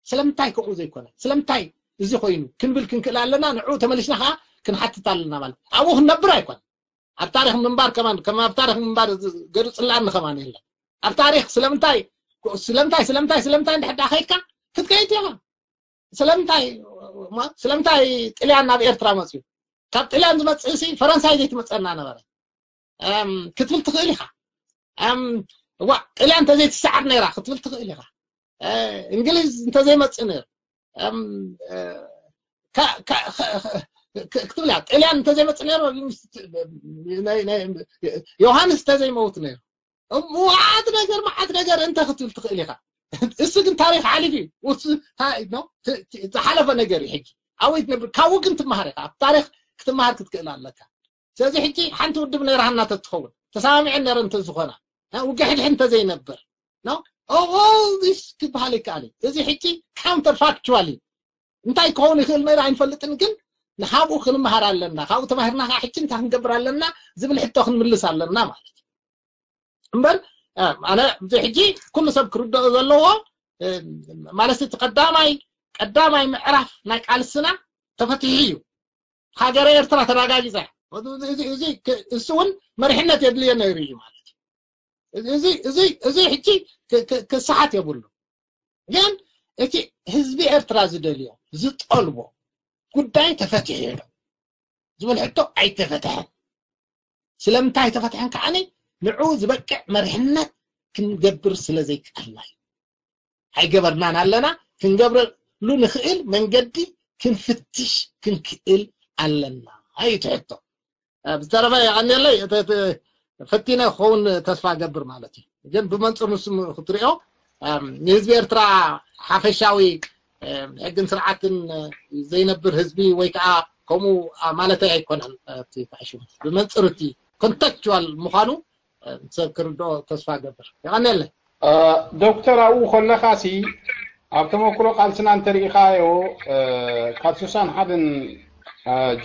سلام تاي كو زي كون سلام تاي زي خوينو كن بالكنكئل على الناي نعو تملشنا خا كن حتى تال الناي أبوه نبرا يكون أبتاريخ منبار كمان كما أبتاريخ منبار قرر سلعنا خمان إلا أبتاريخ سلمتاي سلمتاي سلمتاي سلمتاي نحن أخيكا كتكيت يا سلمتاي ما سلمتاي تلي عنا بإير ترامسي كاب تلي عنا بمتسيسي فرنسا يجي تمتسعنا أنا بارا أم كتبل تغيلي خا أم وا إلي أنت زي تسعر نيرا كتبل تغيلي خا إنجليز أنت زي متسعر أم كتب لك إليان أنت زي ما تنير مست... ناي ناي يوهانس أنت زي موت نير مو عاد نجر ما عاد نجر أنت كتب لك إليك السد تاريخ عالي فيه وص هاي نو تحلف نجر يحكي أو يتنب كاو كنت مهرك تاريخ كنت مهرك تقول لك سيزي حكي حنت ودي من رهنا تدخل تسامع إن رن تزخنا وقحد حنت زي نبر نو أو all this كبهالك عليه سيزي حكي counterfactually أنت يكون يخل ما يرعين فلتنقل نحابو خن مهر لنا خاو تمهرنا حكين تهن قبر لنا زبل حتى خن ملس لنا ما أمبر أنا بحكي كل سب كرد ذلوا ما لست قدامي قدامي معرف نك على السنة تفتحيو حاجة رأيت ترى ترى قاعد يزح زي زي السون مرحنا تدلي أنا يريجي مالك زي زي زي حكي ك ك كساعات يقول له يعني هزبي إرتراز دليل زت ألبو ጉዳይ ተፈቲሑ ኢሉ ዝበል ሕቶ ኣይተፈትሐን ስለምንታይ ተፈትሐን ከዓኒ ንዑ ዝበቅዕ መሪሕነት ክንገብር ስለ ዘይከኣልና እዩ ኣይገበርናን ኣለና ክንገብረሉ ንኽእል መንገዲ ክንፍትሽ ክንክእል ኣለና እዩ ትሕቶ ብተረፈ ይቀኒለይ ፈቲነ ክኸውን ተስፋ ገብር ማለት እዩ ግን ብመንፅር ምስ ክትሪኦ ንህዝቢ ኤርትራ ሓፈሻዊ حقن سرعات زي نبر هزبي ويكعا كمو مالتا يكون في فعشون بمن صرتي كونتاكتوال مخانو تسكر دو تسفا قبر يغني الله دكتور او خلنا خاسي ابتمو كلو قالتنا ان تاريخايو كاتسوسان حدن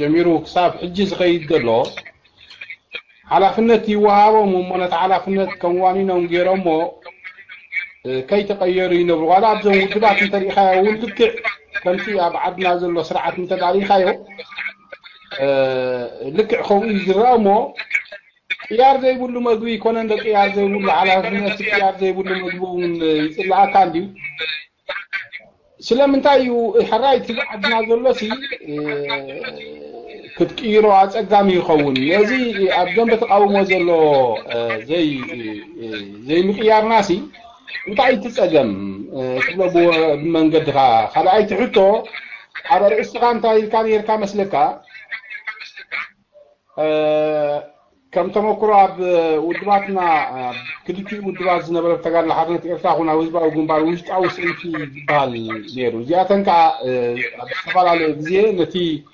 جميرو كساب حجز غيد دلو على فنتي وهابو ممونت على فنت كموانينو نجيرو مو كي تغيرين وعلى عبزه تبعت تاريخها ونتبكع كمسي أبعدنا زلو سرعة من تاريخها آه، يو لكع خوي جرامو قيار زي بلو مدوي كونن دا قيار زي بلو على نفس قيار زي بلو مدبون يطلع كانديو ስለምንታይ እዩ ሕራይ ትባዓድና ዘሎ عاد ክትቅይሮ يخون يزي ነዚ ኣብ ደንበ زي آه، آه، زي ዘይምቅያርና ناسي انتعيت تسألم تقلبو بمن قدها خلعيت حتو على رئيس غانتا يركان يركا مسلكا كم تمكرا بودواتنا كدتي ودواز نبر تقال لحظة تقرتا هنا وزبا وقنبار وشت او سنتي بال ليرو زياتن كا سفال على الزيه نتي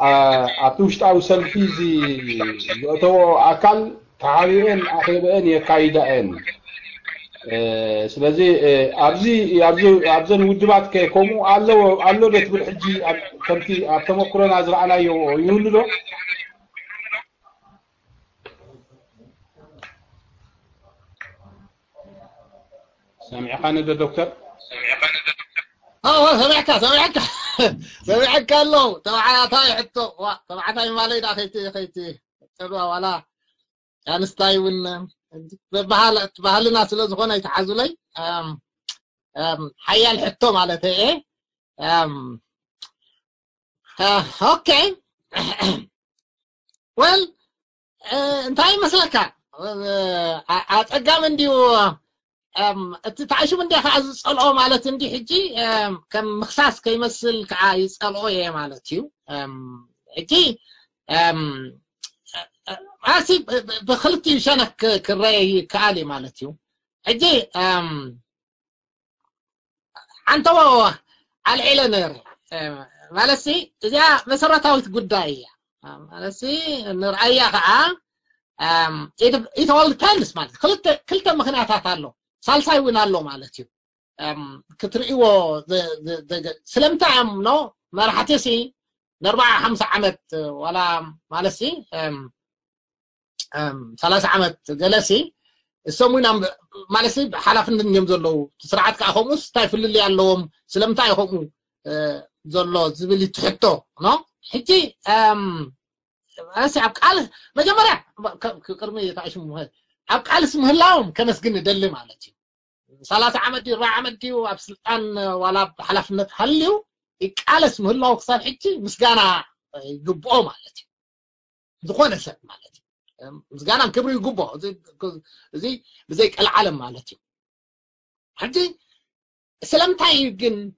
اتوشت او سنتي زي اتو اكل تعاليرين اخيبين يكايدا اني ስለዚ ኣብዚ ኣብዘን ውድባት ከ ከምኡ ኣለዎ ኣሎ ዶ ትብል ሕጂ ከምቲ ኣብ ተመክሮና ዝረኣናዮ ይህሉ ዶ سامعخاني ده دكتور سامعخاني ده دكتور اه سامعك سامعك سامعك الله تبع تاي حتى تبع تاي مالي دا ولا ባህልና ስለ ዝኾነ ይተሓዙለይ ሓያል ሕቶ ማለት እየ ኦኬ ወል እንታይ ይመስለካ ኣፀጋም እንዲዩ እቲ ተዓሽም እንዲ ከዓ ዝፀልኦ ማለት እንዲ ሕጂ ከም ምክሳስ ከይመስል ከዓ ይፀልኦ እየ ማለት እዩ ሕጂ عاسي بخلتي شانك كري كالي مالتيو اجي ام انت وهو على الينر مالسي يا مسرته قداي مالسي نرايا قا ام ايت اول تنس مال كلت كلت مخناتات الله سالساي وين الله مالتيو ام كتريو سلمتعم نو مرحتي سي 4 5 عمت ولا مالسي ام ሰላሳ ዓመት ገለሲ እሶም ኢና ማለት ሓላፍነት እዮም ዘለዉ ስርዓት ከዓ ከምኡስ እንታይ ፍልል ኣለዎም ስለምንታይ ከምኡ ዘሎ ዝብል ትሕቶ ኖ ሕጂ ኣስ ኣብ ቃል መጀመርያ ቅድሚ ታእሽ ኣብ ቃልስ ምህላዎም ከመስግን ይደሊ ማለት እዩ ሰላሳ ዓመት ድዩ ርባ ዓመት ድዩ ኣብ ስልጣን ዋላ ብሓላፍነት ሃልዩ ቃልስ ምህላዎ ክሳብ ሕጂ ምስጋና ይግብኦ ማለት እዩ ዝኾነ ሰብ ማለት እዩ مزجانا كبري جوبا زي زي زي العالم مالتي حجي سلام تايجن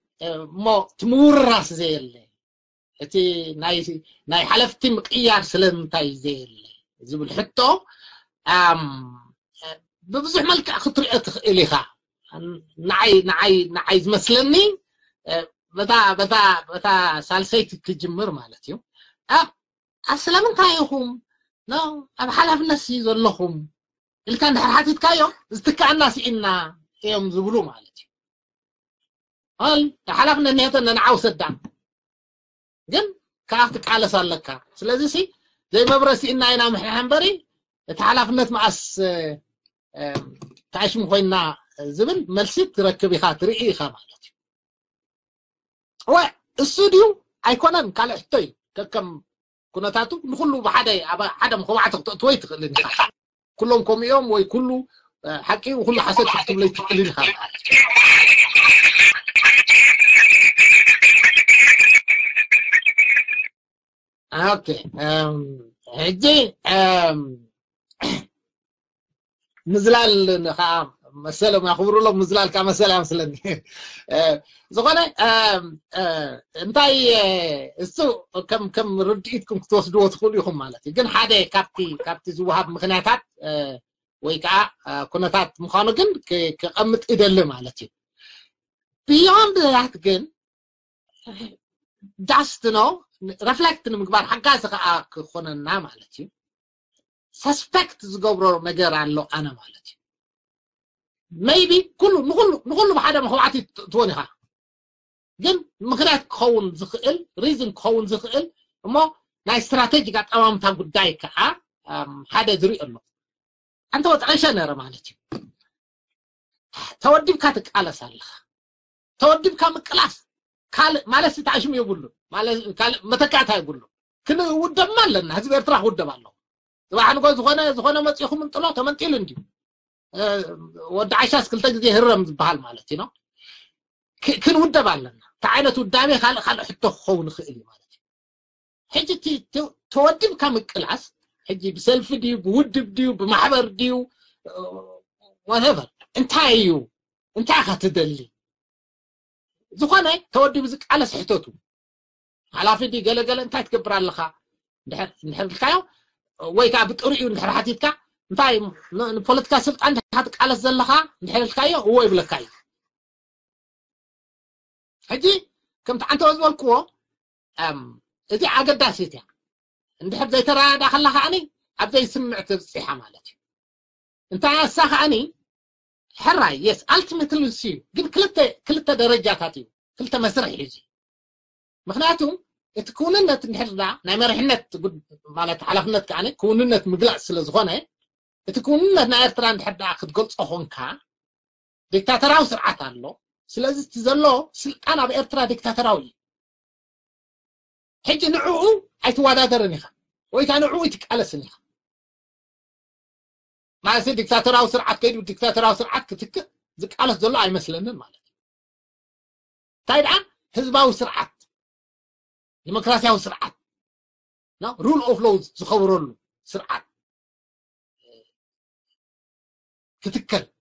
ما تمور راس زي اللي اتي ناي ناي حلفتي مقيار سلام تاي زي اللي زي بالحتو ام آه، بفزح ملك خطري اتخ نعي نعي نعي مثلني آه، بدا بدا بدا سالسيت تجمر مالتي اه اسلام تايهم لا أنا حلف الناس يزول لهم اللي كان حرحات يتكايو استكع الناس إنا يوم زبلو مالتي قال حلفنا إن هيتنا نعاو سدان جن كافتك على سالكا سلازي سي زي مبرسي إنا إنا محيحن بري تحلف الناس مع أس تعيش مخوينا زبل ملسيت تركبي خاطري إيخا مالتي وي السوديو أيكونان كالحتوي ككم كنا تاتو نخلو بحدا حدا مخوعة تويت لنها كلهم كم يوم ويكلوا آه، حكي وكل حسد تكتب لي تقليلها اوكي أم... هجي أم... نزلال نخام مسألة مخبر لك مزلال كمسألة مثلا آه، زغنا آه، انتاي السو آه، كم كم رديتكم تتوسدوا تقوليهم مالتي جن حدا كابتي كابتي زوهاب مخناتات ويكا كناتات ኩነታት ምዃኑ ግን ክቐምጥ ይደሊ ማለት እዩ ቢዮንድ ዛት ግን ዳስት ነው ረፍሌክት ንምግባር ሓጋዚ ከዓ ክኾነና ማለት እዩ ሰስፔክት ዝገብሮ ነገር ኣሎ maybe كله نقول نقول له بحاجه ما هو عاتي توني ها جن مغرات كون زخل reason كون زخل ما لا استراتيجي قد امام تاب قداي كا حدا ذري انه انت وتعيش انا رمالتي تودب كاتك على سالخ تودب كام كلاس قال ما لسه تعيش مي يقول له ما لا قال متكاتا يقول له كنا ودمان لنا حزب ارتراح ودمان له واحد نقول زخونه زخونه ما تيخو من طلعته من تيلندي أه، ودي عايشاس كل تجدي هرم بحال مالتي نو كن ود بالنا تعينت ودامي خال خال حتو خون خيلي مالتي حجي تي تودي بكم كلاس حجي بسلف ديو بود ديو بمحبر ديو أه، whatever انت ايو انت اخا تدلي زخانة تودي بزك على سحتوتو على فيدي قال قال انت تكبر على الخا نحر نحر الخايو ويكا بتقرئو نحر حتيتكا نتاي نفولتكا سلطان تحتك على الزلخة نحيل الكاية هو يبل الكاية هجي كم تعانت وزبال أم إذي عقد داسيتيا نتحب زي ترى داخل لها أني أبدأ يسمع تبصيحة مالتي نتاي الساخة أني يس ألتمتلو كلتا كلتا درجات هاتيو كلتا مزرع يجي مخناتو تكون النت نحرنا نعم رحنت قد مالت على فنت يعني كون النت مقلع سلزغونه تكون نايرتران حد عقد قلت أخونك ديكتاتراو سرعة الله سلازي تزلو سل أنا بإرترا ديكتاتراوي حيث نعوه أي توادا درنيخ ويتا نعوه تك ألس نيخ ما يصير ديكتاتراو سرعة كيد وديكتاتراو سرعة كتك زك ألس دولو أي مسلم المال تايد عن هزباو سرعة ديمقراسيا سرعة نا رول أوف لوز زخورولو سرعة تذكر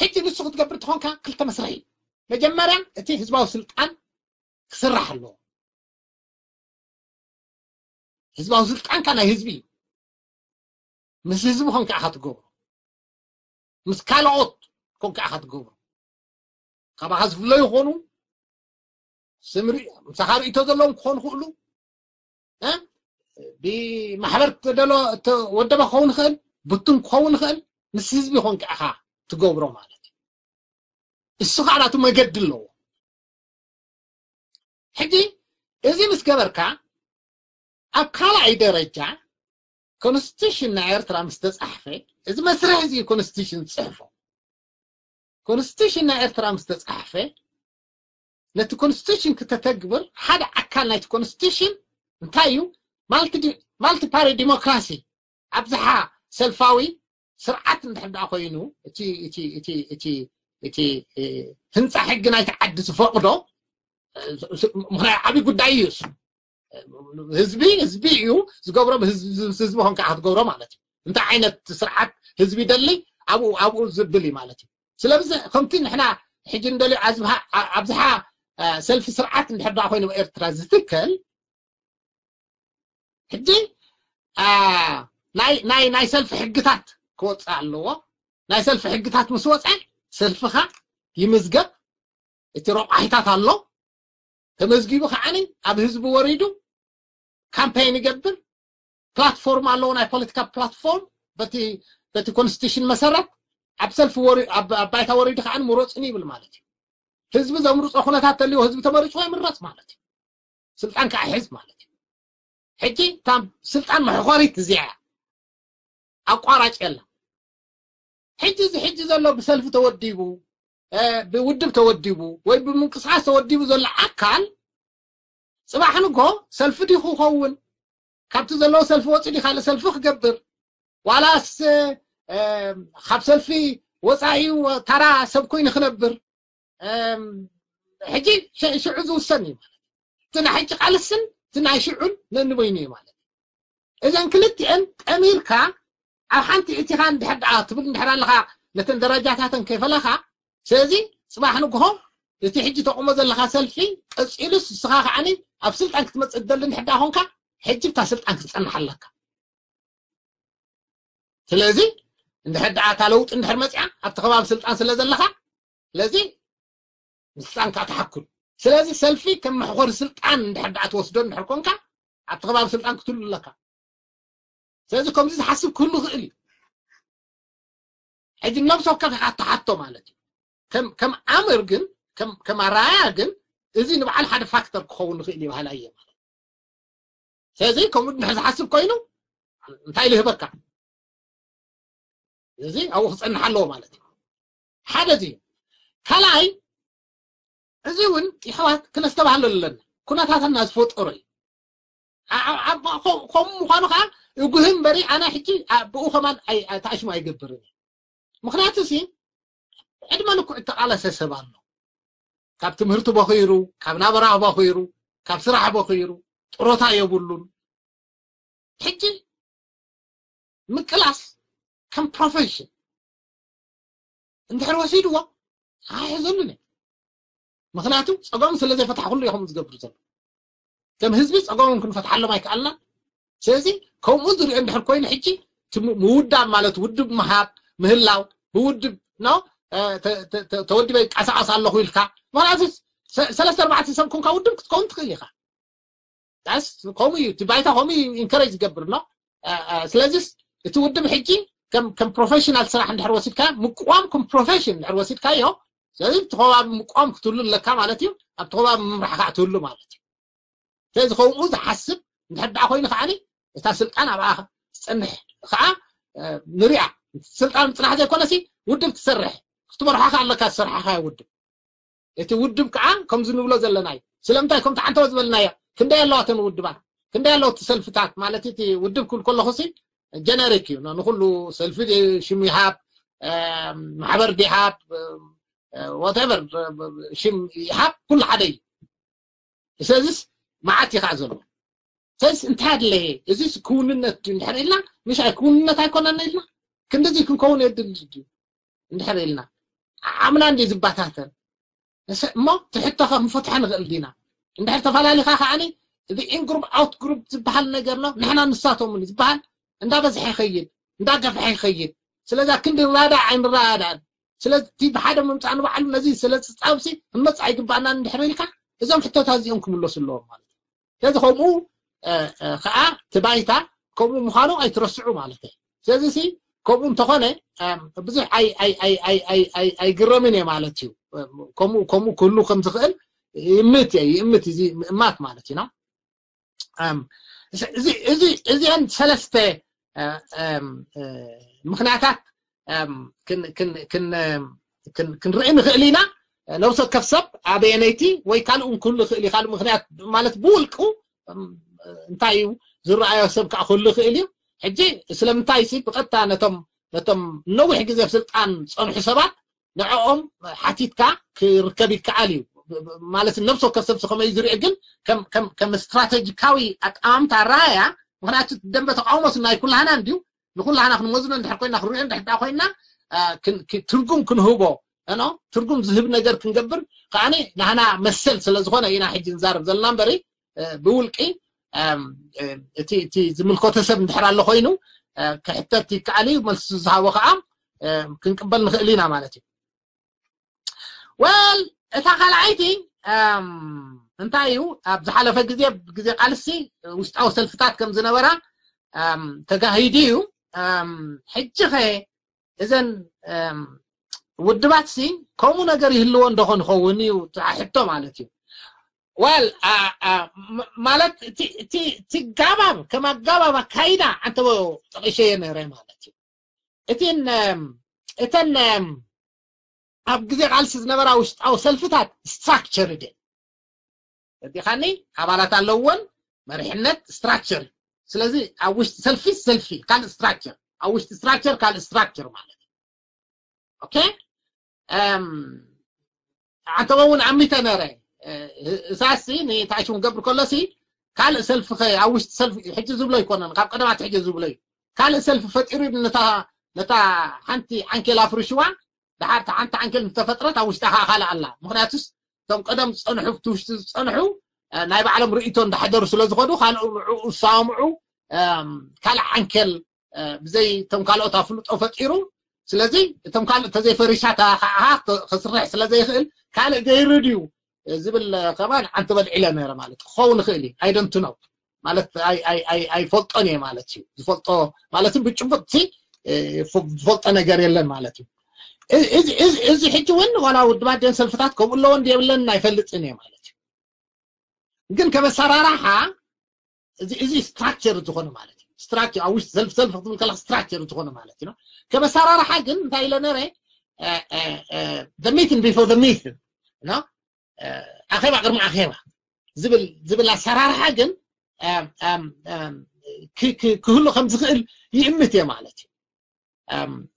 حتى نسخ تقبل تخون كان كل تمسرعي مجمرا اتي حزب وسلطان سرح له حزب وسلطان كان حزبي مس حزب هون كاحت قبر مس كالعوت كون كاحت قبر كما حزب لا يخونو سمري مسخر يتذلون كون خلو ها أه؟ بمحبر تدلو تودب خون خل بطن خون خل ምስ ህዝቢ ኮንክ ኢኻ ትገብሮ ማለት እዩ እሱ ከዓ ናቱ መገዲ ኣለዎ ሕጂ እዚ ምስ ገበርካ ኣብ ካልኣይ ደረጃ ኮንስቲቱሽን ናይ ኤርትራ ምስ ተፃሕፈ እዚ መስርሕ እዚ ኮንስቲቱሽን ዝፅሕፎ ኮንስቲቱሽን ናይ ኤርትራ ምስ ተፃሕፈ ነቲ ኮንስቲቱሽን ክተተግብር ሓደ ኣካል ናይቲ ኮንስቲቱሽን እንታይ እዩ ማልቲ ፓሪ ዲሞክራሲ ኣብዝሓ ሰልፋዊ سرعات نحن داخلينو تي تي تي تي تي هنسا حقنا يتعدس فوق ده مخنا عبي قد عيوس هزبي هزبي يو زقابرا هزبي هم كاحد قابرا مالتي انت عينة سرعات هزبي دلي أبو أبو زبلي مالتي سلبز خمتي نحن حجين دولي عزبها عبزها سلف سرعات نحن داخلينو اير ترانزيتيكل حجي آه ناي ناي ناي سلف حقتات ክወፅእ ኣለዎ ናይ ሰልፊ ሕግታት ምስ ወፅአ ሰልፊኻ ይምዝገብ እቲ ረቑሒታት ኣሎ ተመዝጊቡ ከዓኒ ኣብ ህዝቢ ወሪዱ ካምፓይን ይገብር ፕላትፎርም ኣለዎ ናይ ፖለቲካ ፕላትፎርም በቲ በቲ ኮንስቲቱሽን መሰረት ኣብ ሰልፊ ኣብ ባይታ ወሪዱ ከዓ ምሮፅኒ ይብል ማለት እዩ ህዝቢ ዘምርፆ ኩነታት ተልዎ ህዝቢ ወይ ምረፅ ማለት እዩ ስልጣን ከዓ ሒዝ ማለት እዩ ሕጂ እታ ስልጣን መሕኮሪት እዚያ ኣቋራጭ የለን حجز حجز الله بسلف توديبو آه، بودب توديبو ويبمنقصاص توديبو ذل عقل صباح نقو سلف دي خوخون كبت ذلو سلف وصدي خال سلف خقبر ولاس آه، خب سلفي وصعي وطرا سبكوين خنبر حجي شعوز وصني تنحج قال السن تنعي شعون لن نبيني مالك إذا كلتي أنت أميركا أو حنتي إتيخان بحد عا آه، تبقى نحران لها لتن درجات هاتن كيف لها سيزي صباح نقهو يتي حجي تقوم مزل لها سلفي أسئلس سخاخ عني أبسلت عنك تمس الدل نحدا هونك حجي بتاسلت عنك تسنح لك سلازي عند حد عا آه، تالوت عند حر مسيح أبتخبها بسلت عن سلازل لها لازي مستان كاتحكل سلازي سلفي كم حقور سلت عن حد عا آه، توسدون حركونك أبتخبها بسلت عنك تلو لك سيدي كومزيز حسب كله غئري حيث النفس وكان حطو مالتي كم كم أمر جن كم كم رايا جن إذي نبعال حد فاكتر كخون غئري بها لأي سيدي كومزيز نحز حسب كوينو نتاي له بكا يزي أو حسن حلو مالتي حد زي كلاي إذي ون يحوات كنا استبعلو لنا كنا تاتا الناس فوت قريب ان بري أنا حكي بأخمن أي تعيش ما يقبرني مخناتسي عندما نكون على أساس بانه كاب تمرت بخيره كاب نبرع بخيره كاب سرع بخيره تروتا يقولون حكي من كلاس كم بروفيشن انت حلو سيدوا هاي حزنني مخناتو أقام سلزي فتح كل يوم تقبر سلزي كم هزبي صقون كن فتح له ما يكلم سيزي كم وذر عند حركوين حجي مودا مالت ود مهاب مهلاو ود نو آه، ت ت ت تودي بيك عسى عسى الله يلقى ما لازم سلاس أربعة سام كون كودم كون تخليها بس قومي تبعي تقومي إنكرز جبر نو آه، آه، سلاس تود حجي كم كم بروفيشنال صراحة عند حروسيت كا مقام كم بروفيشن حروسيت كا يو سلاس تقوم مقام تقول لك كم على تيو أتقوم مرحعة تقول له ما على تيو ስለዝኸውን ዝሓስብ እንድሕር ደኣ ኮይኑ ከዓኒ እታ ስልጣን ኣብኣ ትፀንሕ ከዓ ንሪኣ ስልጣን ምፅናሕ ዘይኮነሲ ውድብ ትሰርሕ ክትመርሖካ ኣለካ ዝሰርሓካ ውድብ እቲ ውድብ ከዓ ከምዚ ንብሎ ዘለና እዩ ስለምንታይ ከምቲ ዓንተወ ዝበልና እያ ክንደይ ኣለዋተን ውድባት ክንደይ ኣለዎ እቲ ሰልፍታት ማለት እቲ ውድብ ክብል ከለኹ ሲ ጀነሪክ እዩ ንኩሉ ሰልፊ ሽሙ ይሃብ ማሕበር ዲሃብ ወትቨር ሽም ይሃብ ኩሉ ሓደ እዩ ስለዚስ معاتي خازلو سيس انت هاد لي ازي سكون النت نحر إلا مش هيكون النت هيكون لنا إلا كنت ازي كن كون يد الجدي نحر إلا عمنا عندي زباتاتا بس ما تحت فهم فتح نغل دينا انت حتى فلا لي خاخ عني ذي ان جروب اوت جروب تبحال نجرنا نحنا نصاتو من زبحال انت بس حيخيل انت قف حيخيل سلزا كنت رادع عين رادع سلز تيب حدا من تعنوا على المزيد سلز تعبسي النص عيد بعنا نحر إلا إذا حتى تازيهم كم الله سلوه ስለዚ ከምኡ ከዓ እቲ ባይታ ከምኡ ምዃኑ ኣይትረስዑ ማለት እየ ስለዚ ሲ ከምኡ እንተኾነ ብዙሕ ኣይግረምን እየ ማለት እዩ ከምኡ ከምኡ ክህሉ ከም ዝኽእል ይእምት እየ ይእምት እዚ ምእማት ማለት ኢና እዚአን ሰለስተ ምክንያታት ክንርኢ ንኽእል ኢና ለውሰብ ከፍሰብ ኣበየነይቲ ወይ ካልእ ክህሉ ይኽእል እዩ ካልእ ምክንያት ማለት ብውልቁ እንታይ እዩ ዝረኣዮ ሰብ ከዓ ክህሉ ይኽእል እዩ ሕጂ ስለምንታይ ሲ ብቐጥታ ነቶም ነቶም ነዊሕ ግዜ ስልጣን ፀንሑ ሰባት ንዕኦም ሓቲትካ ክርከብ ይከኣል እዩ ማለት ነብሶ ከብሰብ ዝኸመ እዩ ዝሪኦ ግን ከም ስትራቴጂካዊ ኣጠማምታ ኣረኣያ ምክንያቱ ደንበ ተቃውሞስ ናይ ኩላህና እንድዩ ንኩላህና ክንመዝኖ እንድሕር ኮይና ክንሪኦ እንድሕር ኮይና ትርጉም ክንህቦ أنا ترجم ذهب نجر كنجبر قاني نحنا مسل سلزخنا هنا حج نزار زلنا بري آه، بولك إيه آه، تي تي زملكوت سب ندحر على خينو آه، كحتى كعلي ملس زهاو خعام كنقبل نخلينا مالتي ويل እታ ካልዓይቲ እንታይ እዩ ኣብ ዝሓለፈ ግዜ ግዜ ቃልሲ ውሽጣዊ ሰልፍታት ከም ዝነበራ ተጋሂዲ እዩ ሕጂ ውድባትሲ ከምኡ ነገር ይህልዎ እንደኾን ይኸውን እዩ ሕቶ ማለት እዩ ዋል ማለት እቲ ጋባብ ከም ኣጋባብ ኣካይዳ ኣንተ ጠቂሸየ ነረ ማለት እዩ እቲን እተን ኣብ ግዜ ቃልሲ ዝነበራ ውሽጣዊ ሰልፍታት ስትራክቸር ድን እዲኻኒ ኣባላት ኣለዎን መሪሕነት ስትራክቸር ስለዚ ኣብ ውሽጢ ሰልፊ ሰልፊ ካልእ ስትራክቸር ኣብ ውሽጢ ስትራክቸር ካልእ ስትራክቸር ማለት እዩ ኦኬ عتوون عميت أنا أه، راي ساسي ني تعيشون قبل كل شيء كان سلف خي عوشت سلف حجز بلا يكونن قبل قدر ما تحجز بلا كان سلف فتري من نتا نتا عنتي عنك لا فرشوا دحرت عنت عنك المتفترة عوشتها خال الله مغناطس ثم قدم صنحو توش صنحو أه، نايب على مرئتون دحدر سلز خدو خال سامعو كان عنك بزي ثم قالوا تفلت أفتيرو سلازي تم قال تزي فريشات ها خسرح سلازي خل قال جاي رديو زبل كمان عن تبع العلم يا رمالة خون خلي I don't know مالت أي أي أي أي فلت أني مالتي فلت أو مالت بتشوفت سي فلت أنا جاري لنا مالتي إز إز إز حجون ولا ودما دين سلفتاتكم ولا ودي ولا نايفلت أني مالتي يمكن كم سرارة ها إز إز structure تكون مالتي ስትራክ አውሽ ዘልፍ ዘልፍ ክትብል ከላ ስትራክቸር እንትኾነ ማለት እዩ ከመሰራርሓ ግን እንታይ ኢለ ነረ ሚትን ቢፎር ሚት ና ኣኼባ ቅድሚ ኣኼባ ዝብል ዝብል ኣሰራርሓ ግን ክህሉ ከም ዝኽእል ይእምት እየ ማለት እዩ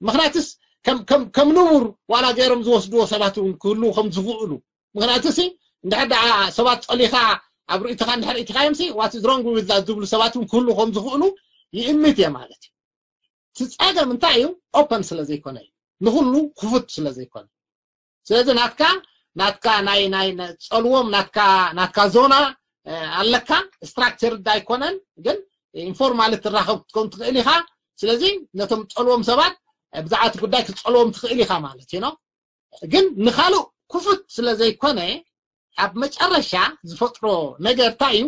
ምክንያትስ ከም ንቡር ዋላ ገይሮም ዝወስድዎ ሰባት እውን ክህሉ ከም ዝኽእሉ ምክንያትስ እንድሕር ዳ ሰባት ፀሊኻ ኣብ ርእትኻ እንድሕር ኢትካዮም ዋት ሮንግ ዝብሉ ሰባት እውን ክህሉ ከም ዝኽእሉ ይእምት እየ ማለት እዩ እቲ እንታይ እዩ ኦፐን ስለ ዘይኮነ እዩ ንኩሉ ክፉት ስለ ዘይኮነ ስለዚ ናትካ ናትካ ናይ ናይ ፀልዎም ናትካ ናትካ ዞና ኣለካ ስትራክቸር ዳ ኣይኮነን ግን ኢንፎርማል ትራኸብ ክትከውን ትኽእል ኢኻ ስለዚ ነቶም ፀልዎም ሰባት ብዛዕባ እቲ ጉዳይ ክትፀልዎም ትኽእል ኢኻ ማለት እዩ ኖ ግን ንካልእ ክፉት ስለ ዘይኮነ ኣብ መጨረሻ ዝፈጥሮ ነገር እንታይ እዩ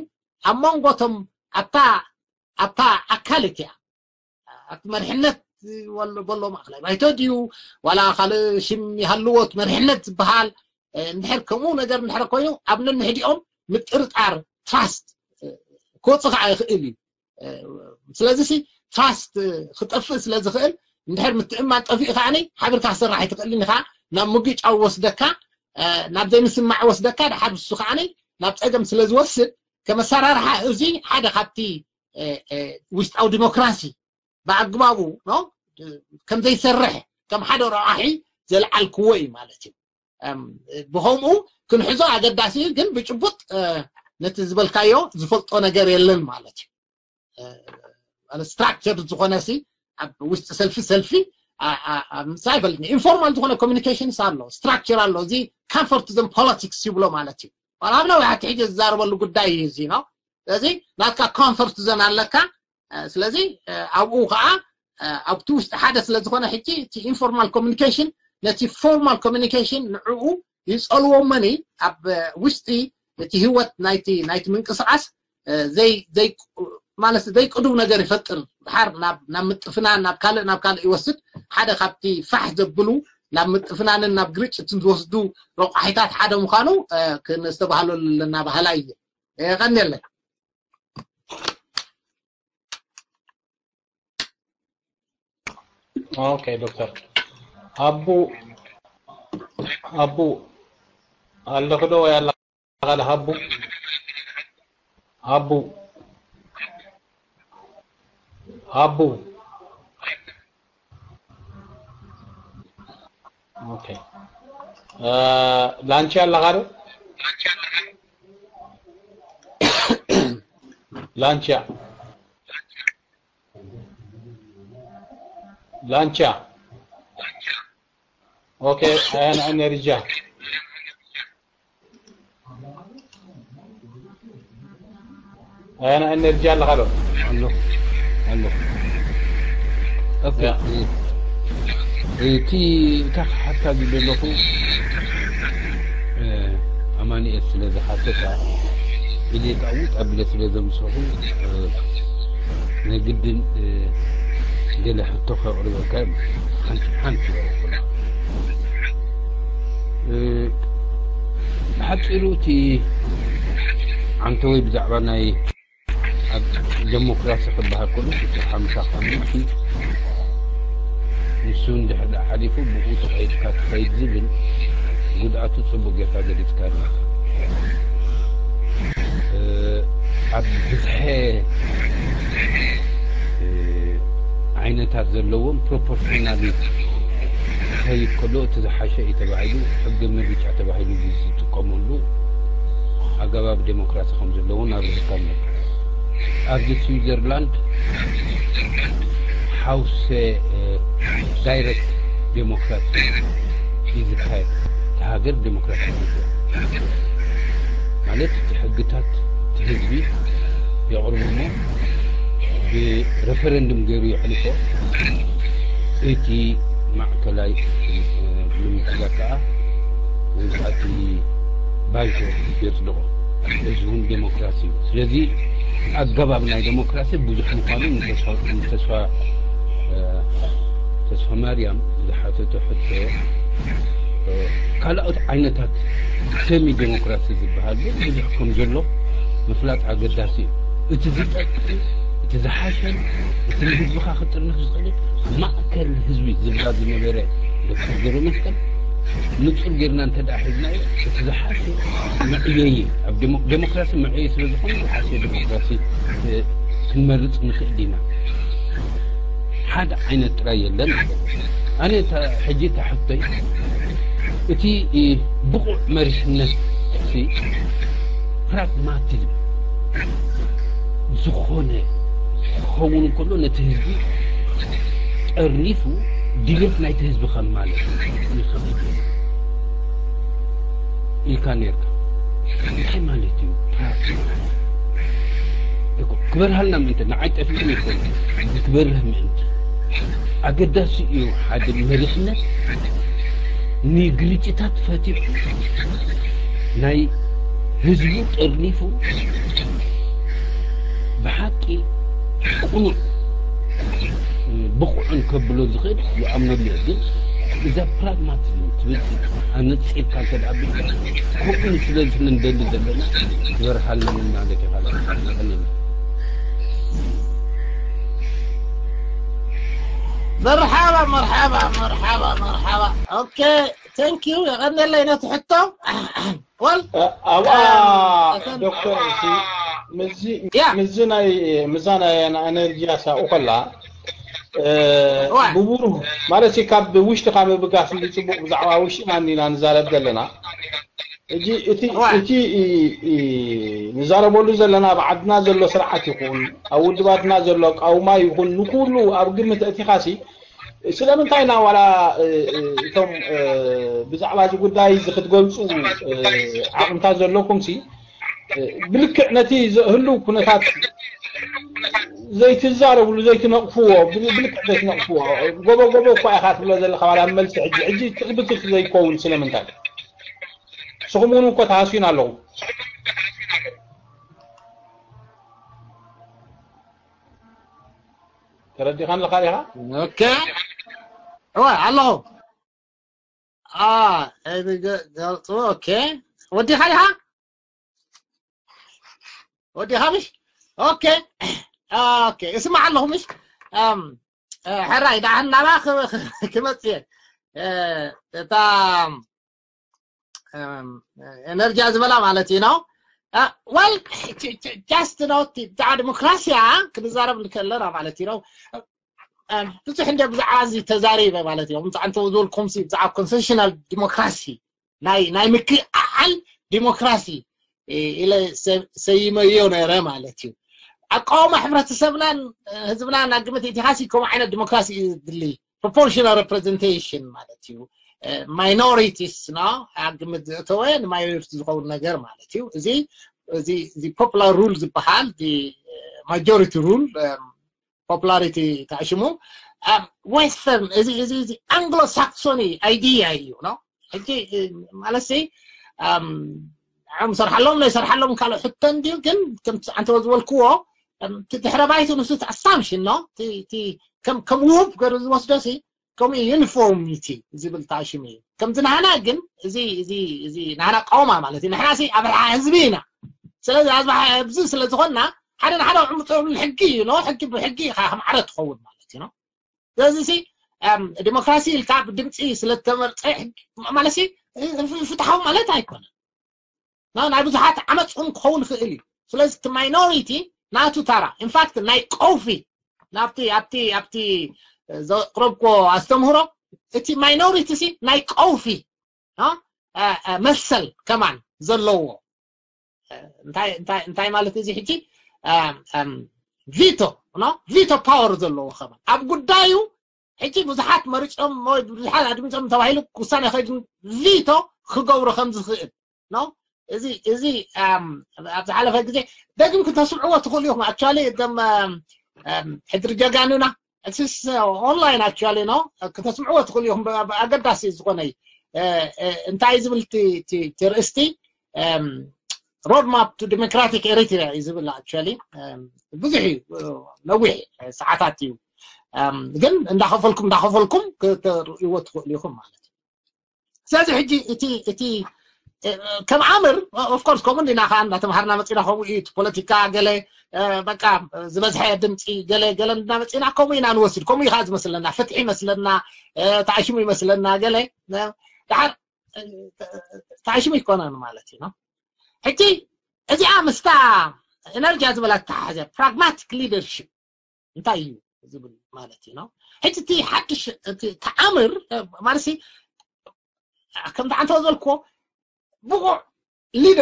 ኣብ መንጎቶም ኣታ أبا أكلت يا مرحنت ولا بلو ما خلاه أي تديو ولا خل شم يهلوت مرحنت بحال نحر كمو نجر نحر كويو أبنا نهديهم عار تراست كوت صقع يخئلي سلازي تراست خطف سلازي خئل نحر متأمان تقفي خاني حبر كحسر راح يتقلني خا نام مقيت أو وصدكا نبدأ نسمع ዘይምስማዕ ወስደካ ድሓድ ንሱ ከዓነ ናብ ፀገም ስለ ዝወስድ ከመሰራርሓ እዚ حدا ካብቲ وستاو ديمقراسي بعقبابو نو كم زي سرح كم حدا راحي زل الكوي مالتي بهمو كن حزو عدد داسي كن بيشبط نتزبل كايو زفلت انا غير يلن مالتي انا ستراكتشر زخوناسي وست سلفي سلفي مثال بلدنا informal دخول communication صار له structural له زي comfortism politics يبلو مالتي ولا أبنا واحد حيجي الزار ولا قد داي زينا سلازي نالك كونفورت زون عليك سلازي أو غا أو توش حدث سلازي خونا حكي تي informal communication نتي formal communication نعو is all woman أب وستي نتي هو نايت نايت من قصص زي زي مالس زي كدو نجري فتر حرب نب نمت فنان نب كله نب كله يوسط حدا خبتي فحذ بلو نعم فنان النب غريتش تندوسدو رقحيتات حدا مخانو كنستبهلو النب هلاي غني الله Ok, doctor. Abu Abu اللي هو يلا قال هبو هبو هبو اوكي لانش يلا قالوا لانش لانشا اوكي انا عندي رجال انا عندي رجال غلب الله الله اوكي تي إيه، تاخ حتى بلوكو إيه، اماني اسلذ حتى اللي تعود قبل اسلذ مسحو إيه، نجدن دينا حطوها أرض الكعبة حن حن حد إروتي عن توي بزعبناي الديمقراطية في البحر كله حمسة خميسي نسون ده حد حليفه بقوت خيد كات خيد زبن قد أتو سبوجي هذا اللي كان أه، عبد الحي عينتات زلوهم بروبورشناليتي هي كله تزحش اي تبعيدو حق المرجع تبعيدو جيزي تقوملو اقباب ديمقراطي خم زلوهم نارو تقامل ارجي سويزرلاند حوس دايركت ديمقراطي جيزي تحي تهاجر ديمقراطي جيزي مالت تحقتات تهزبي يعرمو بريفرندم جيري حلفو إتي مع كلاي لمكاكا آه، وزاتي بايكو يصدقوا يزهون ديمقراسي سلذي أقبع من أي ديمقراسي بوزح مقامي من آه، تسفى تسفى مريم لحاته تحته آه، قال أوت عينتات سمي ديمقراسي بهذا بوزح كم جلو مفلات عقداسي تزحاشن مثل الهزبي خاطر نفس قليل ما أكل الهزبي زبراد المبارك لتخذر مثل نتصل قيرنا انت دا حيبنا تزحاشن معيي ديمقراسي معيي سبزخون وحاسي ديمقراسي تمرت نخدينا هذا عين الترايا لنا أنا حجي تحطي إتي بقوع مرش الناس في خراب ما تجب زخونه خمون كله نتهز بي الريفو ديلف نتهز بخان مالك يخبط يكان يرك كي مالك يو كبر هلنا من انت نعيت افكني كل كبر هم انت اقدر سيئو حد المرحنة نيقلي تتات فاتح ناي هزبوت ارنيفو بحاكي ብቑዕን ከብሎ ዝኽእል ይኣምነሉ ይዕድል እዛ ፕራግማቲዝም ትብል ኣነፂርካ እንተደኣ ብልካ ከምኡ ስለዝህን ንደሊ ዘለና ዝበርሃለንና ደቂኻ ኣለና مرحبا مرحبا مرحبا مرحبا اوكي ثانك يو غنى لنا تحطه وال دكتور مزي yeah. مزينا مزانا أنا رجاسا أقلا أه، ببورو ما رأسي كاب وشت قام بقاس اللي تبوك بزعوا وش نانينا نزارب دلنا إجي إتي إتي نزارب ولو زلنا بعدنا زلو سرعة يكون أو دباتنا زلو أو ما يكون نقولو أو قمة اتخاسي ስለምንታይ ና ዋላ እቶም ብዛዕባ እዚ ጉዳይ እዚ ክትገልፁ ዓቕምታት ዘለኩምሲ بلك نتيجة هلو كنا تات زيت الزارب ولا زيت نقفوه بلكع زيت نقفوه قبا قبا قا خاطر ولا زي خبر عمل سعج عجي تقبت زي كون سلمن تاك سخمونو كو تاسين علو تردي خان لقاريها اوكي اوه علو اه اوكي ودي خاليها ودي هامش اوكي اوكي اسمع الله مش ام هراي أه، ده عندنا ما كما تي ا أه، تا ام انرجي از بلا معناتي نو ويل جاست نوت تاع ها كل زارب الكلر معناتي نو تصح عندك بزعازي تزاريب معناتي نو انت ودول كومسي تاع كونسيشنال ديمقراسي ناي ناي مكي عال ديمقراسي ኢለ ሰይመ እዮ ነረ ማለት እዩ ኣቃወማ ሕብረተሰብናን ህዝብና ናብ ግምት እቲ ሃሲ ከምኡ ዓይነት ዲሞክራሲ እዩ ዝድሊ ፕሮፖርሽናል ሬፕሬዘንቴሽን ማለት እዩ ማይኖሪቲስ ና ኣብ ግምት ዝእተወ ንማዮሪቲ ዝኸውን ነገር ማለት እዩ እዚ እዚ ፖፕላር ሩል ዝበሃል ማጆሪቲ ሩል ፖፕላሪቲ ተኣሽሙ ዌስተርን እዚ እዚ እዚ አንግሎ ሳክሶኒ አይዲያ እዩ ኖ ሕጂ ማለትሲ عم صرح لهم لا يصرح لهم قالوا حتى دي كم كم انت والكو تحربايت نفس تعصامش انه تي تي كم كم ووب قالوا وسدسي كم يونيفورميتي زي بالتاشمي كم تنحنا كن زي زي زي نحنا قوما مالتي نحنا سي ابرع حزبينا سلاز لازم بزي سلاز قلنا حنا نحنا عم الحقي نو حقي بحقي هم على تخوض مالتي نو لازم سي ام ديموكراسي الكعب دمتي سلاز تمر حق مالتي فتحوا مالتي هيكون ናይ ብዙሓት ዓመፅኡን ክኸውን ይኽእል እዩ ስለዚ እቲ ማይኖሪቲ ናቱ ታራ ኢንፋክት ናይ ቀውፊ ናብቲ ኣብቲ ኣብቲ ዘቕረብኮ ኣስተምህሮ እቲ ማይኖሪቲ ሲ ናይ ቀውፊ መሰል ከማን ዘለዎ እንታይ ማለት እዚ ሕጂ ቪቶ ቪቶ ፓወር ዘለዎ ከማን ኣብ ጉዳዩ ሕጂ ብዙሓት መርጮም ወይ ብዙሓት ኣድሚፆም ተባሂሉ ውሳነ ከይድ ቪቶ ክገብሮ ከም ዝኽእል إزي إزي أم أبدا حالا فاكدي داك يمكن تصلعوا تقول يوم أتشالي دم أم حدر جاقانونا أكسس أونلاين أتشالي نو كنت أسمعوا تقول يوم أقد داسي زغني أنت عايز بلتي تي ترستي أم رود ماب تو ديمقراطيك إريتريا عايز بلا أتشالي بزحي نوحي ساعاتاتي um، أم جن ندخف لكم ندخف لكم كتر يوتقول يوم مالك سازي حجي إتي إتي, إتي كم عمر اوف كورس كومن دينا خان ناتم هرنا متينا خوم ايت بوليتيكا غله اه بقى زمزح يدمتي غله غله ندنا متينا كوم ينا نوصل كوم يخاز مثلنا فتحي مثلنا آه، تعشمي مثلنا غله دحر تعشمي كون انا مالتي نو حكي ازي امستا انرجي از بلا تحاجه براغماتيك ليدرشيب انتي زي مالتي نو حكي تي حكي تعمر مارسي كم انت ازلكو بوغ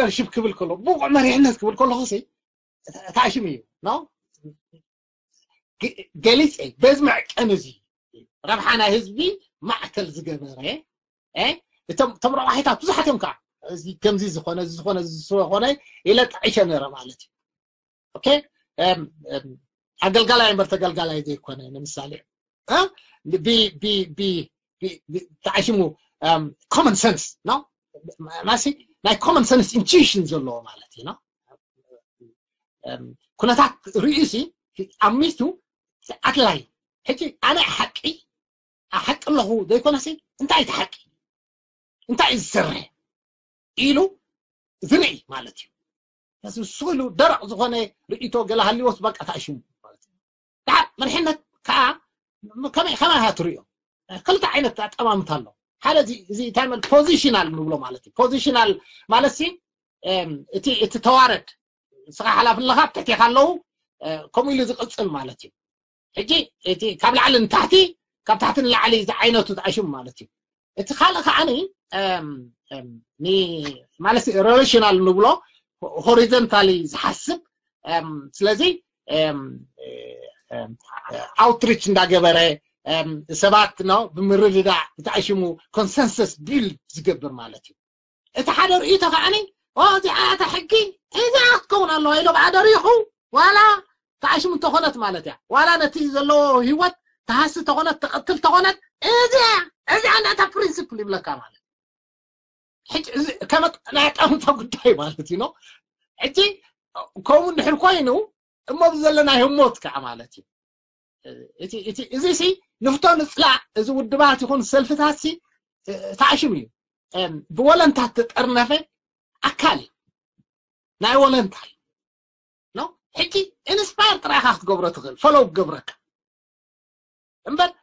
شيب كبل كله بوغ عندك كبل كله تعيش ميو نو جالس اي بزمع كنزي ربحنا هزبي معكل زغبره إيه؟, ايه تم تم رواحيتا بزحتهم كع زي زخونه زخونه زخونه الى تعيشه نره مالتي اوكي ام ام አገልጋላይ እምበር ተገልጋላይ ዘይኮነ ለምሳሌ بي, بي ቢ ቢ ተዓሽሙ ኮመን ሰንስ ነው ماسي ناي كومن سنس انتيشن زلو مالتي نو كنتا رئيسي اميتو اتلاي هيك انا حقي احق له ده يكون اسي انت اي تحقي انت اي سر ايلو ذري مالتي بس سولو درع زغني رئيتو قال هل يوس بقى تعشم تعال من حينك كا كم كم هات ريو كل تعينك تمام تالو ሓደ እዚ እንታይ ፖዚሽናል ንብሎ ማለት እዩ ፖዚሽናል ማለት ሲ እቲ እቲ ተዋረድ ንስኻ ሓላፍለካ ትሕቲኻ ኣለው ከምኡ ኢሉ ዝቅፅል ማለት እዩ ሕጂ እቲ ካብ ላዕሊ ንታሕቲ ካብ ታሕቲ ንላዕሊ ዓይነቱ ዝኣሽም ማለት እዩ እቲ ካልእ ከዓኒ ማለት ሬሌሽናል ንብሎ ሆሪዘንታሊ ዝሓስብ ስለዚ ኣውትሪች እንዳገበረ سبات نو بمرل دع تعيشمو consensus build زقبر مالتي اتحاد رئيته فعني وانتي عادة حقي اذا اتكون الله الو بعد ريحو ولا تعيشمو تغنت مالتي ولا نتيجة الله هوت تحس تغنت تقتل تغنت اذا اذا انا اتا principle بلاك مالتي حيث كانت انا اتعمل تقدعي مالتي نو حيث كومون نحن اما بزلنا هموت كعمالتي إذا سي ان إطلاع إذا ودبات يكون سلفة هاتسي تعشم يو بولن تحت أرنفة أكال ناي ولن تحت نو حكي إنسبير ترى خاخت قبرة تغل فلو قبرك إنبال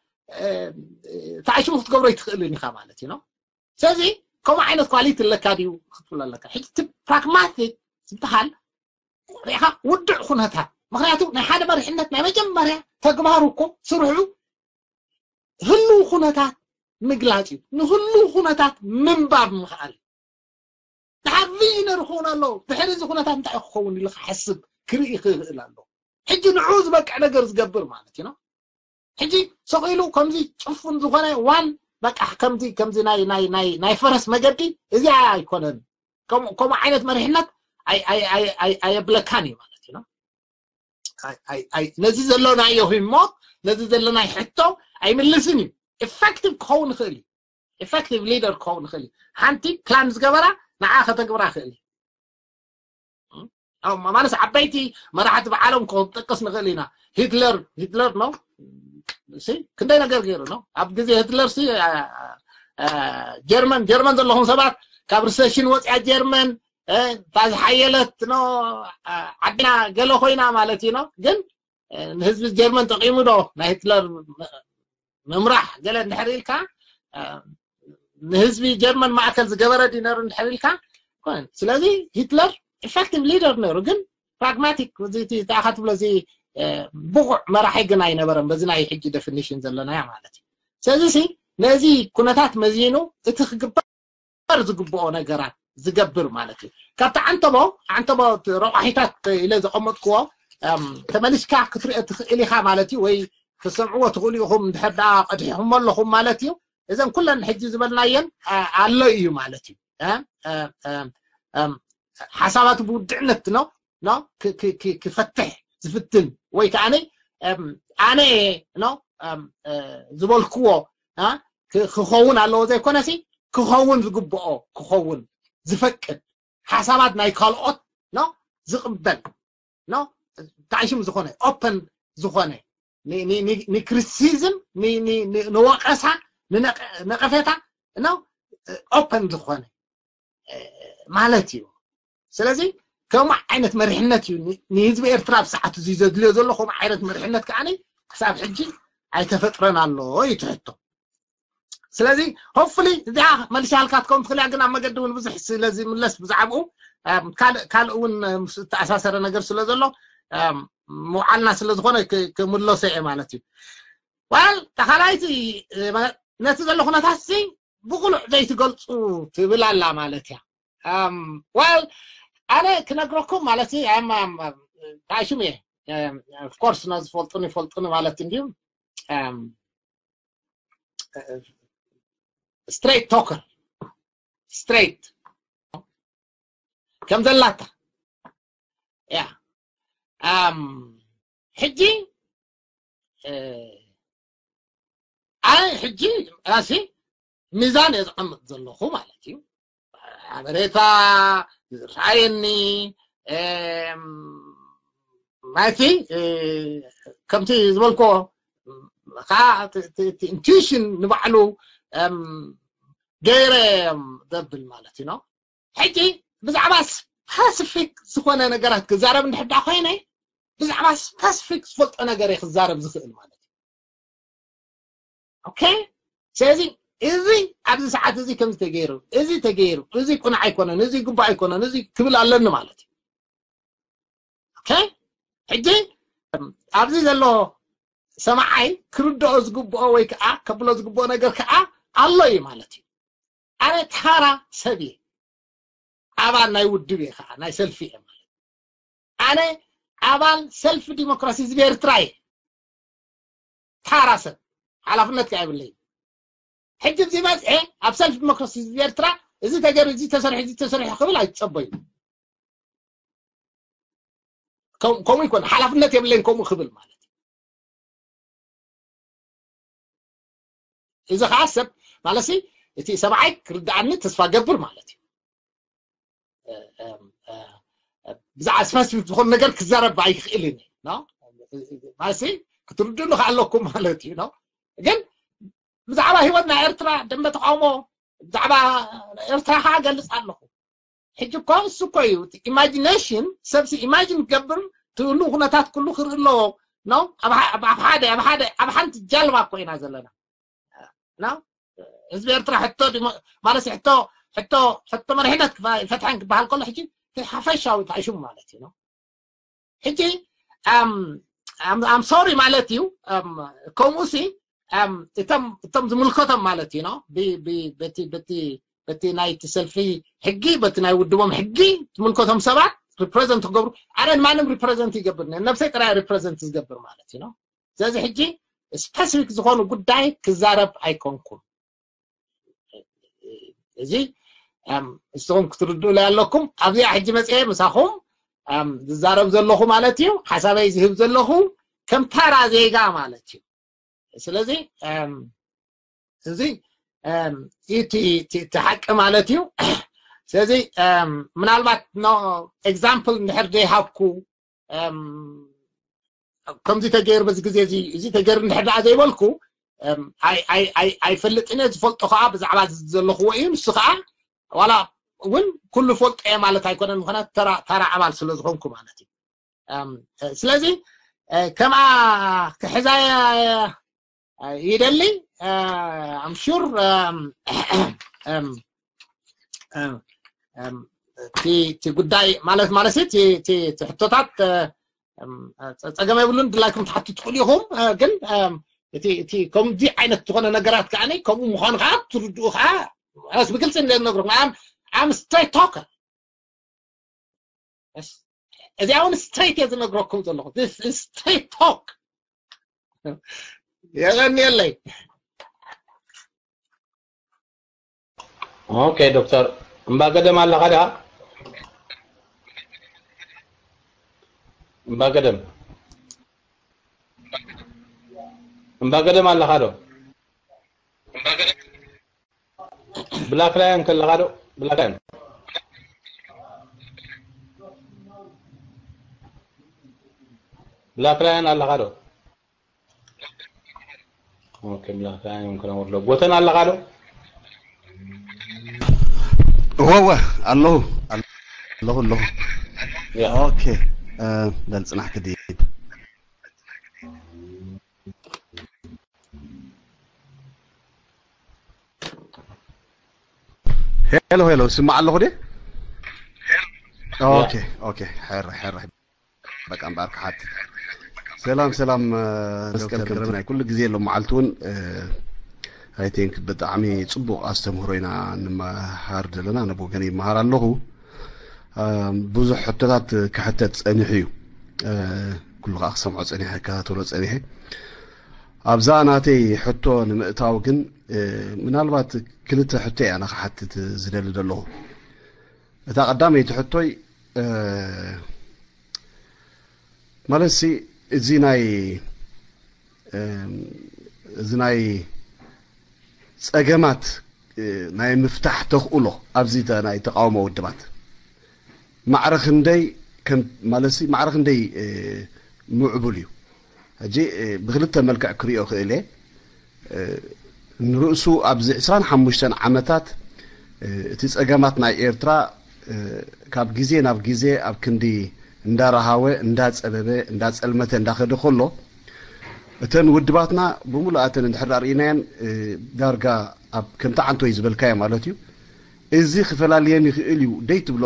تعشم خط قبرة تغل إني خامالتي نو سازي كما عين الصواليت اللي كاريو خطولا لك حكي تب براغماتي سبتحال ريخا ودع خونتها مخرياتو ناي حادة مريحنة ناي مجم مريح ተግባሩ እኮ ስርሑ ህሉ ኩነታት ምግላፅ እዩ ንህሉ ኩነታት ምንባብ ምኽኣል ንዓቢ ነርኽውን ኣሎ ድሕሪ እዚ ኩነታት እንታይ ክኸውን ኢሉ ክሓስብ ክርኢ ክኽእል ኣሎ ሕጂ ንዑ ዝበቅዕ ነገር ዝገብር ማለት እዩ ሕጂ ሰቂሉ ከምዚ ጭፉን ዝኮነ ዋን በቃ ከምዚ ከምዚ ናይ ናይ ናይ ናይ ፈረስ መገዲ እዚ ኣይኮነን ከምኡ ዓይነት መሪሕነት ኣየብለካን እዩ ማለት ነዚ ዘሎ ናይ ዮ እሞ ነዚ ዘሎ ናይ ሕቶ ኣይምልስን እዩ ኤፌክቲቭ ክኸውን ይኽእል እዩ ኤፌክቲቭ ሊደር ክኸውን ይኽእል እዩ ሓንቲ ፕላን ዝገበራ ንዓ ከተግብራ ይኽእል እዩ ማለት ዓበይቲ መራሕቲ ብዓለም ክንጠቅስ ንኽእል ኢና ሂትለር ሂትለር ኖ ክንደይ ነገር ገይሩ ኖ ኣብ ግዜ ሂትለር ሲ ጀርመን ጀርመን ዘለኹም ሰባት ካብ ሪሰሽን ወፅያ ጀርመን تازي حيلت نو عبنا قلو خوينا مالتي نو جن نهزب الجرمن تقيمو دو نا هتلر ممرح قلو نحريل كا نهزب الجرمن معكل زقبرة دينار نحريل كا كون سلازي هتلر effective leader نورو جن pragmatic وزي تي تاخت بلزي بغع ما راح يقنا ينبرم بزينا يحجي definitions اللي نايا مالتي سلازي نازي كنتات مزينو اتخ قبا ارزقبو نغرات زغبر مالكي كتا انتبو انتبو روحيتات الى زقمتكو ام تمليش كا كتري اتخيلي خا مالتي وي كسمعو تقوليهم دحدا قدحهم لهم مالتي اذا كلنا حجي زبلناين الله يو مالتي ام ام حسابات بودعنت نو نو كفتح زفتن وي كاني ام اني نو ام زبلكو ها كخون على لو زي كونسي كخون زقبقه كخون زفكت حسابات نايكال أوت زقم بل نو تعيشم زخونة أوبن زخونة ني ني ني كريسيزم ني ني ني نواقصة ننق نقفتة نو أوبن زخونة مالتيو سلازي كم عينة مرحنتيو ني نيزب إرتراب ساعة تزيد ليه زلخو مع عينة مرحنت كعني حساب حجي عيتفترنا الله يتحطو سلازي هوفلي ذا مانيش هالكاتكم تخلع قنا ما قدون بزح سلازي من لس بزعبو كان كان اون اساسا انا غير سلازلو معلنا سلازخونا كملو سيئ مالتي وال تخلايتي نتي زلو خنا تاسي بقول زي تقلصو تبلا لا مالتي ام وال انا كنقركم مالتي ام تعيشمي اوف كورس ناس فولتوني فولتوني مالتي ام ستريت توكر ستريت كم دلاتة يا أم حجي أي حجي راسي ميزان يزعم زلخو مالتي عمريتا رأيني مالتي كمتي زبلكو كا انتيشن نبعلو ገይረ ዘብል ማለት እዩ ኖ ሕጂ ብዛዕባ ስፓሲፊክ ዝኮነ ነገራት ክዛረብ እንድሕዳ ኮይነ ብዛዕባ ስፓሲፊክ ዝፈልጦ ነገር ክዛረብ ዝኽእል ማለት እዩ ኦኬ ስለዚ እዚ ኣብዚ ሰዓት እዚ ከምዚ ተገይሩ እዚ ተገይሩ እዚ ቁናዕ ኣይኮነን እዚ ጉባእ ኣይኮነን እዚ ክብል ኣለኒ ማለት እዩ ኦኬ ሕጂ ኣብዚ ዘለዎ ሰማዓይ ክርድኦ ዝግብኦ ወይ ከዓ ከብሎ ዝግብኦ ነገር ከዓ الله يمالتي أنا تارا سبي أبان ناي ودبي خا ناي سلفي يمالتي أنا أبان سلف ديمقراسي زبير تراي تارا سب على فنت كعب لي حجب زي بس إيه أب سلف ديمقراسي زبير ترا إذا تجرب زي تسرح زي تسرح قبل أي تصبي كم كم يكون على فنت يبلين كم قبل مالتي إذا خاسب مالسي إتي سبعك رد عني تصفى قبر مالتي بزع أسفاس بتخون نجر كزار بعي خيلني نا مالسي كتردون له علاقة مالتي نا جن بزع ما هي ودنا إرترا دم تقامه بزع ما إرترا حاجة لس علاقة حجو كون سكويو imagination سبسي imagine قبر تقولوا هنا تات كلو خير الله نو أبا أبا هذا أبا هذا أبا هانت جلوا كوي نازلنا نو حزبي ارترا حتى دم... مالتي حتى حتى حتى مرحلتك فتحان بحال كل حجي حفشاو تعيشون مالتي نو حجي ام ام ام سوري مالتي ام كوموسي ام تم تم ملكتم مالتي نو ب ب بتي بتي بتي نايت سيلفي حجي بتي ودوم حجي ملكتم سبعه ሪፕሬዘንት ክገብሩ ኣነ ንማንም ሪፕሬዘንት ይገብርኒ ነብሰይ ጥራይ ሪፕሬዘንት ዝገብር ማለት እዩ ስለዚ ሕጂ ስፔሲፊክ ዝኮኑ ጉዳይ ክዛረብ ኣይኮንኩም እዚ ንስኹም ክትርድኡ ላይ ኣለኩም ኣብዚኣ ሕጂ መፅአ ምሳኹም ዝዛረብ ዘለኹ ማለት እዩ ሓሳበይ ዝህብ ዘለኹ ከም ተራ ዜጋ ማለት እዩ ስለዚ እዚ እቲ ሓቂ ማለት እዩ ስለዚ ምናልባት ኤግዛምፕል ንድሕር ዘይሃብኩ ከምዚ ተገይሩ በዚ ግዜ እዚ ተገይሩ ንድሕር ደኣ ዘይበልኩ أي أي أي أي فلتنا فلت خاب إذا على زلخوا إيم سخاء ولا ون كل فلت أي مالة تكون المخنة ترى ترى عمل سلزخونكم مالتي سلزي أه، كما كحزايا أه، يدلي أه، I'm sure تي تي قداي مالس مالس تي تي تحطات تجمع يقولون دلائكم تحط تقوليهم قل እቲ እቲ ከምዚ ዓይነት ዝኾነ ነገራት ከዓኒ ከምኡ ምዃኑ ከዓ ትርድኡ ከዓ ኣስ ብግልፂ ነግሮም ኣም ኣም ስትሬት ቶከር እዚ እውን ስትሬት እየ ዝነግረኩም ዘለኹ ስትሬት ቶክ የቐኒ ኣለይ ኦኬ ዶክተር እምባ ገደም ኣለኻ ድሃ እምባ ገደም እምባገደም ኣለኻ ዶ ብላክ ላየን ከለኻ ዶ ብላክ ላየን ብላክ ላየን ኣለኻ ዶ ኦኬ ብላክ ላየን ከለወርሎ ጎተን ኣለኻ ዶ ወወ ኣለኹ ኣለኹ ኣለኹ ኦኬ ደልፅናሕ ክድይብ هلو هلو سمع الله دي اوكي اوكي حير حير بك ام بارك حد سلام سلام مسكل كرمنا كل جزي لو معلتون اي ثينك ብጣዕሚ ፅቡቅ ኣስተምህሮ ኢና ንመሃር ዘለና ነብወገን ይመሃር ኣለኹ ብዙሕ ሕቶታት ክሕተት ፀኒሑ እዩ ኩሉ ከዓ ክሰምዖ ፀኒሐ ከታተሎ ፀኒሐ ኣብዛ ናተይ ሕቶ ንምእታው ግን ምናልባት ክልተ ሕቶ እያ ናክሓትት ዝደሊ ዘለኹ እታ ቀዳመይቲ ሕቶይ ማለሲ እዚ ናይ ፀገማት ናይ ምፍታሕ ተኽእሎ ኣብዚ ናይ ተቃውሞ ውድባት ማዕረ ማዕረክ ንደይ ምዕቡል እዩ ሕጂ ብክልተ መልክዕ ክሪኦ ክእል እየ ንርእሱ ኣብዚ 25 ዓመታት እቲ ፀገማት ናይ ኤርትራ ካብ ግዜ ናብ ግዜ ኣብ ክንዲ እንዳረሃወ እንዳፀበበ እንዳፀልመተ እንዳኸደ ከሎ እተን ውድባትና ብሙሉእተን እንድሕር ርእናየን ዳርጋ ኣብ ከምቲ ዓንተ እዩ ዝበልካዮ ማለት እዩ እዚ ክፈላለየን ይኽእል እዩ ደይ ትብሎ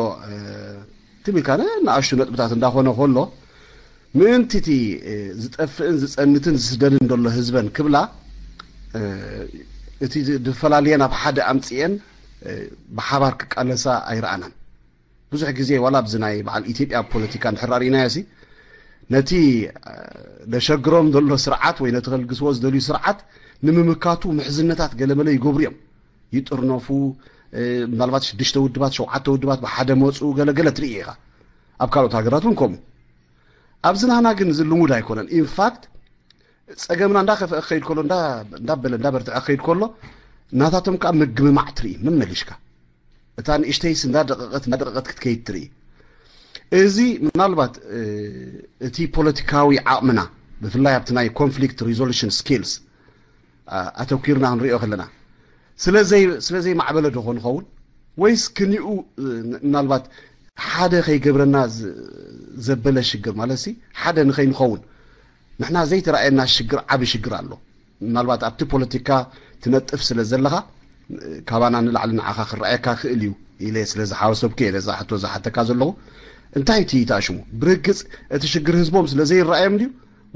ትብል ካ ንኣሹ ነጥብታት እንዳኾነ ከሎ ምእንቲ እቲ ዝጠፍእን ዝፀንትን ዝስደድን ዘሎ ህዝበን ክብላ እቲ ዝተፈላለየን ኣብ ሓደ ኣምፅአን ብሓባር ክቃለሳ ኣይረኣናን ብዙሕ ግዜ ዋላ ብዚ ናይ በዓል ኢትዮጵያ ፖለቲካ ንድሕር ርእናዮ ሲ ነቲ ዘሸግሮም ዘሎ ስርዓት ወይ ነቲ ከልግስዎ ዝደልዩ ስርዓት ንምምካቱ ምሕዝነታት ገለመለ ይገብሩ እዮም ይጥርነፉ ምናልባት ሽዱሽተ ውድባት ሸውዓተ ውድባት ብሓደ መፁ ገለገለ ትርኢ ኢኻ ኣብ ካልኦት ሃገራት እውን ከምኡ ኣብዚ ናህና ግን ልሙድ ኣይኮነን ኢንፋክት ፀገምና እንዳኸፍአ ክኸይድ ከሎ እንዳበለ እንዳበርትዐ ክኸይድ ከሎ ናታቶም ከዓ ምግምማዕ ትርኢ መመሊሽካ እታ ንእሽተይስ እንዳደቀቀት እንዳደቀቀት ክትከይድ ትርኢ እዚ ምናልባት እቲ ፖለቲካዊ ዓቕምና ብፍላይ ኣብቲ ናይ ኮንፍሊክት ሪዞሉሽን ስኪልስ ኣተኪርና ክንሪኦ ከለና ስለዘይማዕበለ ዶ ኮንኸውን ወይስ ክንኡ ምናልባት ሓደ ከይገብረና ዘበለ ሽግር ማለት ሓደ ንኸይንኸውን ንሕና ዘይተረኣየና ሽግር ዓብ ሽግር ኣሎ ናልባት ኣብቲ ፖለቲካ ትነጥፍ ስለ ዘለኻ ካባና ንላዕሊ ኻ ክረኣየካ ክእል እዩ ስለዝሓወሰብክ ዝሓተካ ዘለኹ እንታይ እቲኢታኣሽሙ ብርግፅ እቲ ሽግር ህዝቦም ስለዘይረኣዮም ዩ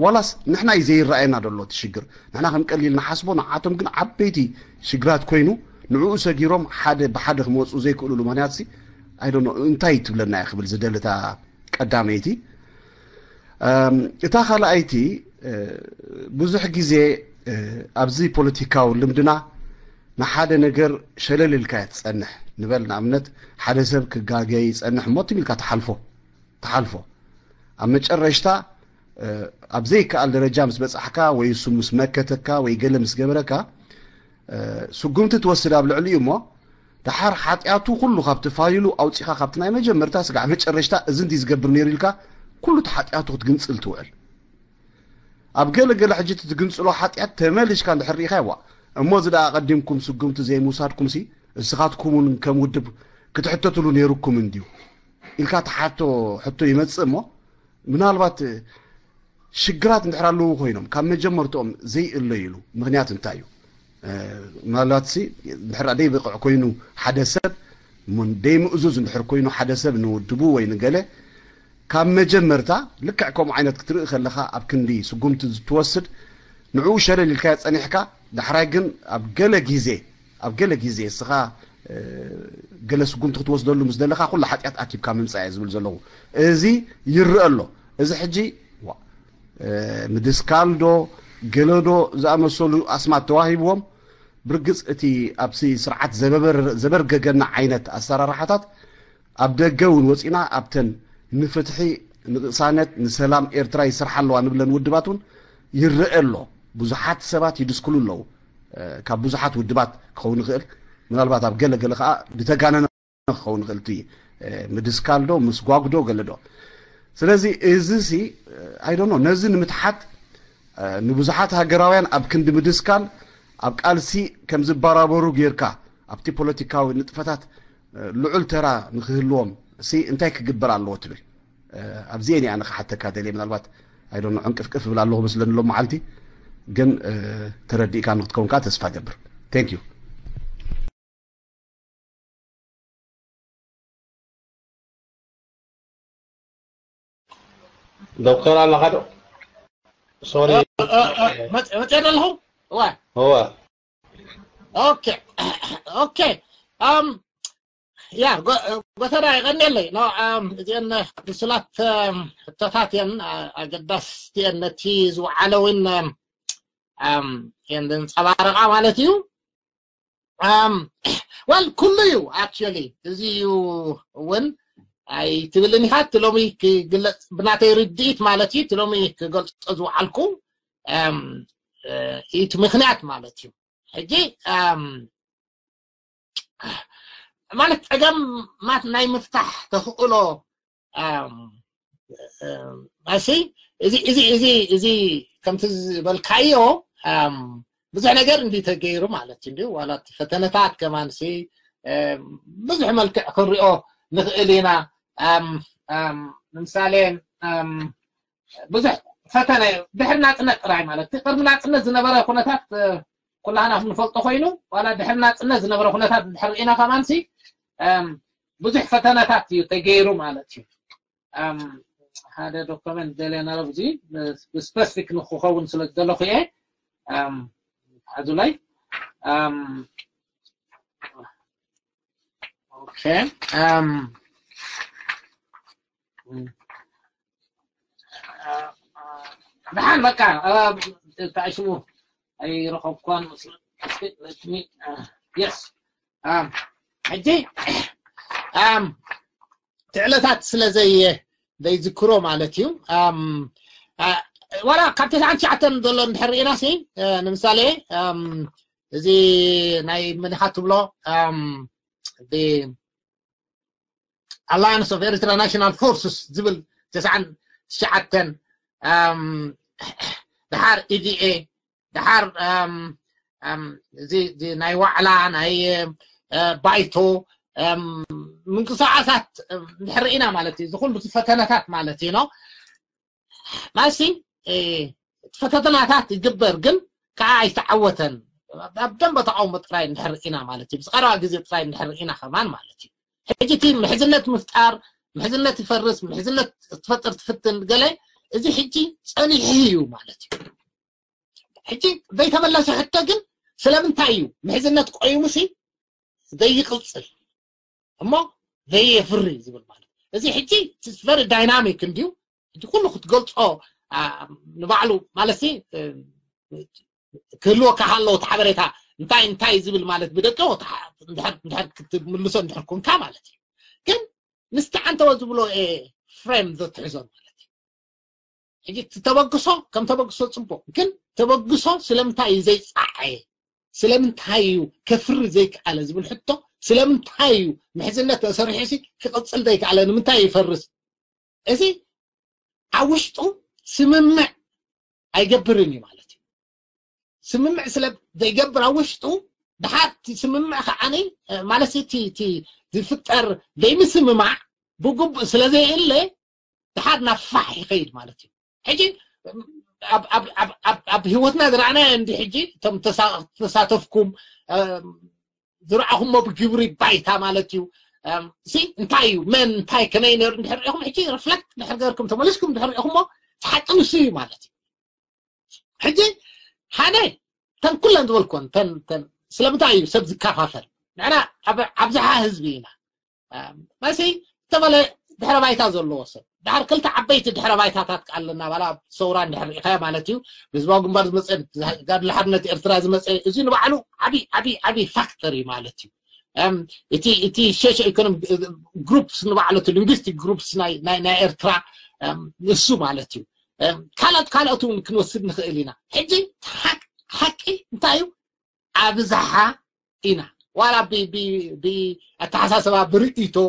ዋላስ ንሕና እዩ ዘይረኣየና ሎ እ ሽግር ንና ከምቀሊልናሓስቦ ንዓቶምግን ዓበይቲ ሽግራት ኮይኑ ንዕኡ ሰጊሮም ሓደ ብሓደ ክመፁ ዘይክእልሉ ምክንያት ይእንታይ ትብለና ብል ዝደሊ ታ ቀዳመይቲ እታ ካኣይቲ ብዙሕ ግዜ ኣብዚ ፖለቲካዊ ልምድና ንሓደ ነገር ሸለልልካ እ ትፀንሕ ንበል ንኣብነት ሓደ ሰብ ክጋገየ ይፀንሕእ እትሚኢልካ ተሓልፎ ኣብ መጨረሽታ ኣብዘይ ከኣል ደረጃ ምስ በፃሕካ ወይ ሱ ምስ መከተካ ወይ ገለ ምስ ገበረካ ስጉምቲ ትወስደ ኣብ ልዕሊ ዩ ሞ دحر حطياتو كله خبت فايلو أو تيخا خبت ناي مجمر تاس قاع متشرشتا زين ديز قبر نيريلكا كله تحطياتو تقنصل توعل أبقال قال حجي تقنصلو حطيات تمالش كان دحر ريخا وا أمو زدا أقدمكم سقمت زي موسادكم سي سخاتكم كم ودب كتحتتلو نيركم انديو إلكا تحتو حتو يمتص مو ምናልባት ሽግራት እንድሕር ኣለዉ ኮይኖም ካብ መጀመርትኦም ዘይእለ ኢሉ ምክንያት እንታይ እዩ ናላትሲ ድሕር ደይ ብቕዕ ኮይኑ ሓደ ሰብ ደይ ምእዙዝ እንድሕር ኮይኑ ሓደ ሰብ ንውድቡ ወይ ንገለ ካብ መጀመርታ ልክዕ ከምኡ ዓይነት ክትርኢ ከለኻ ኣብ ክንዲ ስጉምቲ ዝትወስድ ንዕኡ ሸለሊልካ ፀኒሕካ ዳሕራይ ግን ኣብ ገለ ግዜ ኣብ ገለ ግዜ እስኻ ገለ ስጉምቲ ክትወስደሉ ምስ ዘለካ ኩሉ ሓጢኣት ኣኪብካ ምምፃእ እየ ዝብል ዘለኹ እዚ ይርአ ኣሎ እዚ ሕጂ ምድስካል ዶ ገለዶ ዝኣመሰሉ ኣስማት ተዋሂብዎም ብርግፅ እቲ ኣብቲ ስርዓት ዘበርገገና ዓይነት ኣሰራርሓታት ኣብ ደገ እውን ወፂእና ኣብተን ንፍትሒ ንእእሳነት ንሰላም ኤርትራ ይስርሓ ኣለዋ ንብለን ውድባት ውን ይርአ ኣሎ ብዙሓት ሰባት ይድስክሉ ኣለዉ ካብ ብዙሓት ውድባት ክኸው ንኽእል ምናልባት ኣብ ገለገለ ከዓ ንተጋነነ ክኸው ንክእል ቲ ምድስካል ዶ ምስ ጓጉዶ ገለ ዶ ስለዚ እዚ ኣይደኖ ነዚ ንምትሓት ንቡዙሓት ሃገራውያን ኣብ ክንዲ ምድስካል ኣብ ቃልሲ ከም ዝበራበሩ ጌርካ ኣብቲ ፖለቲካዊ ንጥፈታት ልዑል ተራ ንክህልዎም እ እንታይ ክግበር ኣለዎ ትብል ኣብዚ ኣብዚአን ኣነ ክሓተካ ደልየ ምናልባት ኣይዶኖ ዕንቅፍቅፍ ይብል ኣለኹ መስለኒ ሎ መዓልቲ ግን ተረዲእካ ንክትከውን ከዓ ተስፋ ገብር ታንክ ዩ دكتور على غدو سوري متى لهم What? What? Okay. okay. Um, yeah, ወተራይቀኒለ ኖ እዚአን ብስላት ሕቶታት እየን ኣገዳስቲ እየን ነቲ ዝውዓለውን እየን ዘንፀባርቃ ማለት እዩ ወል ኩሉ እዩ ኣክቸሊ እዚ እዩ እውን ኣይ ትብልን ኢኻ ትሎሚ ክግለፅ ብናተይ ርድኢት ማለት እዩ ትሎሚ ክገልፆ ዝውዓልኩ آه، ايت مخنات مالتي هجي ام مالت اقام ما ناي مفتاح تخلو ام ماشي ازي ازي ازي ازي كم تز بالكايو ام بزح نقر اندي تغيرو مالتي اندي والات فتنتات كمان سي ام بزح مالك اخرئو نخلينا ام ام نمسالين ام بزح فتنة دحرنا عندنا قرعي مالتي قرنا عندنا زنبرة خناتات كلها أنا هم فلطة خينو ولا دحرنا عندنا زنبرة خناتات دحرنا خمانسي بزح فتنة تاتيو تغيرو مالتي هذا دوكومن دلنا ربجي بسبسفيك نخو خوون سلت دلوخيه أدولاي أوكي أم نحن بقى بتاع شو اي رقم كان آه، يس ام حجي ام تعلتات سلا زي زي ذكروا مالتي ام آه، ولا قبت عن شعت نظل نحر ناسي آه، نمسالي ام زي ناي من حاتم لو ام دي Alliance of Eritrea National Forces زبل تسعن شعتن dheaar eda dheaar እዚ ናይ ዋዕላ ናይ ባይቶ ምንቅስቃሳት ንድሕሪ ኢና ማለት እዩ ዝኩሉ ፈተነታት ማለት እዩ ኖ ማሲ እቲ ፈተናታት ይግበር ግን ከዓ ኣይተዓወተን ኣብ ደንበ ተቃውሞ ጥራይ ንድሕሪ ኢና ማለት እዩ ብዝቀረባ ግዜ ጥራይ ንድሕሪ ኢና ከማን ማለት እዩ ሕጂ እቲ ምሕዝነት ምፍጣር ምሕዝነት ይፈርስ ምሕዝነት ትፈጥር ትፍትን ገለ እዚ ሕጂ ፀኒሑ እዩ ማለት እዩ ሕጂ ዘይተመለሰ ሕቶ ግን ስለምንታይ እዩ ምሕዝነት ቆይሙሲ ዘይቅፅል እሞ ዘየፍሪ ዝብል ማለት እዚ ሕጂ ቨሪ ዳይናሚክ እንድዩ እቲ ኩሉ ክትገልፆ ንባዕሉ ማለት ክህልወካ ሃለዎ እቲ ሓበሬታ እንታይ እንታይ ዝብል ማለት ብደቀ እንድሕር ክትምልሶ እንድሕር ኮንካ ማለት እዩ ግን ምስቲ ዓንተወ ዝብሎ ፍሬም ዘትሕዞ ማለት تبقصو كم تبقصو تصمبو كن تبقصو سلمتاي زي صعي سلمتايو كفر زيك على زبل حطو سلمتايو محزنة تصريحيسي كقصل ديك على نمتاي فرس ازي عوشتو سممع ايقبرني مالتي سممع سلم دي قبر عوشتو دحات سممع خعاني مالتي تي تي دي فتر دي مسممع بقب سلزي اللي دحات نفحي خير مالتي حجي اب اب اب اب اب هيوتنا درعنا عندي حجي تم تساتفكم ذرعهم ما بكبري بايتا مالتيو سي انتايو من انتاي كنينر نحر اخم حجي رفلكت نحر قاركم تماليسكم نحر اخم تحقنوا سي مالتي حجي حاني تن كل اندو الكون تن تن سلامتايو سب زكار فافر نعنا عبزحا هزبينا ما سي تبالي دحر بايتا زولو وصل دحر كلتا عبيت دحر بايتاتات قالنا بالا صورا دحر خيا مالتيو بس بزبا غمبر مصن قال لحدنت ارتراز زمص زين وعلو عبي عبي عبي فاكتوري مالتيو ام اتي اتي شيش ايكونوم جروبس نوعلو لينغويستيك جروبس ناي ناي ناي ارترا أم نسو مالتيو أم ካልኦት ካልኦትን ክንወስድ ንኽእል ኢና ሕጂ ሓቂ እንታይ እዩ بي بي ዋላ ብኣተሓሳስባ بريتو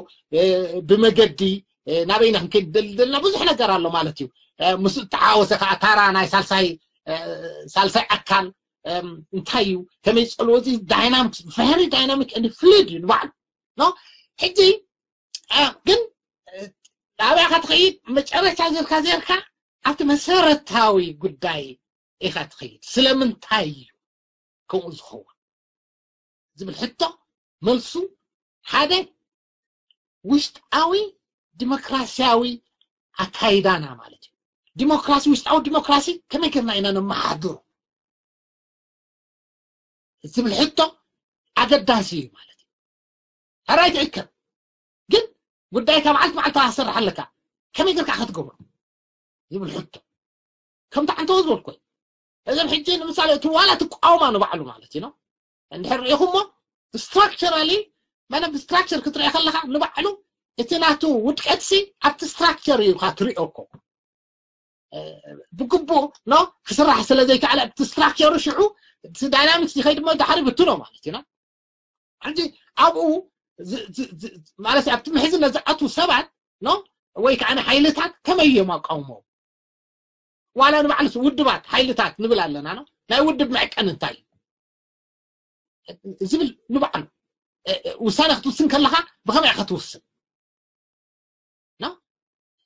بمجدي إيه، نبينهم كي دلنا بزحنا قرالو مالتيو تعاوز تارانا سالساي سالساي أكال انتايو كمي سألوزي دينامكس فهري دينامك اند فلويد نو حجي قن نبي أخا تخيط مش أرش عزير كازيركا أفت مسارة تاوي قداي إخا تخيط سلام انتايو كون زخوة زبل حتى ملسو هذا وشت أوي ديمقراطية أكايدانا مالتي ديمقراسي مستعو ديمقراسي كما كنا إنا نمحضر إذن الحطة أقداسي مالتي أرايت عكر قد ودايتها معلت معلتها أصر حلكا كم يقولك أخذ قبر إذن الحطة كم تعان توزبور كوي إذا حجين مثال توالا أو ما نبعلو مالتي نو إن حرقهم استراكشرالي ما نبستراكشر كتر يخلقها نبعلو اتناتو ودكتسي ات ستراكتر يخاطريوكو بقبو نو كسرح سلازيك على ات ستراكتر وشعو دينامكس يخيد مو دحاري بتونو مالتنا عندي ابو مالتي ابتمحيز نزعتو سبع نو ويك انا حيلتك كما يما قومو وعلى انا معلس ودبات حيلتك نبلا لنا نو لا ودب معك انا انتاي زبل نبعل وسانا خطوصن كلها بخمع خطوصن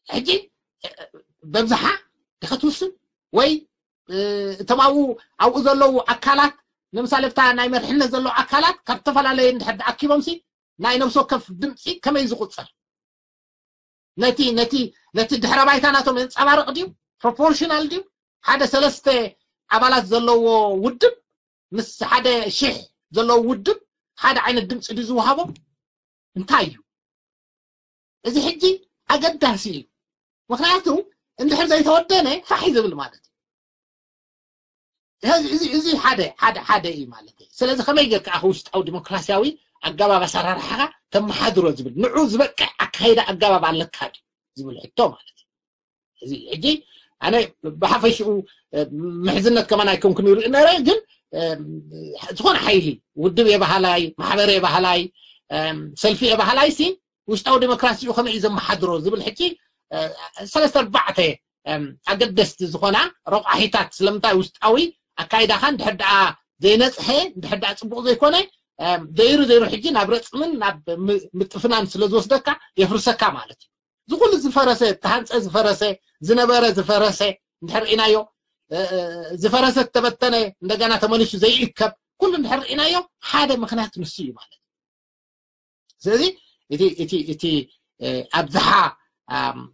حجي بمزحة تختوصن وي اه، تماو أو ذلو أكالات نمسال افتا ناي مرحنة ذلو أكالات كبتفل علي نحد أكي بمسي ناي نمسو كف دمسي كما يزو قدسر نتي نتي نتي دحرا بايتانا تو منس أبارق ديو proportional ديو حدا سلستة أبالات ذلو ودب مس حدا شيح ذلو ودب حدا عين الدمس اللي زوهابو انتايو إذا حجي أقدر سيلو مخناتهم إن دحر زي تودنا فحيز بالمالتي هذا زي زي حدا حدا حدا إيه مالتي سلزة خم يجر كأخوش أو ديمقراطياوي أجابة بسرعة تم حضرة زبل نعوز بك أكيد أجابة على الكاد زبل حتى مالتي زي عجي أنا بحافظ محزنة كمان أيكم كم يقول إن رجل تكون حيلي ودبي بهالاي محبري بهالاي سلفي بهالاي سين وش تاو ديمقراطي وخم إذا محضرة زبل حكي ሰለስተ ኣርባዕተ ኣገደስቲ ዝኾና ረቑሒታት ስለምንታይ ውሽጣዊ ኣካይዳኻ እንድሕር ደኣ ዘይነፅሐ እንድሕር ደኣ ፅቡቅ ዘይኮነ ዘይሩ ዘይሩ ሕጂ ናብ ረፅምን ናብ ምጥፍናን ስለ ዝወስደካ የፍርሰካ ማለት እዩ ዝኩሉ ዝፈረሰ ተሃንፀ ዝፈረሰ ዝነበረ ዝፈረሰ እንድሕር ርኢናዮ ዝፈረሰ ተበተነ እንደገና ተመሊሱ ዘይእከብ ኩሉ እንድሕር ርኢናዮ ሓደ ምክንያት ንሱ እዩ ማለት እዩ ስለዚ እቲ እቲ እቲ ኣብዝሓ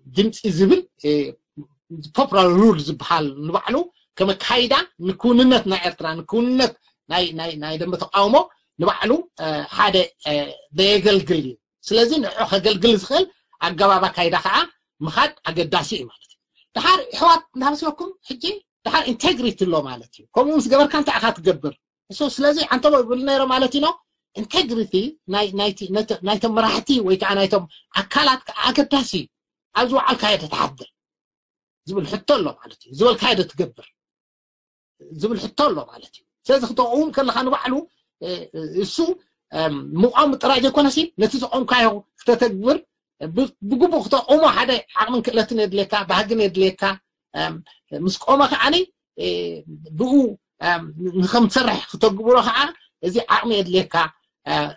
دمتي زبل popular rules بحال نبعلو كما كايدا نكون نت نعترا نكون نت ناي ناي ناي دم تقاومو نبعلو حدا بيجل قلي سلازين أخا قل قل زخل أجابا كايدا خا مخاد أجداسي مالتي دحر حوات نفسكم حجي دحر integrity لو مالتي كم مس جبر كان تأخذ جبر سو سلازي عن طبعا بالنيرة مالتي نو integrity ناي ناي ناي تم راحتي ويتعنا ناي تم أكلات أجداسي ازو عالكايده تحضر زبل حطلو مالتي زبل كايده تقبر زبل حطلو مالتي سيز خطوم كل خان وحلو آه، السو مقام طراجه كنا سي نتز قوم كايو تتكبر بغبو خطوم حدا حقن كلتن ادليكا بهجن ادليكا مسقومه خاني آه، بغو نخم تسرح تتكبر خا ازي عقم ادليكا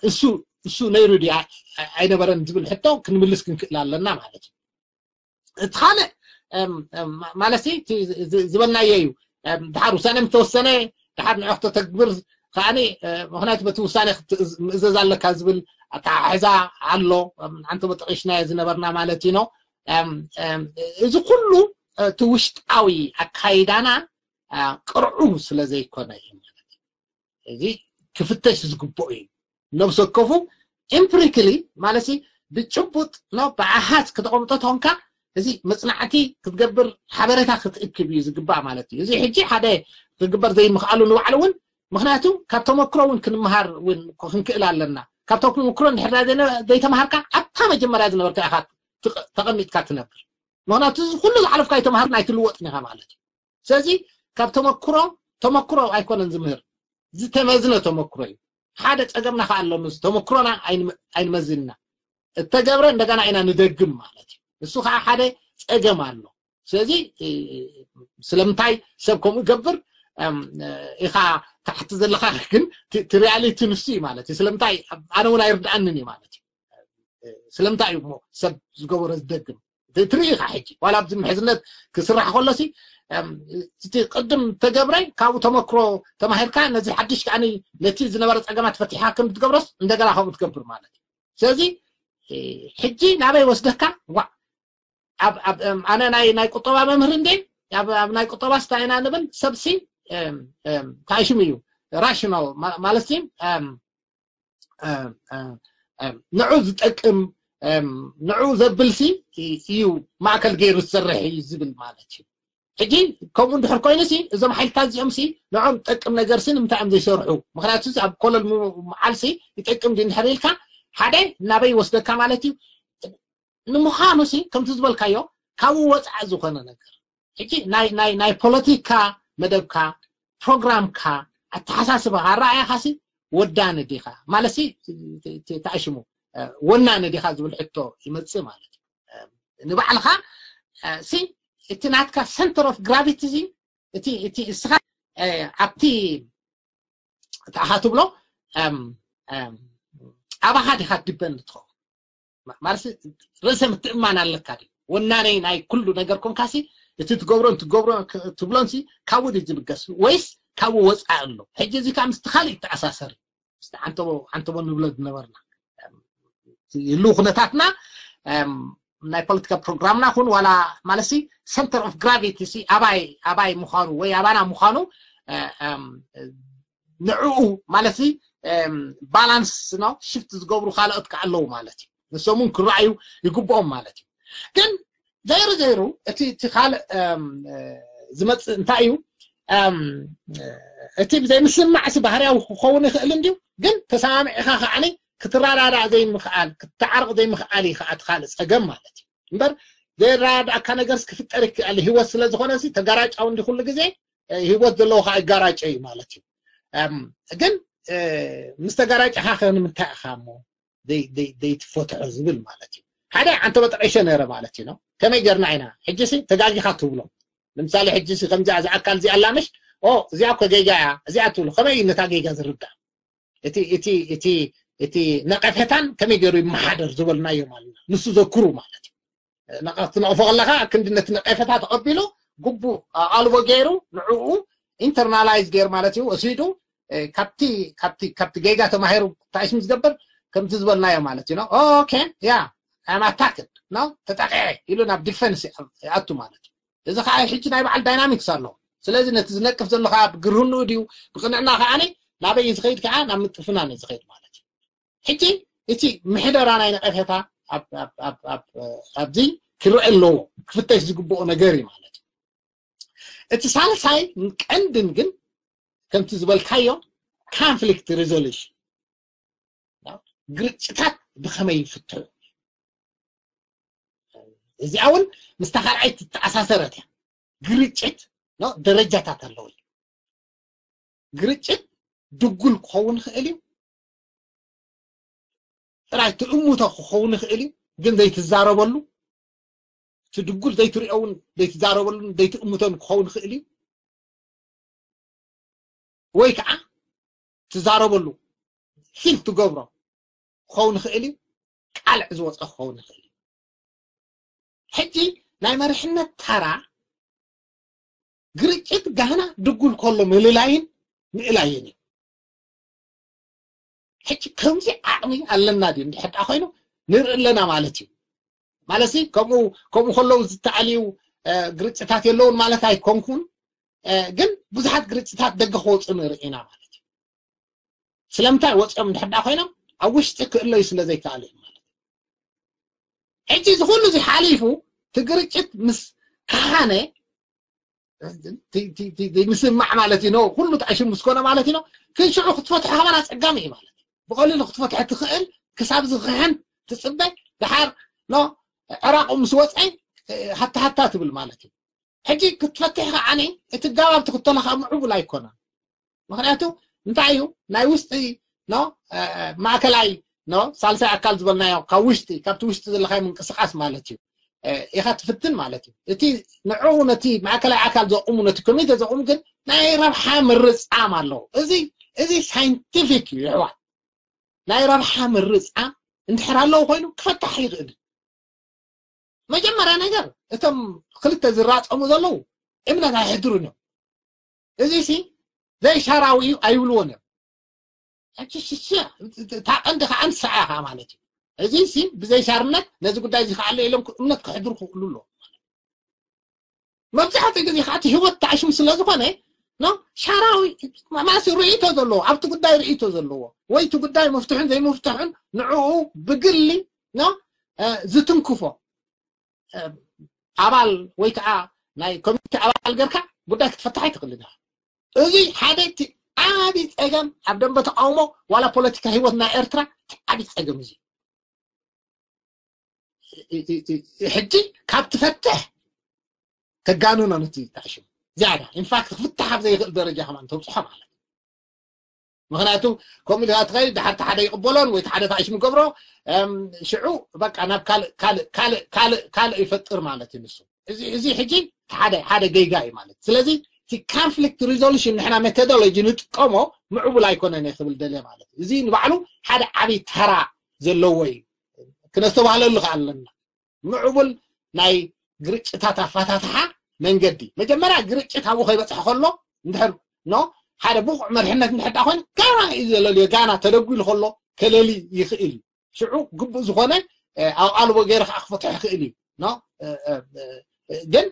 السو آه، السو نيرو دي اي نبرن زبل حطو كنملس كنكلالنا مالتي اتخانق ام ام ما نسيتي زبلنا ييو دحر وسنه متوسنه دحر نعطى تكبر خاني هنا تبتو سنه اذا زال لك زبل تاع عزا علو انت بتعيشنا يا زنبرنا مالتي نو ام ام اذا كله اه، توشت قوي اكايدانا اه، قرعو سلا زي كنا زي كفتش زكبوي نفس الكفو امبريكلي مالسي بتشبط نو بعهات كتقوم تتونكا زي مصنعتي تتقبر حبرتها تتأكب يزقبع مالتي زي حجي حدا تتقبر زي مخالون وعلون مخناتو كاتوم كرون كن مهار وين كن كإلى لنا كاتوم كرون حدا دنا زي تمهارك أتى ما جمر هذا نورك أخاك تقمت كاتنك مخناتو كل العرف كاي تمهار نايت الوقت نها مالتي زي كاتوم كرون توم كرون أي كون زمهر زي تمازنا توم كرون حدا تجمعنا خالو مس توم كرون عين عين مزنا التجبرن دكان عينا ندقم مالتي نسخة حدا أجمالنا سيدي سلمتاي سبكم يكبر إخا تحت ذلك لكن تري علي تنسي مالتي سلمتاي أنا ولا يرد أنني مالتي سلمتاي مو سب زقور الدقم تري إخا حجي ولا بزم حزنت كسر راح خلصي تقدم تجبري كاو تمكرو تمهر كان نزل حدش يعني نتيجة نبرت أجمعت فتح حاكم تقبرس ندق لها خم مالتي سيدي حجي نبي وصدقك ኣብ ኣብ ኣነ ናይ ናይ ቁጠባ መምህር እንዴ ኣብ ናይ ቁጠባ ስታይና ንብል ሰብሲ ታእሽም እዩ ራሽናል ማለት ንዑ ዝጠቅም ንዑ ዘብልሲ እዩ ማእከል ገይሩ ዝሰርሕ እዩ ዝብል ማለት እዩ ሕጂ ከምኡ እንድሕር ኮይኑ ሲ እዞም ሓይልታት እዚኦም ሲ ንዖም ዝጠቅም ነገር ሲ ንምንታይ እዮም ዘይሰርሑ ምክንያቱ ኣብ ኮለል መዓልሲ ይጠቅም ዲ እንድሕር ኢልካ ሓደ እናበይ ይወስደካ ማለት እዩ نمخانو كم تزبل كايو كم وات عزو خانا نكر هكي ناي ناي ناي بوليتيكا مدوكا بروغرام كا التحساس بها رأي خاسي ودان ديخا مالسي تعشمو ونان ديخا زبل حتو يمتسي مالك نبعل خا سي اتناتكا سنتر اوف جرافيتي زي اتي اتي اسخا ابتي تحاتو بلو ام ام ابا خا ديخا دبن ማለት ርእሰ ምትእማን ኣለካ ድዩ ወናነይ ናይ ኩሉ ነገር ኮንካሲ እቲ ትገብሮ ትገብሮ ትብሎን ካብኡ ድ ዝምገስ ወይስ ካብኡ ወፃኢ ኣሎ ሕጂ እዚ ከዓ ምስቲ ካሊእ ተኣሳሰር ምስ ዓንተቦ ንብሎ ዝነበርና ይሉ ኩነታትና ናይ ፖለቲካ ፕሮግራምና ኩን ዋላ ማለት ሰንተር ኦፍ ግራቪቲ ኣባይ ኣባይ ምዃኑ ወይ ኣባና ምኳኑ ንዕኡ ማለት ባላንስ ሽፍት ዝገብሩ ካልኦት ከዓ ኣለዉ ማለት እዩ نسمون كل رأيه يقبهم مالتي كان دايرو دايرو أتي تخال زمت نتايو أتي بزي مسمع سبهريا وخوني خلنديو كان تسامع إخاخ علي كترى رارا زي مخال كتعرق زي مخالي خاعت خالص أقام مالتي مبر زي رارا كان أقرس كفت أريك اللي هو سلاز خونسي تقاراج أون دخول لقزي هو دلو خاعي قاراج أي مالتي أم أقام مستقاراج أخاخ من تأخامو ዘይትፈትሖ ዝብል ማለት እዩ ሓደ አንተ በጠቀሸ ነረ ማለት እዩ ከመይ ገርና ኢና ሕጂሲ ተጋጊካ ትብሎ ንምሳሌ ሕጂሲ ከምዚ ዝኣካል እዚ ኣላመሽ እዚኣኮ ጋያ እዚኣ ትብሎ ከመይ ነታ ገጋ ዝርዳእ እእ ነቐፈታን ከመይ ገይሩመሓደር ዝበልና እዮም ኣለና ንሱ ዘክሩ ማለት እዩ ትነቕፎ ከለካ ክንዲ ነቲ ነቐፈታ ተቀቢሎ ጉቡእ ኣልቦ ገይሩ ልዑኡ ኢንተርናላይዝ ገይሩ ማለት እዩ ወሲጡ ካብቲ ገጋ ተማሂሩ ታይሱም ዝገብር ከምቲ ዝበልናዮ ማለት እዩ ኦኬ ያ ኣም ኣታክድ ኖ ተጠቂዐ ኢሉ ናብ ዲፌንስ ይኣቱ ማለት እዩ እዚ ከዓ ሕጂ ናይ በዓል ዳይናሚክስ ኣለዎ ስለዚ ነቲ ዝነቅፍ ዘሎ ከዓ ብግርህኑ ድዩ ብቅንዕና ከዓኒ ናበይ ዝኸይድ ከዓ ናብ ምጥፍና እዩ ዝኸይድ ማለት እዩ ሕጂ እቲ ምሕደራ ናይ ነቀፌታ ኣብዚ ክልዕ ኣለዎ ክፍተሽ ዝግብኦ ነገር እዩ ማለት እዩ እቲ ሳልሳይ ቀንድን ግን ከምቲ ዝበልካዮ ካንፍሊክት ሪዞሉሽን ግርጭታት ብኸመይ ይፍትሑ እዚኣ እውን ምስታ ካልዓይቲ ተኣሳሰረት እያ ግርጭት ደረጃታት ኣለዎ እዩ ግርጭት ድጉል ክኸውን ይኽእል እዩ ጥራይ ትዕሙቶ ክኸውን ይኽእል እዩ ግን ዘይትዛረበሉ እቲ ድጉል ዘይትሪኦውን ዘይትዛረበሉን ዘይትእምቶን ክኸውን ይኽእል እዩ ወይ ከዓ ትዛረበሉ ሂል ትገብሮ ክኸውን ይኽእል እዩ ቃልዕ ዝወፀ ክኸውን ይኽእል እዩ ሕጂ ናይ መሪሕነት ተራ ግርጭት ጋህና ድጉል ከሎ ምልላይን ምእላይን እዩ ሕጂ ከምዚ ዓቕሚ ኣለና ድዩ እንድሕር ኮይኑ ንርኢ ኣለና ማለት እዩ ማለት ከምኡ ከምኡ ከለዉ ዝተዓልዩ ግርጭታት የለውን ማለት ኣይኮንኩን ግን ብዙሓት ግርጭታት ደገ ክወፁ ንርኢ ኢና ማለት እዩ ስለምንታይ ወፂኦም እንድሕር ኮይኖም اوشتك الا يسلى زي كالي مالك حجي زخول زي حاليفو تقرجت مس كهاني تي تي تي تي مسمع مع مالتي نو كل تعيش مسكونه مالتي نو كل شعر خطفت حمرا تقامي مالتي بقول لي خطفت حتى خيل كساب زخان تصدق بحر نو عراق ام سوسعي حتى حتى تبل مالتي حجي كنت فتح عني تقاوم تقول لها معقول لا يكون مخناتو نتايو لا يوسعي no ማእከላይ ኖ ሳልሳይ ኣካል ዝበልናዮ ካብ ውሽጢ ካብቲ ውሽጢ ዘለካይ ምንቅስቃስ ማለት እዩ ኢኻ ትፍትን ማለት እዩ እቲ ንዕኡ ነቲ ማእከላይ ኣካል ዘቑሙ ነቲ ኮሚቴ ዘቑሙ ግን ናይ ረብሓ ምርፃም ኣለዎ እዚ እዚ ሳይንቲፊክ እዩ ኣሕዋት ናይ ረብሓ ምርፃም እንድሕር ኣለዎ ኮይኑ ክፈታሕ ይኽእል መጀመርያ ነገር እቶም ክልተ ዝራፀሙ ዘለዉ እምነት ኣይሕድሩን እዮም እዚ ሲ ዘይሻራዊ እዩ ኣይብልዎን እዮም እታ ቀንዲ ከዓ ንሳ ኢኻ ማለት እዩ እዚ ሲ ብዘይ ሻርነት ነዚ ጉዳይ እዚ ከዓ ኢሎም እምነት ክሕድሩ ክኽእሉ ኣሎ መብዛሕትኡ ግዜ ከዓ እቲ ሂወት ተዓሽሙ ስለ ዝኾነ ኖ ሻራዊ ማሲ ርእቶ ዘለዎ ኣብቲ ጉዳይ ርእቶ ዘለዎ ወይ እቲ ጉዳይ መፍትሑን ዘይመፍትሑን ንዕኡ ብግሊ ኖ ዝትንክፎ ኣባል ወይ ከዓ ናይ ኮሚቴ ኣባል ጌርካ ጉዳይ ክትፈታሕ ይትኽእል ኢኻ እዚ ሓደ عبيت أجم عبدن بتأومه ولا بوليتيكا هي وضنا إرترا عبيت أجم زي حجي كاب تفتح كقانون أنا تي تعشم زعلة إن فاكت فتح بزي درجة هم أنتم صحاب على مغناتو كم اللي هتغير ده حتى حدا يقبلون ويتحدى تعيش من قبره شعو بك أنا بكال كال كال كال كال يفتر مالتي نصو إزي إزي حجي حدا حدا جاي جاي مالت سلزي እካንፍሊክት ሪዘሉሽን ንሕና ሜተዶሎጂ ንጥቀሞ ምዕቡል ኣይኮነን እየ ክብል ደል ማለት እዩ እዚ ንባዕሉ ሓደ ዓበይ ተራ ዘለዎ ዩ ክነስተባሃለሉ ከ ኣለና ምዕቡል ናይ ግርጭታት ኣፋታትሓ መንገዲ መጀመርያ ግርጭት ኣብኡ ከይበፅሐ ከሎ ንድሕር ሓደ ብቑዕ መርሕነት ንሕዳ ኮይኑ ጋማ እዩ ዘለልዮ ጋና ተደጉኢሉ ከሎ ከለሊ ይክእል እዩ ሽዑ ግቡእ ዝኮነ ኣብ ኣልቦ ገይረ ከዓ ክፈትሑ ይኽእል እዩ ግን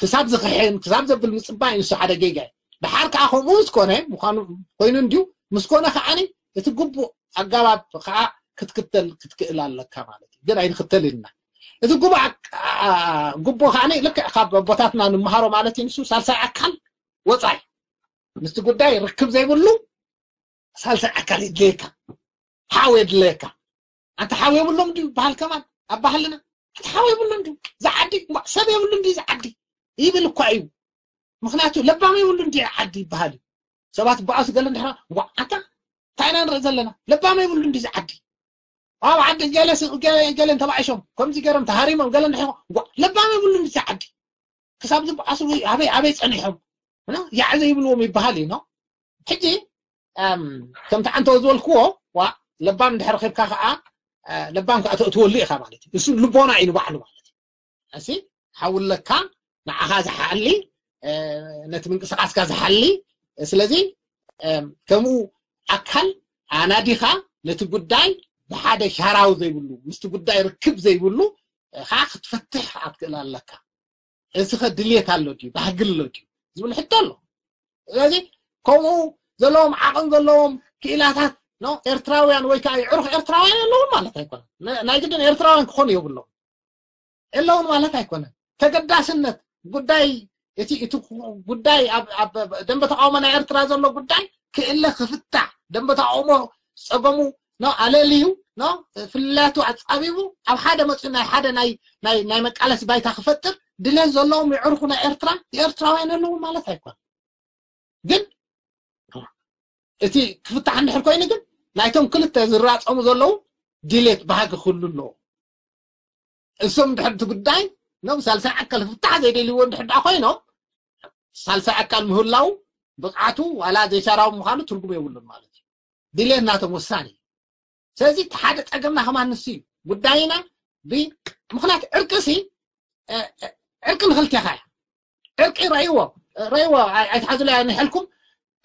ክሳብ ዝኽሕን ክሳብ ዘብል ምፅባይ ንሱ ሓደ ጌጋ ድሓር ከዓ ከምኡ ዝኮነ ምኳኑ ኮይኑ እንድዩ ምስ ኮነ ከዓኒ እቲ ግቡእ ኣገባብ ከዓ ክትክተል ክትክእል ኣለካ ማለት እዩ ግን ኣይንክተል ኢልና እቲ ጉባዕ ጉቦ ከዓኒ ልክዕ ካብ ኣቦታትና ንምሃሮ ማለት እዩ ንሱ ሳልሳይ ኣካል ወፃኢ ምስቲ ጉዳይ ርክብ ዘይብሉ ሳልሳይ ኣካል የድለየካ ሓዊ የድለየካ ኣንተ ሓዊ የብሎም ድዩ ባህልከማን ኣብ ባህልና تحاول يبلندو زعدي مقصد يبلندو زعدي يبل قايو مخناتو لبام يبلندو زعدي بهالي سبات بعث قال نحنا وقتا تاينا نرزل لنا لبام يبلندو زعدي واو عاد جالس قال قال انت بعشم كم زي كرم تهاريم قال نحنا لبام يبلندو زعدي كسب بعث ابي ابي صنيحم هنا يعزى عزيز يبلو بهالي نو حجي ام كم تعنتو زول كو وا لبام دحر لبانك أتولي إخا مالتي بس لبونا إنو بحل مالتي أسي حول لكا مع هذا حالي نت من قصاص كذا حالي سلذي كمو أكل أنا دخا نت بوداي بحدا شراو زي بقوله مست بوداي ركب زي بقوله خا تفتح أكل لكا إنسخة دلية تالوتي بحقل لوتي زبون حتى له سلذي كمو زلوم عقل زلوم كيلاتات ኖ ኤርትራውያን ወይ ከዓ ዕሩኽ ኤርትራውያን የለውን ማለት ኣይኮነን ናይ ግድን ኤርትራውያን ክኾኑ የብሎም የለውን ማለት ኣይኮነን ተገዳስነት ጉዳይ እቲ እቲ ጉዳይ ኣብ ደንበ ተቃውሞ ናይ ኤርትራ ዘሎ ጉዳይ ክእለ ክፍታሕ ደንበ ተቃውሞ ፀገሙ ኖ ኣለልዩ ኖ ፍላቱ ኣፃቢቡ ኣብ ሓደ መፅኡ ናይ ሓደ ናይ ናይ መቃለሲ ባይታ ክፈጥር ድሌት ዘለዎም ይዕርኩ ናይ ኤርትራ ኤርትራውያን ኣለዉ ማለት ኣይኮነ ግን እቲ ክፍታሕ እንድሕር ኮይኑ ግን نايتهم كل التزرعات هم ذلوا ديليت بحق خلوا له السوم ده حد قداي نوم سالسة أكل فتح زي اللي وين حد أخوي نوم سالسة أكل مهلاو بقعتو ولا زي شراو مخانو ترقو بيقول له مالك ديليت ناتو مساني سازي تحدث أجرنا هم عن نسيب قداينا بي مخنات إركسي إرك الغلط يا خايا إرك رأيوه رأيوه أتحدث لي عن حلكم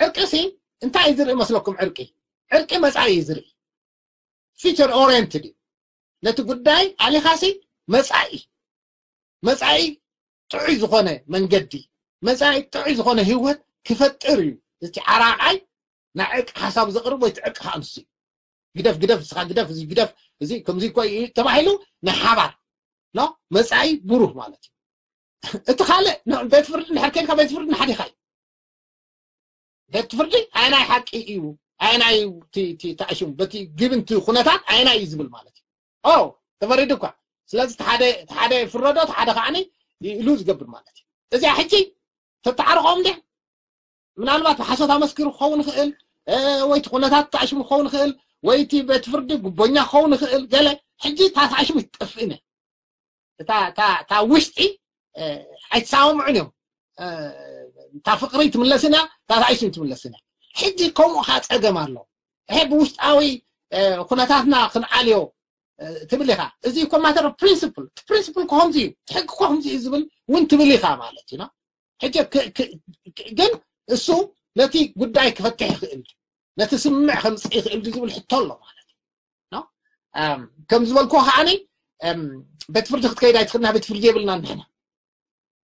إركسي انتا يزرق مسلكم عرقي عرق مسعي زري فيتشر اورينتد نتي قداي علي خاسي مسعي مسعي تعي زخونة من قدي مسعي تعي زخونة هوت كفتري زي عراقي نعك حساب زقر ويتعك خامسي قدف قدف سخا قدف زي قدف زي كم زي كوي تباحلو نحابر لا مسعي بروه مالتي اتخالي نو بيت فرد نحركين كم بيت فرد نحدي خاي بيت فردي انا حكي ايوه أنا تي تي تعيشون بتي جيبن تي خناتات أنا يزبل مالتي أو تفردوك سلاز تحدى تحدى فرادات تحدى قاني يلوز قبل مالتي إذا حكي تتعرقهم ده من على ما تحسوا تمسكر خون خيل اه ويت خناتات تعيش مخون خيل ويتي بتفرد بنيا خون خيل قال حكي تعيش متفقنا تا تا تا وشتي اه عيساوم عنهم اه تا فقريت من لسنا تا عيش متملسنا حجي كومو حات عدم الله حب وشت قوي كنا تحتنا خن عليو تبليها إذا يكون ماتر principle principle كهم زيو حق كهم زي زبل وين تبليها مالتنا حجي ك ك ك جن السو نتي قد عايك فكح خلد نتي سمع خمس إخ إلدي زبل حط الله مالتي نا كم زبل كوه عني بتفرج خد كيد عايتكنا بتفرج قبلنا نحنا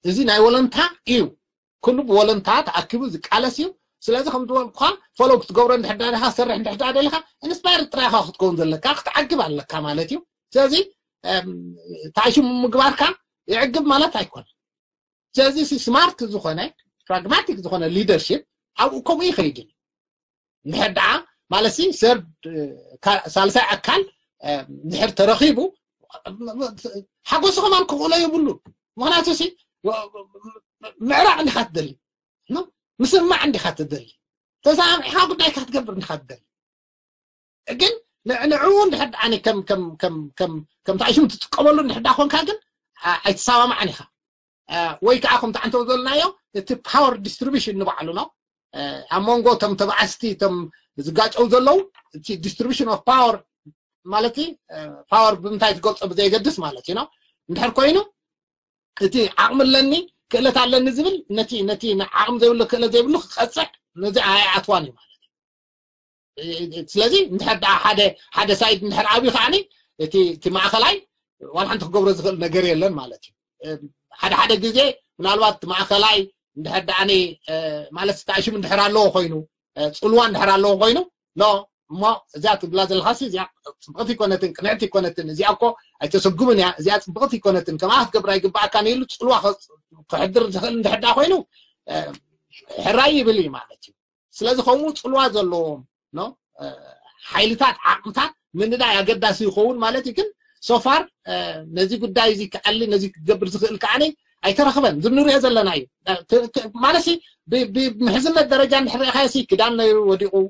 إذا ناي ولن تا إيو كل بولن تا تأكبو زك على سيو سلازه خمد وان بخا فولوك تقورا نحدها لها سرح نحدها لها انسبير تراها خد كون ذلك اخت عقب على لك مالاتيو سلازي تعيشو مقباركا يعقب مالات ايكون سلازي سي سمارت زخونة براغماتيك زخونة ليدرشيب او كوم اي خيجي نحدها مالاسي سر سالساء اكال نحر ترخيبو حقو سخمان كغولا يبولو مغناتو سي معراع نحدل نو مثل ما عندي خاتدل تسامح حاق دعيك هتقبر نخدل أجن لأن عون حد عن كم كم كم كم كم تعيشون تتقبلون نحد أخون كاجن أي تساوى معني خا ويك أخون تعنتوا ذلنا يوم تي باور ديستريبيشن نبعلونا among all تم تبعستي تم زقاج أو ذلو تي ديستريبيشن أوف باور مالتي باور بمتاعي تقول أبدا يقدس مالتي نو نحر كوينو تي عمل لني كلت على النزبل نتي نتي عقم زي ولا كلا زي بلخ خسع نزي هاي عطواني مالك تلزي نحد حدا حدا سايد نحد عبي خاني تي تي معخلاي وانا عندك قبر زغل نجري لنا مالك حدا حدا جزء من الوقت معخلاي نحد عني مالك تعيش من دحر الله خينو تقول أه، وان دحر الله خينو لا ما زيات بلاد الغاسي زيات بغتي كونت كنعتي كونت زياكو اي تسقمني زيات بغتي كونت كما حد قبراي قبا كان يلو تلو خص قدر حدا خوينو حراي بلي معناتي سلاز خومو تلو زلو نو حيلتات عقمتا من دا يقداس يخون مالتي كن سوفار نزي قداي زي كالي نزي قبر زخل كاني اي ترخبن زنو ريا زلنا اي مالسي بمحزن الدرجه نحري خاسي كدان وديقو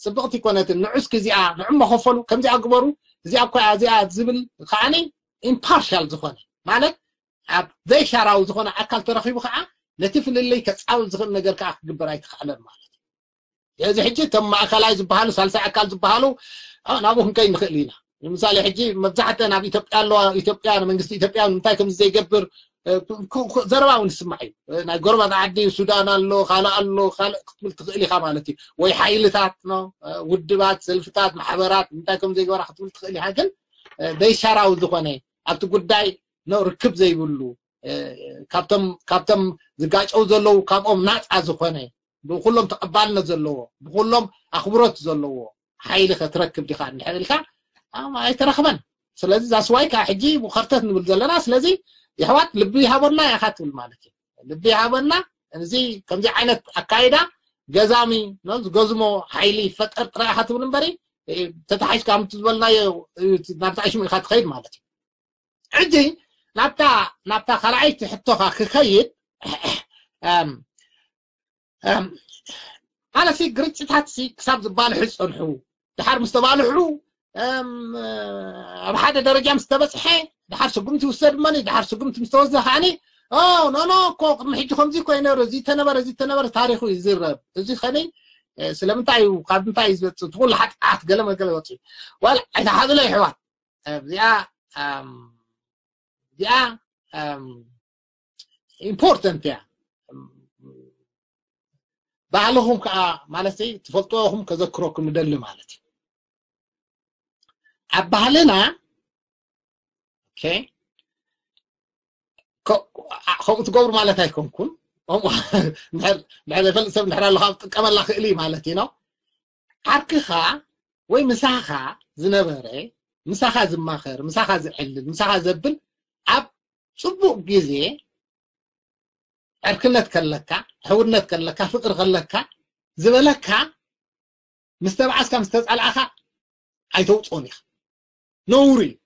سبقتي كونت نعس كزي ع آه، نعم خفلو كم زي عقبرو آه زي عقوع آه زي عاد زبل خاني impartial زخون مالك عب ذي شراو زخون أكل ترخي بخاء نتيف اللي كتسأل زخون نجر كأخ جبرايت خالد مالك يا زي حجي تم أكل عز بحالو سالس أكل عز بحالو آه نابوهم كين خلينا مثال حجي مزحتنا بيتبقى الله يتبقى أنا من قصدي يتبقى أنا متاكم زي جبر ዘረባ እውን ዝስማዕ እዩ ናይ ጎርባት ዓዲ ሱዳን ኣሎ ካልእ ኣሎ ካልእ ክትብል ትኽእል ኢኻ ማለት እዩ ወይ ሓይልታት ኖ ውድባት ሰልፍታት ማሕበራት እንታይ ከም ዘይገበራ ክትብል ትኽእል ኢኻ ግን ዘይሻራዊ ዝኾነ ኣብቲ ጉዳይ ርክብ ዘይብሉ ካብቶም ዝጋጨው ዘለው ካብኦም ናፃ ዝኾነ ብኩሎም ተቐባልነት ዘለዎ ብኩሎም ኣኽብሮት ዘለዎ ሓይሊ ከትረክብ ዲኻ እንድሕር ኢልካ ኣይተረኽበን ስለዚ ዛስዋይ ካብ ሕጂ ብኸርተት ንብል ዘለና ስለዚ يحوات لبي هابرنا يا خاتم مالك لبي هابرنا انزي زي عينت اكايدا جزامي نوز جزمو حيلي فتر ترى خاتم مبري إيه، تتحش كام تزبلنا إيه، نبتعش من خات خيد مالك عدي نبتا نبتا خلعي تحطوها خيد أم أم على سي قريت تحت سي كساب زبال حس انحو تحار مستبال حلو ኣብ ሓደ ደረጃ ምስ ተበፅሐ ድሓር ስጉምቲ ይውሰድ ድማኒ ድሓር ስጉምቲ ምስ ተወስደ ከዓኒ ኖኖ እኮ ቅድሚ ሕጂ ከምዚ ኮይነሩ እዚ ተነበረ እዚ ተነበረ ታሪኩ እዩ ዝረብ እዚ ከኒ ስለምንታይ እዩ ካብ ምንታይ እዩ ዝወፅእ እቲ ኩሉ ሓጢኣት ገለ መገለ ወፅእ ዋል ኣይተሓዝሎ እዩ ሕዋት እዚኣ እዚኣ ኢምፖርተንት እያ ባህልኹም ከዓ ማለት ትፈልጥኹም ከዘክረኩም ይደሊ ማለት እዩ أبالنا أوكي خو تقول مالتها يكون كون هم نحر نحر الفلسفة نحر الله كمل الله خلي مالتينا عركها وين مساخة زنبرة مساخة زماخر مساخة زعل مساخة زبل أب صبو جزء عركنا تكلكا حورنا تكلكا فقر غلكا زبلكا مستبعس كم مستبعس على أخا أي توت أونيخ نوري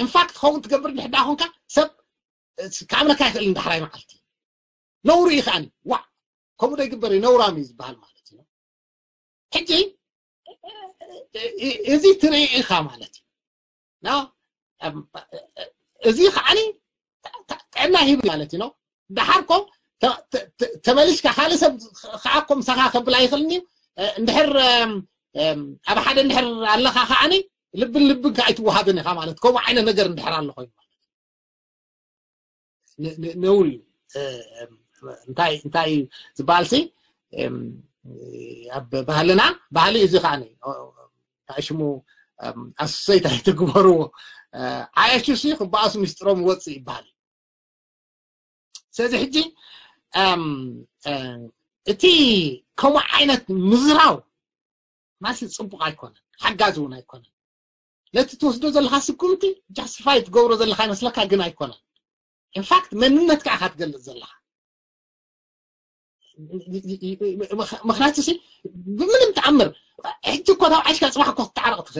ان فاكت خون تقبر لحدا هونكا سب كامل كايت اللي ندحراي معلتي نوري خاني وا كم دا يقبري نوراميز بهال مالتي حجي ازي تري اخا مالتي نا ازي خاني تعنا هيبي مالتي نو دحاركم تماليش كحالي سب خاكم سخاكم بلاي خلني ندحر اه ኣብ ሓደ እንድሕር ኣለካ ከዓኒ ልብን ልብን ከዓ ኣይትወሃብን ኢኻ ማለት ከምኡ ዓይነት ነገር እንድሕር ኣሎ ኮይኑ ንውል እንታይ እንታይ ዝበሃል ሲ ኣብ ባህልና ባህሊ እዚ ከዓኒ እንታይ ሽሙ ኣስሰይታ ይትግበርዎ ዓያሽሲ ክበኣሱ ምስጢሮም ወፅእ ይበሃል ስለዚ ሕጂ እቲ ከምኡ ዓይነት ምዝራው ما سيصبغ أيكون حجازون أيكون لا تتوسدو ذا الحاس كنتي جاسفايت جور ذا اللي خاينس لك عن أيكون إن فاكت من نت كأحد قال ذا الله مخناتي شيء من متعمر أنت كنا عايش كأس واحد كنت تعرقت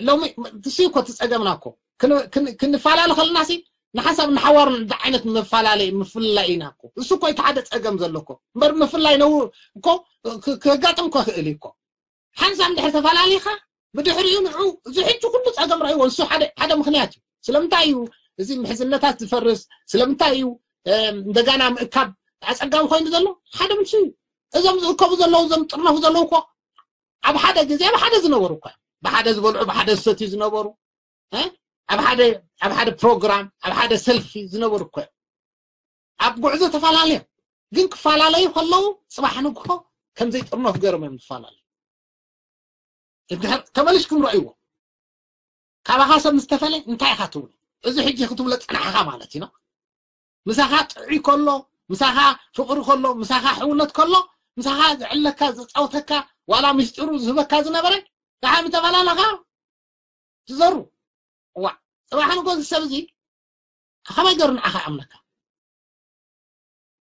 لو ما تسيب كنت تسأل كن كن كن فعلا سي نحسب نحور دعينة مفلا لي مفلا إيناكو السوق يتعدد أجمع زلكو بر مفلا إنه كو ك كقطن كو إليكو حنسام ده سفلا لي خا بده حريم عو زحيت كل نص أجمع رأي ونسو حدا حدا مخنياتي سلام تايو زين محزن لا تفرس سلام تايو دجانا مكب عس أجمع خوين زلوا حدا مشي أجمع زلكو زلوا أجمع ترنه زلوكو أب حدا جزء أب حدا زنوروكو بحدا زبلو بحدا ستي زنورو ها ኣብ ሓደ ኣብ ሓደ ፕሮግራም ኣብ ሓደ ሰልፊ ዝነበሩ እኮ ኣብ ጉዕዞ ተፈላለዩ ግን ክፈላለዩ ከለዉ ፅባሕ ንግሆ ከምዘይጥርኖፍ ገይሮም እዮም ዝፈላለዩ እንድሕር ተመሊስኩም ረእይዎ ካባኻ ሰብ ምስ ተፈለየ እንታይ ኢኻ ትብሎ እዚ ሕጂ ክትብሎ ፀናሕኻ ማለት ኢና ምሳኻ ጥዑይ ከሎ ምሳኻ ፍቅሪ ከሎ ምሳኻ ሕውነት ከሎ ምሳኻ ዝዕለካ ዘፃውተካ ዋላ ምስጢሩ ዝህበካ ዝነበረ ድሓ ምተፈላለኻ ትዘሩ waaw waa xam nga ko sell si xamay garun aka am naka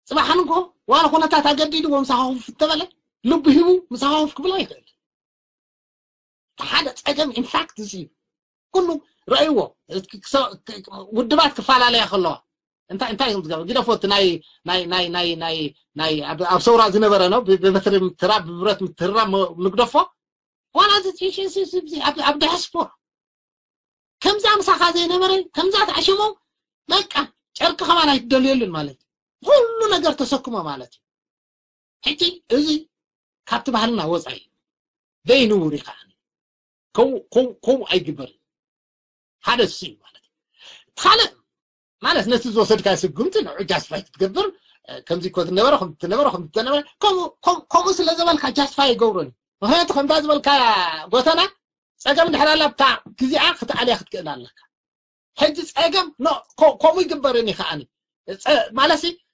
saba xam ko wala ko nata ta gaddi do msa hawu tabale lub hibu msa hawu kubla yikal حدث أجم in fact زي كله رأيوه والدبات كفالة لا يخلوها انت انت قد فوت ناي ناي ناي ناي ناي ناي اب صورة زي نبرة نو بمثل تراب بمرات تراب نقدفه ولا زي شيء زي زي اب اب حسبه كم زام سخازي نمرين كم زعت عشمو بقى شرك خمان يدليل المالك كل نجر تسكمه مالتي حتي ازي كابت بحرنا وزعي دي نوري خاني كو كم كو اي جبر هذا السي مالتي تخالق مالت نسي زو سرد كاسي قمت نعو جاس فايت تقبر كم زي كوت نبرا خمت نبرا خمت نبرا كم كم كم سلزبال كا جاس فايت قورني وهنا تخمت ازبال كا بوتنا سأجمع دحر الله بتاع كذي أخذ عليه أخذ كذا لك حج سأجمع نو كو كم يكبرني خاني ما لسي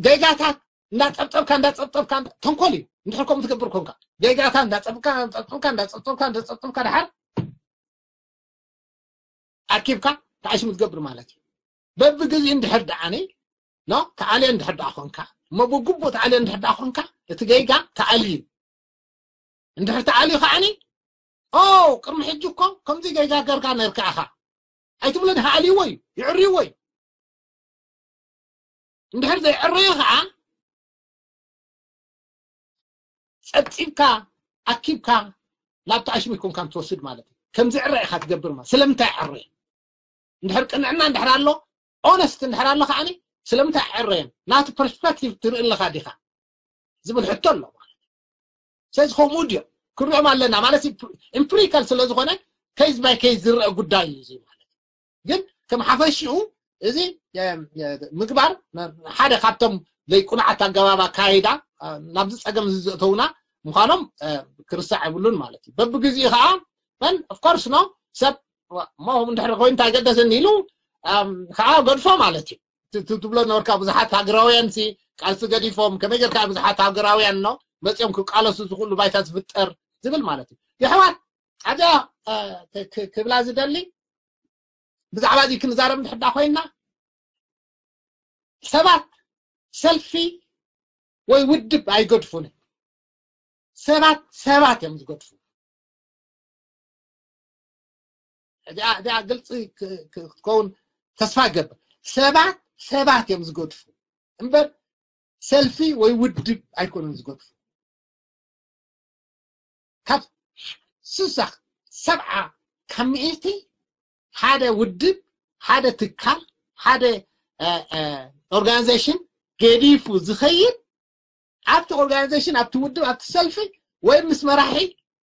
جيجات نات أبطل كان نات أبطل كان تنقلي نحركم تكبركم كا جيجات نات أبطل كان نات أبطل كان نات أبطل كان نات أبطل كان حر أركب كا تعيش متكبر مالتي باب جزء دحر دعاني نو تعالي دحر دعهم كا ما بقبض عليه دحر دعهم كا تجيجا تعالي دحر تعالي خاني أو كم حجكم كم زي جاي جاكر كان يركعها أي تقول لها علي وي يعري وي ندهر زي عريها أتسيبك أكيبك لا تعيش بتعشمكم كان توصل مالتي كم زي عري خات قبر ما سلمت عري ندهر كنا عنا ندهر الله أونست ندهر الله خاني سلمت عري لا برسبكتيف ترى الله خاديها زبل حتى الله سيد ከምኡ ድዮም كرو مال لنا مالسي امبريكال سلو زخونا كيس باي كيس زر قداي زي مالك جن كم حفشي او ازي يا يا مكبر حدا خاطم ليكون عطا جوابا كايدا نبدس اجم زتونا مخانم كرسا عبلون مالتي ببغزي ها من اوف كورس نو سب ما هو من دحر خوين تاجد نيلو خا غدفو مالتي تبلو نوركا بزحات هاجراويان سي قال سجدي فوم كما يجر كان بزحات هاجراويان نو مثل يوم كالوس تقول له بايتات بتر ዝብል ማለት እዩ የሕዋት ሓደ ክብላ ዝደሊ ብዛዕባ እዚ ክንዛረብ ንሕዳ ኮይንና ሰባት ሰልፊ ወይ ውድብ ኣይገድፉን ሰባት ሰባት እዮም ዝገድፉ እዚኣ ግልፂ ክትከውን ተስፋ ገብር ሰባት ሰባት እዮም ዝገድፉ እምበር ሰልፊ ወይ ውድብ ኣይኮኑን ዝገድፉ ካብ ስሳ ሰብዓ ካብ ሚዒቲ ሓደ ውድብ ሓደ ትካል ሓደ ኦርጋናይዜሽን ገዲፉ ዝኸይድ ኣብቲ ኦርጋናይዜሽን ኣብቲ ውድብ ኣብቲ ሰልፊ ወይ ምስ መራሒ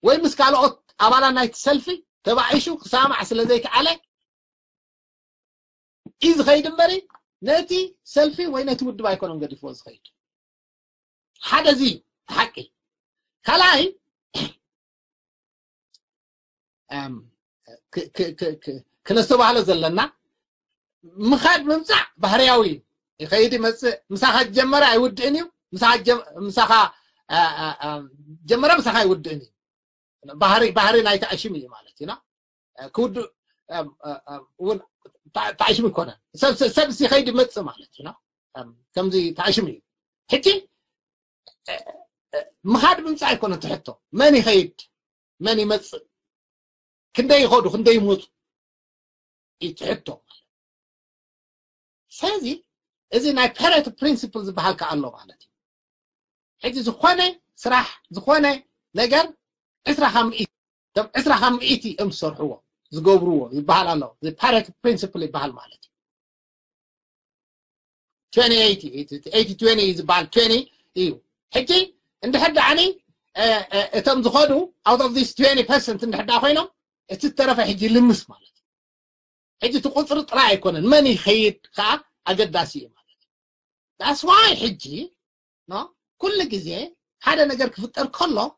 ወይ ምስ ካልኦት ኣባላት ናይቲ ሰልፊ ተባዒሹ ክሳማዕ ስለ ዘይከኣለ እዩ ዝኸይድ እምበሪ ነቲ ሰልፊ ወይ ነቲ ውድብ ኣይኮኖም ገዲፍዎ ዝኸይድ ሓደ እዚ ሓቂ ካልኣይ ክነስተባህሎ ዘለና ምኻድ ምምፃእ ባህርያዊ ይኸይድ ይመፅእ ምሳኻ ጀመረ ኣይውድእን እዩ ምሳኻ ጀመረ ምሳኻ ኣይውድእን እዩ ባህሪ ባህሪ ናይቲ ኣሽም እዩ ማለት ኢና ክውድእ እውን ተዓሽም ይኮነን ሰብ ሲ ከይድ ይመፅእ ማለት ኢና ከምዚ ተዓሽም እዩ ሕጂ ምኻድ ምምፃእ ኣይኮነን ትሕቶ መን ይኸይድ መን ይመፅእ كندا يخوض كندا يموت يتعبتو سازي إذا نكرت principles بهالك الله على تي حيث زخوانة سرح زخوانة نجر إسرحهم إيتي طب إسرحهم إيتي أمسر هو زقبروه يبهال الله the parrot principle يبهال مالتي 2080 8020 يبهال 20 إيو حجي عند حد عني ااا اه اه تم زخوده out of this 20% عند حد أخوينه تترفع حجي لمس مالك حجي تقول ترى طلع يكون ماني خيد كا اقداسي مالك that's why حجي نو كل جزي حدا نقدر كفتر كله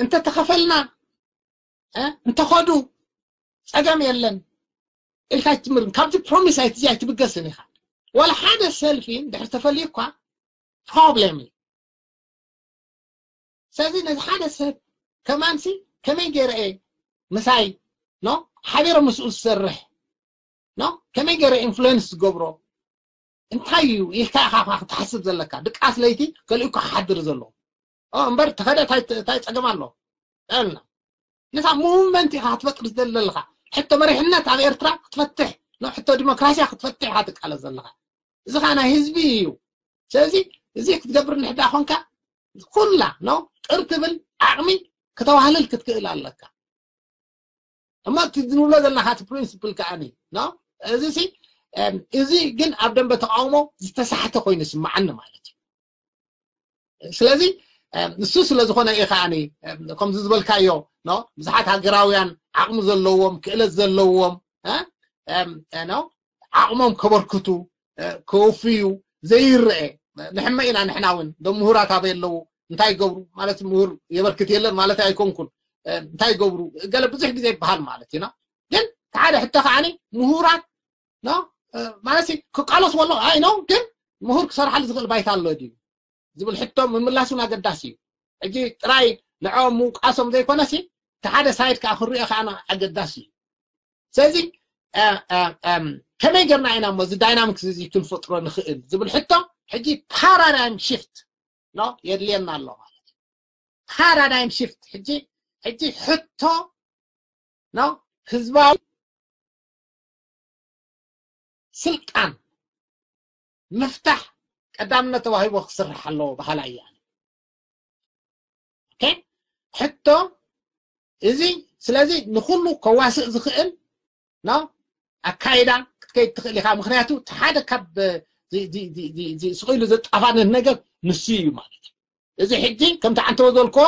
انت تخفلنا اه انت خدو اقام يلن الكا تمر كم تي بروميس هاي تجي تبقى سنه ولا حدا سيلفين ده تفليك problem سازين حدا سب كمان سي كمين جرى إيه مساي نو حبيرة مسؤول سرح نو كمين جرى إنفلونس قبره انتايو يلتا خاخ تحسب دك أصليتي قال يك كحدر زلو أو امبر تخدا تاي تاي تصقم الله قالنا نسا مومنت هتفطر زللخا حتى مريحنا تاع ايرترا تفتح نو حتى ديمقراطية ديمقراطيا تفتح هادك على زلخا اذا كان هزبيو شو زي زي تدبر نحدا خونكا كلها نو ارتبل أعمي كتو كتكئل على لك أما تدنو لا ذا نحات برينسيبل كأني نعم إذا سي إذا جن أبدا بتعامو زتسحته خوين اسم معنا مالتي سلازي نسو سلازي خونا إيه خاني كم زبل كايو نو مزحات هجراويان عقم زلوهم كئل زلوهم ها أم أنا عقمهم كبركتو كوفيو زي الرئي نحن ما إنا نحن عون دم هورات هذا اللو نتاي قبرو مالت مهر يبر كتيلر مالت هاي كونكون نتاي قبرو قال بزح جزء بحال مالتنا جن تعال حتى خاني مهورات لا مالتي كقالص والله هاي نو جن مهور صار حال زغل بايت الله دي زبل حتى من الله سونا قداسي اجي تراي نعم مو قاسم زي كونسي تعال سايد كاخر رؤيا خانا قداسي سيزي كما يجرنا عنا مزي داينامكس زي كل فترة نخيل زبل حتى حجي بارانام شيفت لا يدلينا الله مالتي هارا دايم شفت حجي حجي حتى لا هزباو سلطان مفتح قدام نتواهي وخسر حلو بحال يعني اوكي حتى ازي سلازي نخلو كواسع زخئل لا اكايدا كتكيد تخلي خا مخنياتو تحادا كب ስቂሉ ዘጣፋነን ነገር ንሱ እዩ ማለት እዩ እዚ ሕጂ ከምቲ ዓንተ በዘልኮ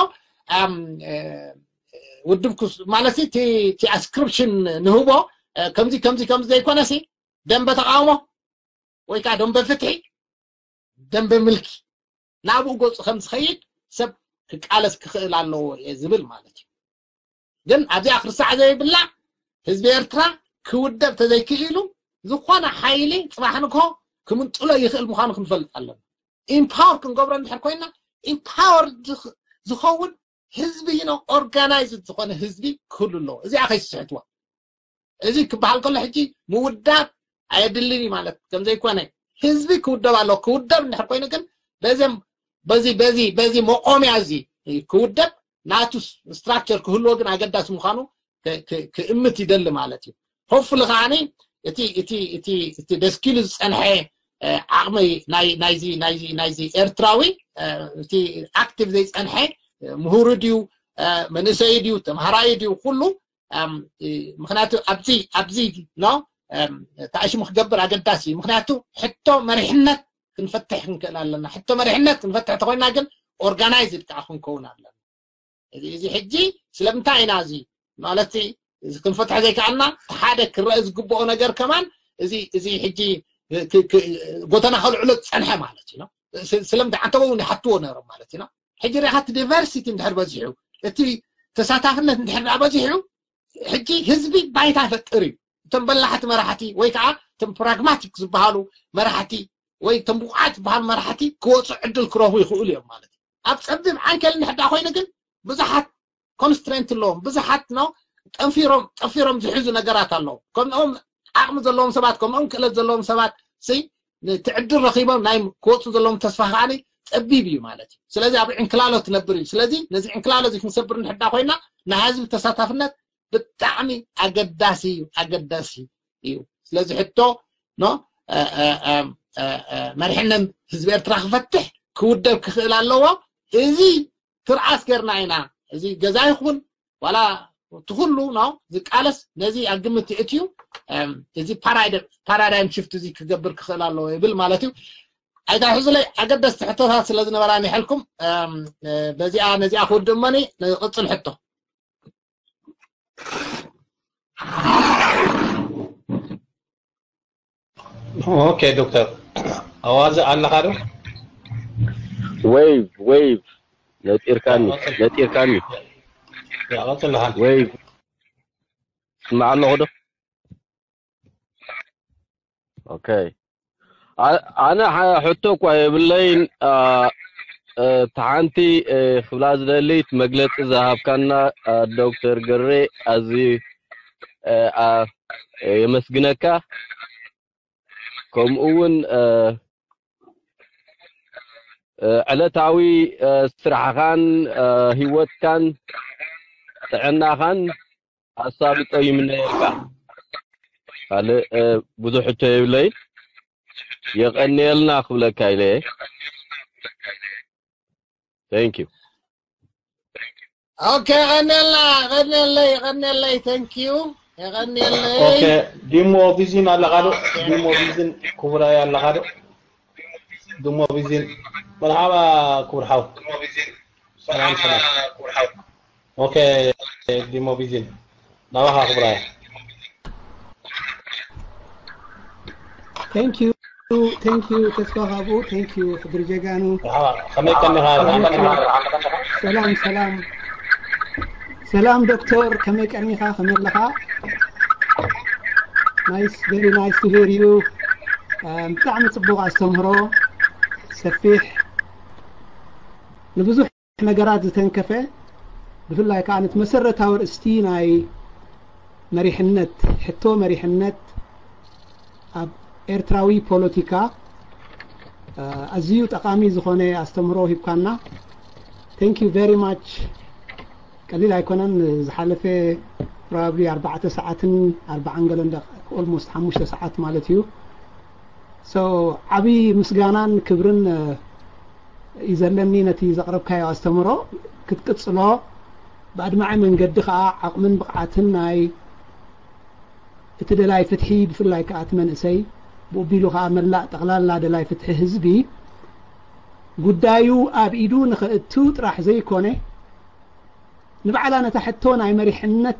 ውድብ ማለት እቲ ኣስክሪፕሽን ንህቦ ከምዚ ከምዚ ከምዚ ዘይኮነሲ ደንበ ተቃውሞ ወይ ከዓ ደንበ ፍትሒ ደንበ ምልኪ ናብኡ ገፁ ከም ዝኸይድ ሰብ ክቃለስ ክኽእል ኣለዎ እየ ዝብል ማለት እዩ ግን ኣብዚኣ ክርስዕ ዘይብላ ህዝቢ ኤርትራ ክውደብ ተዘይክኢሉ ዝኾነ ሓይሊ ፅባሕ ንክሆ كمن طلا يخل مخانك نفل الله empower كن قبران دحر كوينا empower زخ زخون حزبي ينو organize زخون حزبي كل الله إذا أخي سعتوا إذا كبحال كل حجي مودات عيدلني مالك كم زي كوينا حزبي كودب على كودب دحر كوينا كن بزم بزي بزي بزي مو عزي كودب ناتوس structure كل وقت نعجب داس مخانو ك ك كأمتي دل مالتي هوف الغاني إتي إتي إتي إتي دسكيلز أنحي عقمي ناي نايزي نايزي نايزي إيرتراوي تي أكتيف ذيس أنحى مهورديو من سيديو تمهرايديو كله مخناتو أبزي أبزي نا تعيش مخجبر على قداسي مخناتو حتى مرحنة نفتح نكلا لنا حتى مرحنة نفتح تقولنا جن أورجانيز بتاعهم كونا لنا إذا إذا حجي سلم تاعي نازي مالتي إذا كنت زي كأنه حادك الرئيس قبو نجر كمان إذا إذا حجي بوتنا حول علت سنحة مالتنا سلم ده عن تبوني حطوه نار مالتنا حجي ريحات ديفرسيتي ندحر بزيحو اتي تساتاخنا ندحر بزيحو حجي هزبي بايتا فتقري تم بلحت مراحتي ويكعا تم براغماتيك زبهالو مراحتي وي تم بقعات بهال مراحتي كوات عد الكروه ويخوئلي يوم مالتي ابتسبب عن كل نحدا اخوي نقل بزحات كونسترينت اللوم بزحات نو تنفيرهم تنفيرهم زحزو نقرات اللوم كون نقوم عقم زلهم سبات كم أنك لا زلهم سبات سي تعد الرقيبة نايم كوت زلهم تصفح عني أبيبي مالتي سلذي أبي إنكلاله تنبري سلذي نزي إنكلاله زي مسبر نحدا خوينا نهزم تصاتفنا بتعمي أجداسي أجداسي إيو سلذي حتو نو مرحنا زبير تراخ فتح كود كخلال لوا إزي ترعس كرنا هنا إزي جزاي خون ولا ትኩሉ ነው ዝቃለስ ነዚ ኣግምቲ እትዩ እዚ ፓራዳይም ሽፍት እዚ ክገብር ክኽእል ኣለዎ ይብል ማለት እዩ ኣይታ ሕዚ ላይ ኣገደስቲ ሕቶታት ስለ ዝነበራ ኒሕልኩም በዚኣ ነዚኣ ክውድ እመኒ ንቕፅል ሕቶ ኦኬ ዶክተር ኣዋዘ ኣለኻ ዶ ወይቭ ወይቭ ነጢርካኒ ነጢርካኒ على طول ويف معنا هدى اوكي انا هحطوك بالليل تحانتي فلاز دليت مجلت ذهب كنا دكتور جري ازي የመስግነካ ከምኡ እውን ዕለታዊ ስራሕኻን ሂወትካን ጥዕናኻን ኣሳሊጦ ይምነየልካ ካልእ ብዙሕ እቶ የብለይ የቐኒየልና ክብለካ ኢለየ ታንክ ዩ ኦኬ የቐኒየልና የቐኒየለይ የቐኒየለይ ታንክ ዩ የቐኒየለይ ኦኬ ዲሞ ቪዥን ኣለኻ ዶ ዲሞ ቪዥን ክቡራይ ኣለኻ ዶ ዲሞ ቪዥን مرحبا كبر حو مرحبا كبر حو Ok, demovisir. Dá uma rafa, Brian. Thank you. Thank you, تسبحوا Thank you, خبر جانو. خميك النهار. سلام سلام. سلام دكتور كميك أنيها خمير لها. ናይስ ቨሪ ናይስ ቱ ሄር ዩ ብጣዕሚ ፅቡቅ ኣስተምህሮ ሰፊሕ ንብዙሕ ነገራት ዝተንከፈ بفلاي كانت مسرت هاور استيناي مريح النت حتو مريح النت اب ارتراوي بوليتيكا ازيو تقامي زخوني استمرو هبكانا thank you very much قليل هيكونن زحالفه probably 4 ساعات 4 انجلند almost 5 ساعات مالتيو سو so, عبي مسغانان كبرن اذا لمني نتي زقرب كاي استمرو كتكتصلو كت بعد ما عمل قد خاء عقمن بقعت الناي تدلاي فتحي بفلاي كات من أسي بوبيلو خامر لا تغلال لا دلاي فتح هزبي قدايو أب إيدو نخ التوت راح زي كونه نبعلا نتحتون أي مريح النت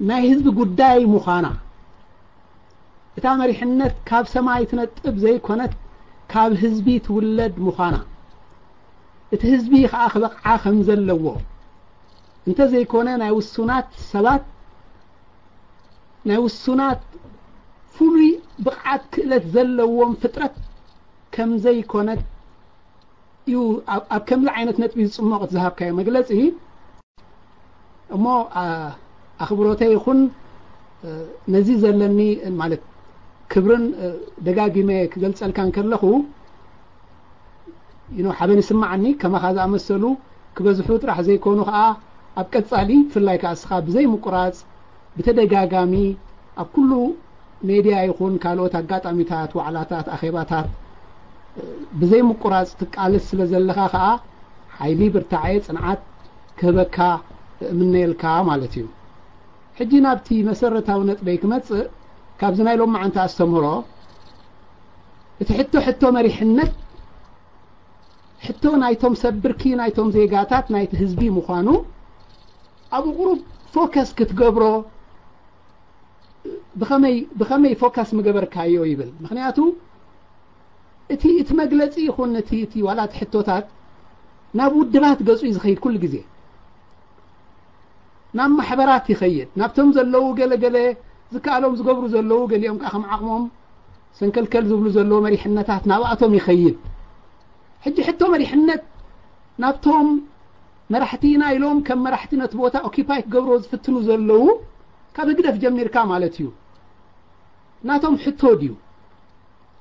ما هزب قداي مخانا إتا مريح النت كاب سماي تنت أب زي كونت كاب هزبي تولد مخانا تهزبي خاخ بقعة خمزل لو انت زي كونان ايو السنات سبات ايو السنات فلوي بقعة كلة زل لو فترة كم زي كونت يو اب كم لعينة نتبي سموغة زهاب كاي مقلس ايه اما اخبروتي يخون نزي زلني مالك كبرن دقاقي ميك زلت سألكان كرلخو ኖ ሓበ ንስማዕኒ ከማኻ ዝኣመሰሉ ክበዝሑ ጥራሕ ዘይኮኑ ከዓ ኣብ ቀፃሊ ብፍላይ ካዓ ስኻ ብዘይ ምቁራፅ ብተደጋጋሚ ኣብ ኩሉ ሜድያ ይኹን ካልኦት ኣጋጣሚታት ዋዕላታት ኣኼባታት ብዘይ ምቁራፅ ትቃልስ ስለ ዘለካ ከዓ ሓይሊ ብርታዓየ ፅንዓት ክህበካ እምነየልካ ማለት እዩ ሕጂ ናብቲ መሰረታዊ ነጥበይ ክመፅእ ካብዚ ናይ ሎምዓንቲ ኣስተምሮ እቲ ሕቶ ሕቶ መሪሕነት ሕቶ ናይቶም ሰብርኪ ናይቶም ዜጋታት ናይቲ ህዝቢ ምኳኑ ኣብኡ ቅሩብ ፎካስ ክትገብሮ ብኸመይ ፎካስ ምገበርካዮ ይብል ምክንያቱ እቲ እቲ መግለፂ ይኹን ነቲእቲ ዋላ እቲ ሕቶታት ናብ ውድባት ገፁ ዝኸይድ ኩሉ ግዜ ናብ ማሕበራት ይኸይድ ናብቶም ዘለዉ ገለገለ ዝከኣሎም ዝገብሩ ዘለዉ ገሊኦም ከ ከም ዓቅሞም ሰንከልከል ዝብሉ ዘለዎ መሪሕነታት ናብኣቶም ይኸይድ حجي حتى مري حنت نابتهم مرحتينا يلوم كم مرحتينا تبوتا اوكيبايك قبروز في التنوز اللو كابل قدف جمير كامالتيو ناتهم حتو ديو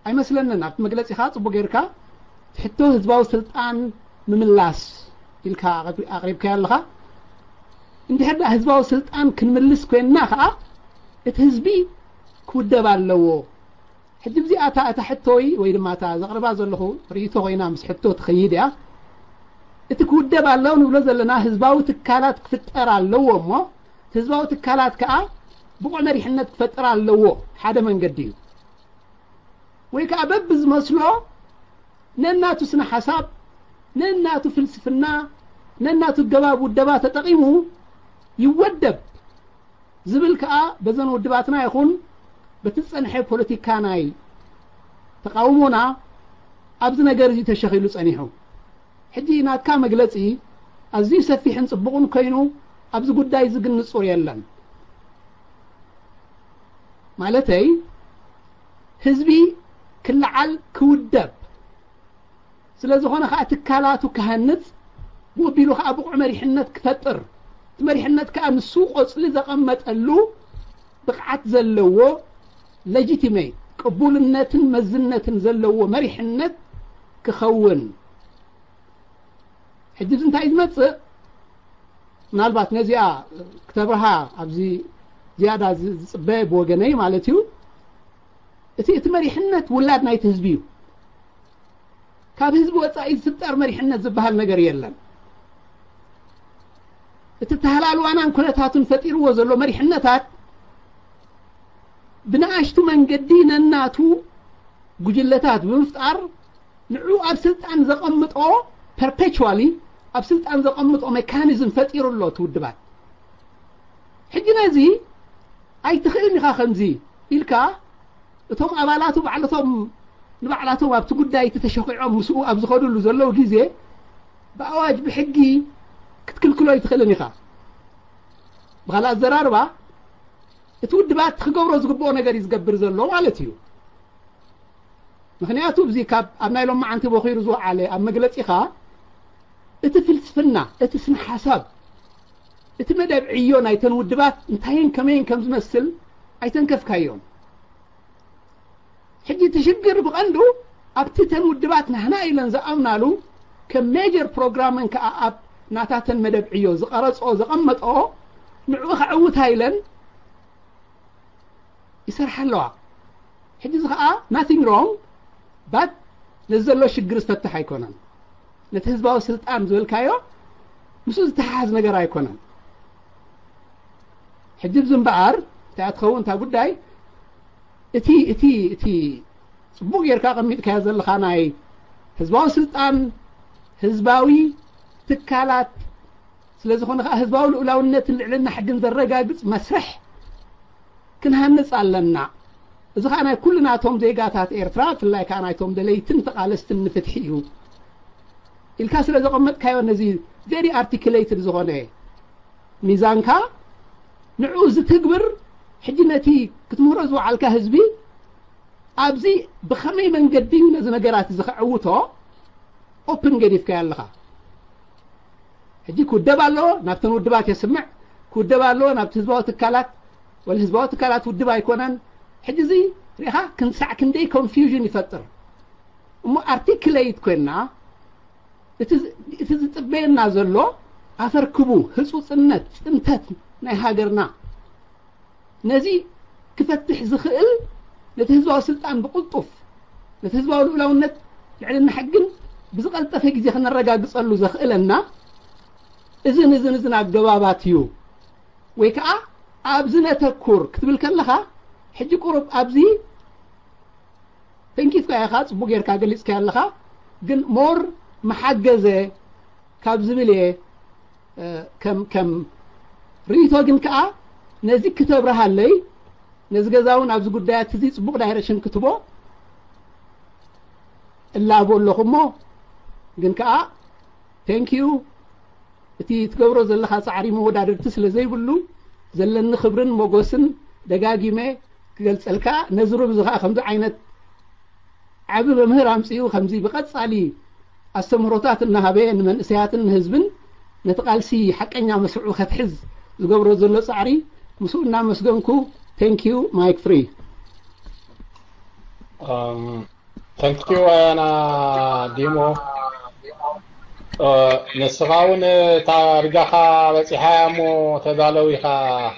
اي مثلا نابت مقلسي خاص وبقيركا حتو هزباو سلطان مملاس يلكا اغريب كيالغا انت هرد هزباو سلطان كنملس كوين ناخا اتهزبي كودة باللوو حدي بزي أتا أتا حتوي وين ما أتا زغربا زلخو ريتو غينا مس حتو تخييد يا تكود دبا اللون ولز لنا هزباو تكالات كفترة اللو مو هزباو تكالات كا بقول مري حنا تكفترة اللو حدا من قديو ويك أبد بز مسلو نن ناتو سنا حساب نن ناتو فلسفنا نن ناتو الجواب والدبا تتقيمو يودب زبل كا بزن ودباتنا يخون በትጸንሐ ፖለቲካ ናይ ተቃውሞና ኣብዚ ነገር እዚ ተሸኺሉ ጸኒሑ ሕጂ ናትካ መግለጺ ኣዝዩ ሰፊሕን ጽቡቕን ኮይኑ ኣብዚ ጉዳይ እዚ ግን ንጹር የለን ማለተይ ህዝቢ ክለዓል ክውደብ ስለ ዝኾነ ከዓ ትካላቱ ክሃንጽ ብቢሉ ከዓ ብቑዕ መሪሕነት ክፈጥር እቲ መሪሕነት ከዓ ንሱ ቈጽሊ ዘቐመጠሉ ብቕዓት ዘለዎ ሌጂትሜት ቅቡልነትን መዝነትን ዘለዎ መሪሕነት ክኸውን ሕዚ ዚ እንታይ ዝመፅእ ምናልባት ነዚኣ ክተብርሃ ኣብዚ ዝያዳ ዝፅበአ ብወገነይ ማለት እዩ እቲ እቲ መሪሕነት ውላድ ናይቲ ህዝቢ እዩ ካብ ህዝቢ ወፃኢ ዝፍጠር መሪሕነት ዝበሃል ነገር የለን እቲ ተሃላልዋናን ኩነታትን ፈጢርዎ ዘሎ መሪሕነታት بنعشتو من قدينا الناتو قجلتات بمفتقر نعو أبسلطان ذا قمتو perpetually أبسلطان ذا او ميكانيزم فتير الله تودبات حجنا زي أي تخيل خاخم زي إلكا توم أبالاتو بعلتهم نبعلاتو بابتو قدائي تتشوقعهم وسوء أبزخولو اللو زلو جيزي بأواج بحقي كتكل كلو تخيل خاخ بغلاء الزرار بقى እቲ ውድባት ክገብሮ ዝግብኦ ነገር እዩ ዝገብር ዘሎ ማለት እዩ ምክንያቱ እዚ ካብ ኣብ ናይ ሎም መዓንቲ በኺሩ ዝወዓለ ኣብ መግለፂ ኸ እቲ ፍልስፍና እቲ ስነ ሓሳብ እቲ መደብ ዕዮ ናይተን ውድባት እንታይን ከመይን ከም ዝመስል ኣይተንከፍካዮም ሕጂ ትሽግር ብቐንዱ ኣብቲ ተን ውድባት ናህና ኢለን ዝኣምናሉ ከም ሜጀር ፕሮግራምን ከዓ ኣብ ናታተን መደብ ዕዮ ዝቐረፆ ዘቐመጦ ንዕኡ ከዕውታ ኢለን ይሰርሓለዋ ሕጂ እዚ ከዓ ናቲንግ ሮንግ ባት ነዚ ዘሎ ሽግር ዝፈትሕ ኣይኮነን ነቲ ህዝባዊ ስልጣን ዝበልካዮ ምስኡ ዝተሓሓዝ ነገር ኣይኮነን ሕጂ ብዚ እምበኣር እንታይ ትኸውን እንታ ጉዳይ እቲ እቲ እቲ ፅቡቅ ጌርካ ቀሚጥካዮ ዘለካ ናይ ህዝባዊ ስልጣን ህዝባዊ ትካላት ስለ ዝኾነ ከዓ ህዝባዊ ልኡላውነትን ልዕልና ሕግን ዘረጋግፅ መስርሕ ክንሃንፅ ኣለና እዚ ከዓ ናይ ኩሉ ናቶም ዜጋታት ኤርትራ ብፍላይ ከዓ ናይቶም ደለይትን ተቓለስት ንፍትሒ እዩ ኢልካ ስለ ዘቐመጥካዮ ነዚ ሪ ኣርቲለትድ ዝኮነ ሚዛንካ ንዑኡ ዝትግብር ሕጂ ነቲ ክትምህሮ ዝውዓልካ ህዝቢ ኣብዚ ብኸመይ መንገዲ እዩ ነዚ ነገራት ዝኽዕውቶ ኦፕን ገዲፍካዮ ኣለኻ ሕጂ ክውደብ ኣለዎ ናብተን ውድባት የስምዕ ክውደብ ኣለዎ ናብቲ ህዝባዊ ትካላት والهزبوات كلات ودبا يكونن حجزي ريها كن ساعة كن دي كونفيوجن يفتر مو ارتيكليت كوننا اتز اتز بيننا زلو افر كبو هسو سنت انتت ناي هاجرنا نزي كفتح زخل لتهزوا سلطان بقلطف لتهزوا الاولونت يعني نحقن بزقل طفيك زي خنا الرجاء بصلو زخلنا اذن اذن اذن اذن اذن اذن اذن ኣብዚ ነተኩር ክትብል ከለኻ ሕጂ ቁሩብ ኣብዚ ተንኪትካ ኢኻ ፅቡቅ ጌርካ ገሊፅካ ኣለኻ ግን ሞር መሓገዘ ካብ ዝብል እየ ከም ከም ርእቶ ግን ከዓ ነዚ ክተብረሃለይ ነዚ ገዛ እውን ኣብዚ ጉዳያት እዚ ፅቡቅ ዳይረክሽን ክትቦ እላቦ ኣለኹ እሞ ግን ከዓ ቴንኪዩ እቲ ትገብሮ ዘለካ ፃዕሪ መወዳደርቲ ስለ ዘይብሉ ዘለኒ ክብርን መጎስን ደጋጊሜ ክገልፀልካ ነዝሩብ ዙ ከዓ ከምዚ ዓይነት ዓብ ብምህር ኣምፅኡ ከምዚ ብቐፃሊ ኣሰምህሮታት እናሃበ ንመንእሰያትን ንህዝብን ነቲ ቓልሲ ሓቀኛ መስርዑ ከትሕዝ ዝገብሮ ዘሎ ፃዕሪ ምስኡ እና መስገንኩ ታንኪ ዩ ማይክ ፍሪ ታንኪዩ ኣያና ዲሞ نسخاون تا رجاها بسيحا مو تدالوي خا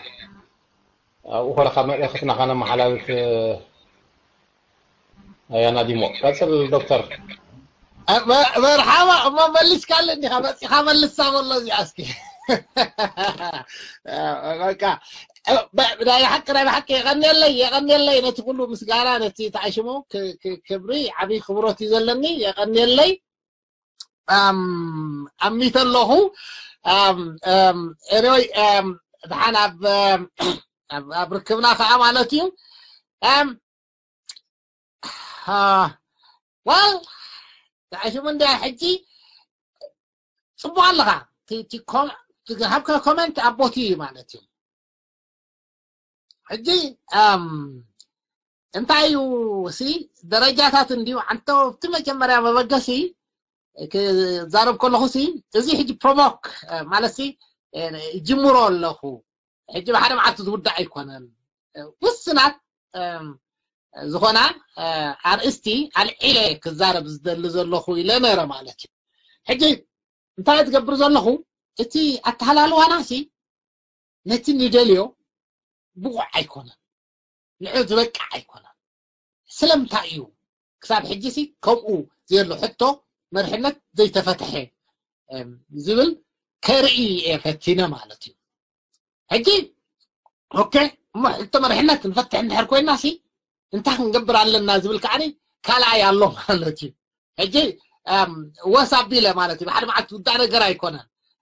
وخرا خا مريخ نخانا محلات ايا ناديمو كاسر الدكتور مرحبا ما بلش قال لي خا بسيحا بلش والله زي عسكي بكا بدايه حق انا حق يغني لي يغني لي نتقولوا مسقاله نتي تعيش مو كبري عبي خبرتي زلني يغني لي أم أم أم أم أب أب ركبنا خام على تيم أم ها وال تعيشوا من ده حجي صبوا الله تي تي كوم تي هاب كا كومنت أبوتي مالتي حجي أم um، أنت أيو سي درجاتات عندي وأنت تمشي مرة ما بقى سي ክዛረብ ከለኹ ሲ እዚ ሕጂ ፕሮሞክ ማለት ሲ ጅምሮ ኣለኹ ሕጂ ብሓደ መዓልቲ ዝውዳእ ኣይኮነን ውስናት ዝኾና ኣርእስቲ ኣልዒለ ክዛረብ ዝደሊ ዘለኹ ኢለ ነይረ ማለት እዩ ሕጂ እንታይ ትገብር ዘለኹ እቲ ኣተሃላለዋናሲ ነቲ ንደልዮ ብቑዕ ኣይኮነን ንዑ ዝበቃዕ ኣይኮነን ስለምንታይ እዩ ክሳብ ሕጂ ሲ ከምኡ ዘሎ ሕቶ مرحلة زي تفتح زبل كرئي فتينا مالتي هجي اوكي ما انت مرحلت نفتح النهر كوين ناسي انت نقبر على الناس زبل كعني كلا يا الله مالتي هجي ام وصابي له مالتي بحد ما عاد ودانا جراي ايكون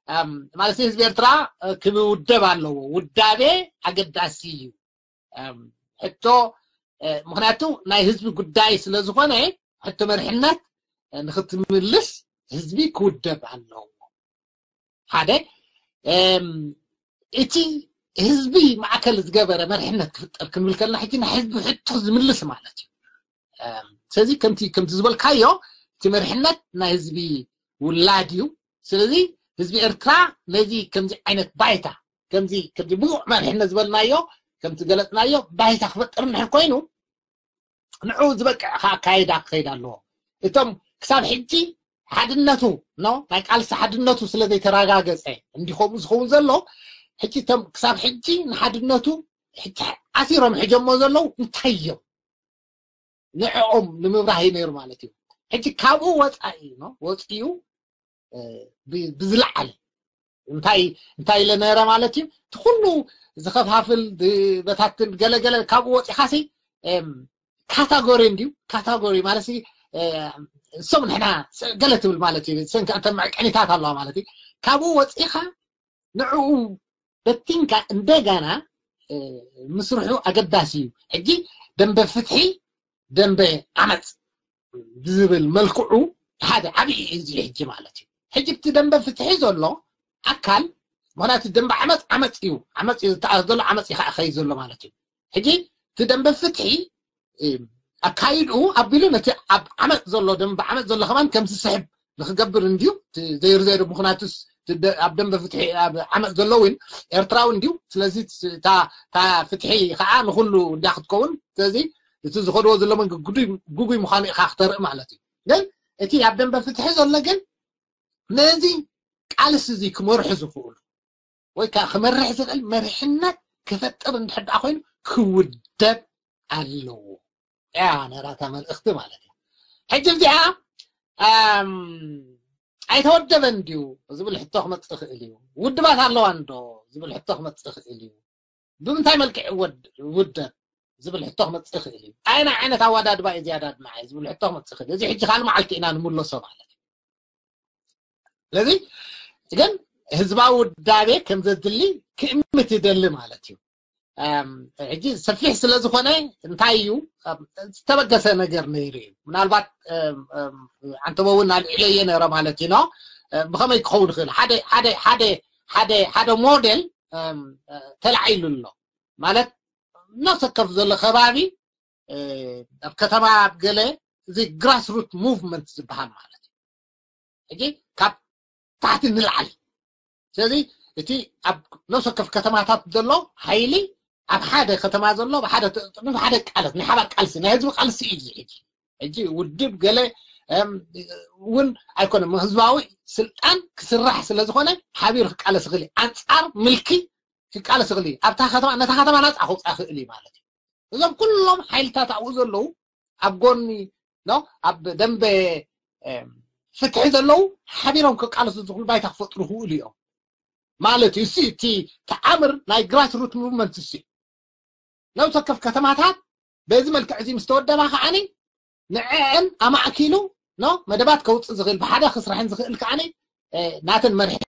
ام مالتي حزب ارترا كم ودب الله ودابي اقداسي ام حتى مغناتو ناي حزب قداي سلازو كون حتى مرحلت ان خط ملس حزبي كودب عنه حدا ام اتي حزبي معكل زغبره ما رحنا تفطر كنقول حكينا حزب حط حزب ملس معناته ام سلازي كمتي كمتي زبل كايو تمرحنت نا حزبي ولاديو سلازي حزبي ارترا نزي كمتي عينك بايتا كمتي كمتي بوع ما رحنا زبل نايو كمتي قلت نايو بايتا خبطر نحكوينو نعود بك خا قايدا قايدا لو اتم ክሳብ ሕጂ ሓድነቱ ኖ ናይ ቃልሲ ሓድነቱ ስለ ዘይተረጋገፀ እንዲከምኡ ዝኸውን ዘሎ ሕጂ እቶም ክሳብ ሕጂ ንሓድነቱ ኣሲሮም ሕጀሞ ዘለዉ እንታይ እዮም ንዕኦም ንምብራህ እዩ ነይሩ ማለት እዩ ሕጂ ካብኡ ወፃኢ ኖ ወፂኡ ብዝለዓለ እንታይ እንታይ ኢለ ነረ ማለት እዩ እቲ ኩሉ ዝኸፋፍል በታትን ገለገለ ካብኡ ወፂእካሲ ካታጎሪ እንድዩ ካታጎሪ ማለት سوم حنا قلت بالمالتي سن كانت معك يعني تاتا الله مالتي كابو وصيخا نعو بتينكا اندغانا مسرحو اقداسي حجي دم بفتحي دم بعمت بزبل ملكعو هذا عبي يزي حجي مالتي حجي بت دم بفتحي زولو اكل مرات دم بعمت عمت يو عمت يو تعال زولو عمت يخا خي زولو مالتي حجي تدم بفتحي أكايدو أبيلو نتي أب عمل زلو دم بعمل زلو خمان كم سحب نخجبر نديو تزير زير مخناتس تد أبدم بفتح أب عمل زلوين إرتراو نديو تلازي تا تا فتحي خان نخلو داخل كون تلازي تزخرو زلو من جوجي جوجي مخان خاختر معلتي جن نعم؟ أتي أبدم بفتح زلو جن نازي على سزي كمر حزقول ويك خمر حزقول مرحنا كفت أبدا حد أخوين كودب الله أنا يعني رأت من أختي مالتي حج الجهة أم عيد هود دفنديو زبل حطوه ما تصخ إليو ود ما تعلو عنده زبل حطوه ما تصخ إليو بمن تاي ملك ود ود زبل حطوه ما تصخ إليو أنا أنا تعود أدبا إزيادة معي زبل حطوه ما تصخ إليو زي حج خال معلك إنا نمول صوب على لذي إذن هزبا ود دابي كم زدلي كم تدلي مالتيو عجيز سفيح سلزخونة انتايو تبقى سنجر نيرين من البعض عنتو بوون على إليين رمالتنا بخما يكون خير حدا حدا حدا حدا حدا موديل تلعيل الله مالك نفسك في ذل خبابي الكتما عبقلي زي جراس روت موفمنت زبهان مالك اجي كاب تحت النلعلي شذي اتي نفسك في كتما تحت ذلو حيلي اب حدا ختم از الله بحدا تنو حدا قالت ني حدا قال سي نهزو قال سي اجي اجي ودب قال ام ون ايكون مهزواوي سلطان كسرح سلاز خونا حبير قال سغلي انصار ملكي قال سغلي اب تا ختم انا تا ختم انا اخو اخو لي مالتي زوم كلهم حيل تا تعوز الله اب غني نو اب دمب ام فتحي ذلو حبيرهم كقالوا سدخل بايت اخفطره اليوم مالتي سيتي تعمر ناي جراس روت موفمنت سيتي لو سكف كتماتات بزم الكعزي مستور دبا خاني نعين أما أكيلو نو مدبات كوتز غير بحدا خسر حين زغير إيه، ناتن مرحي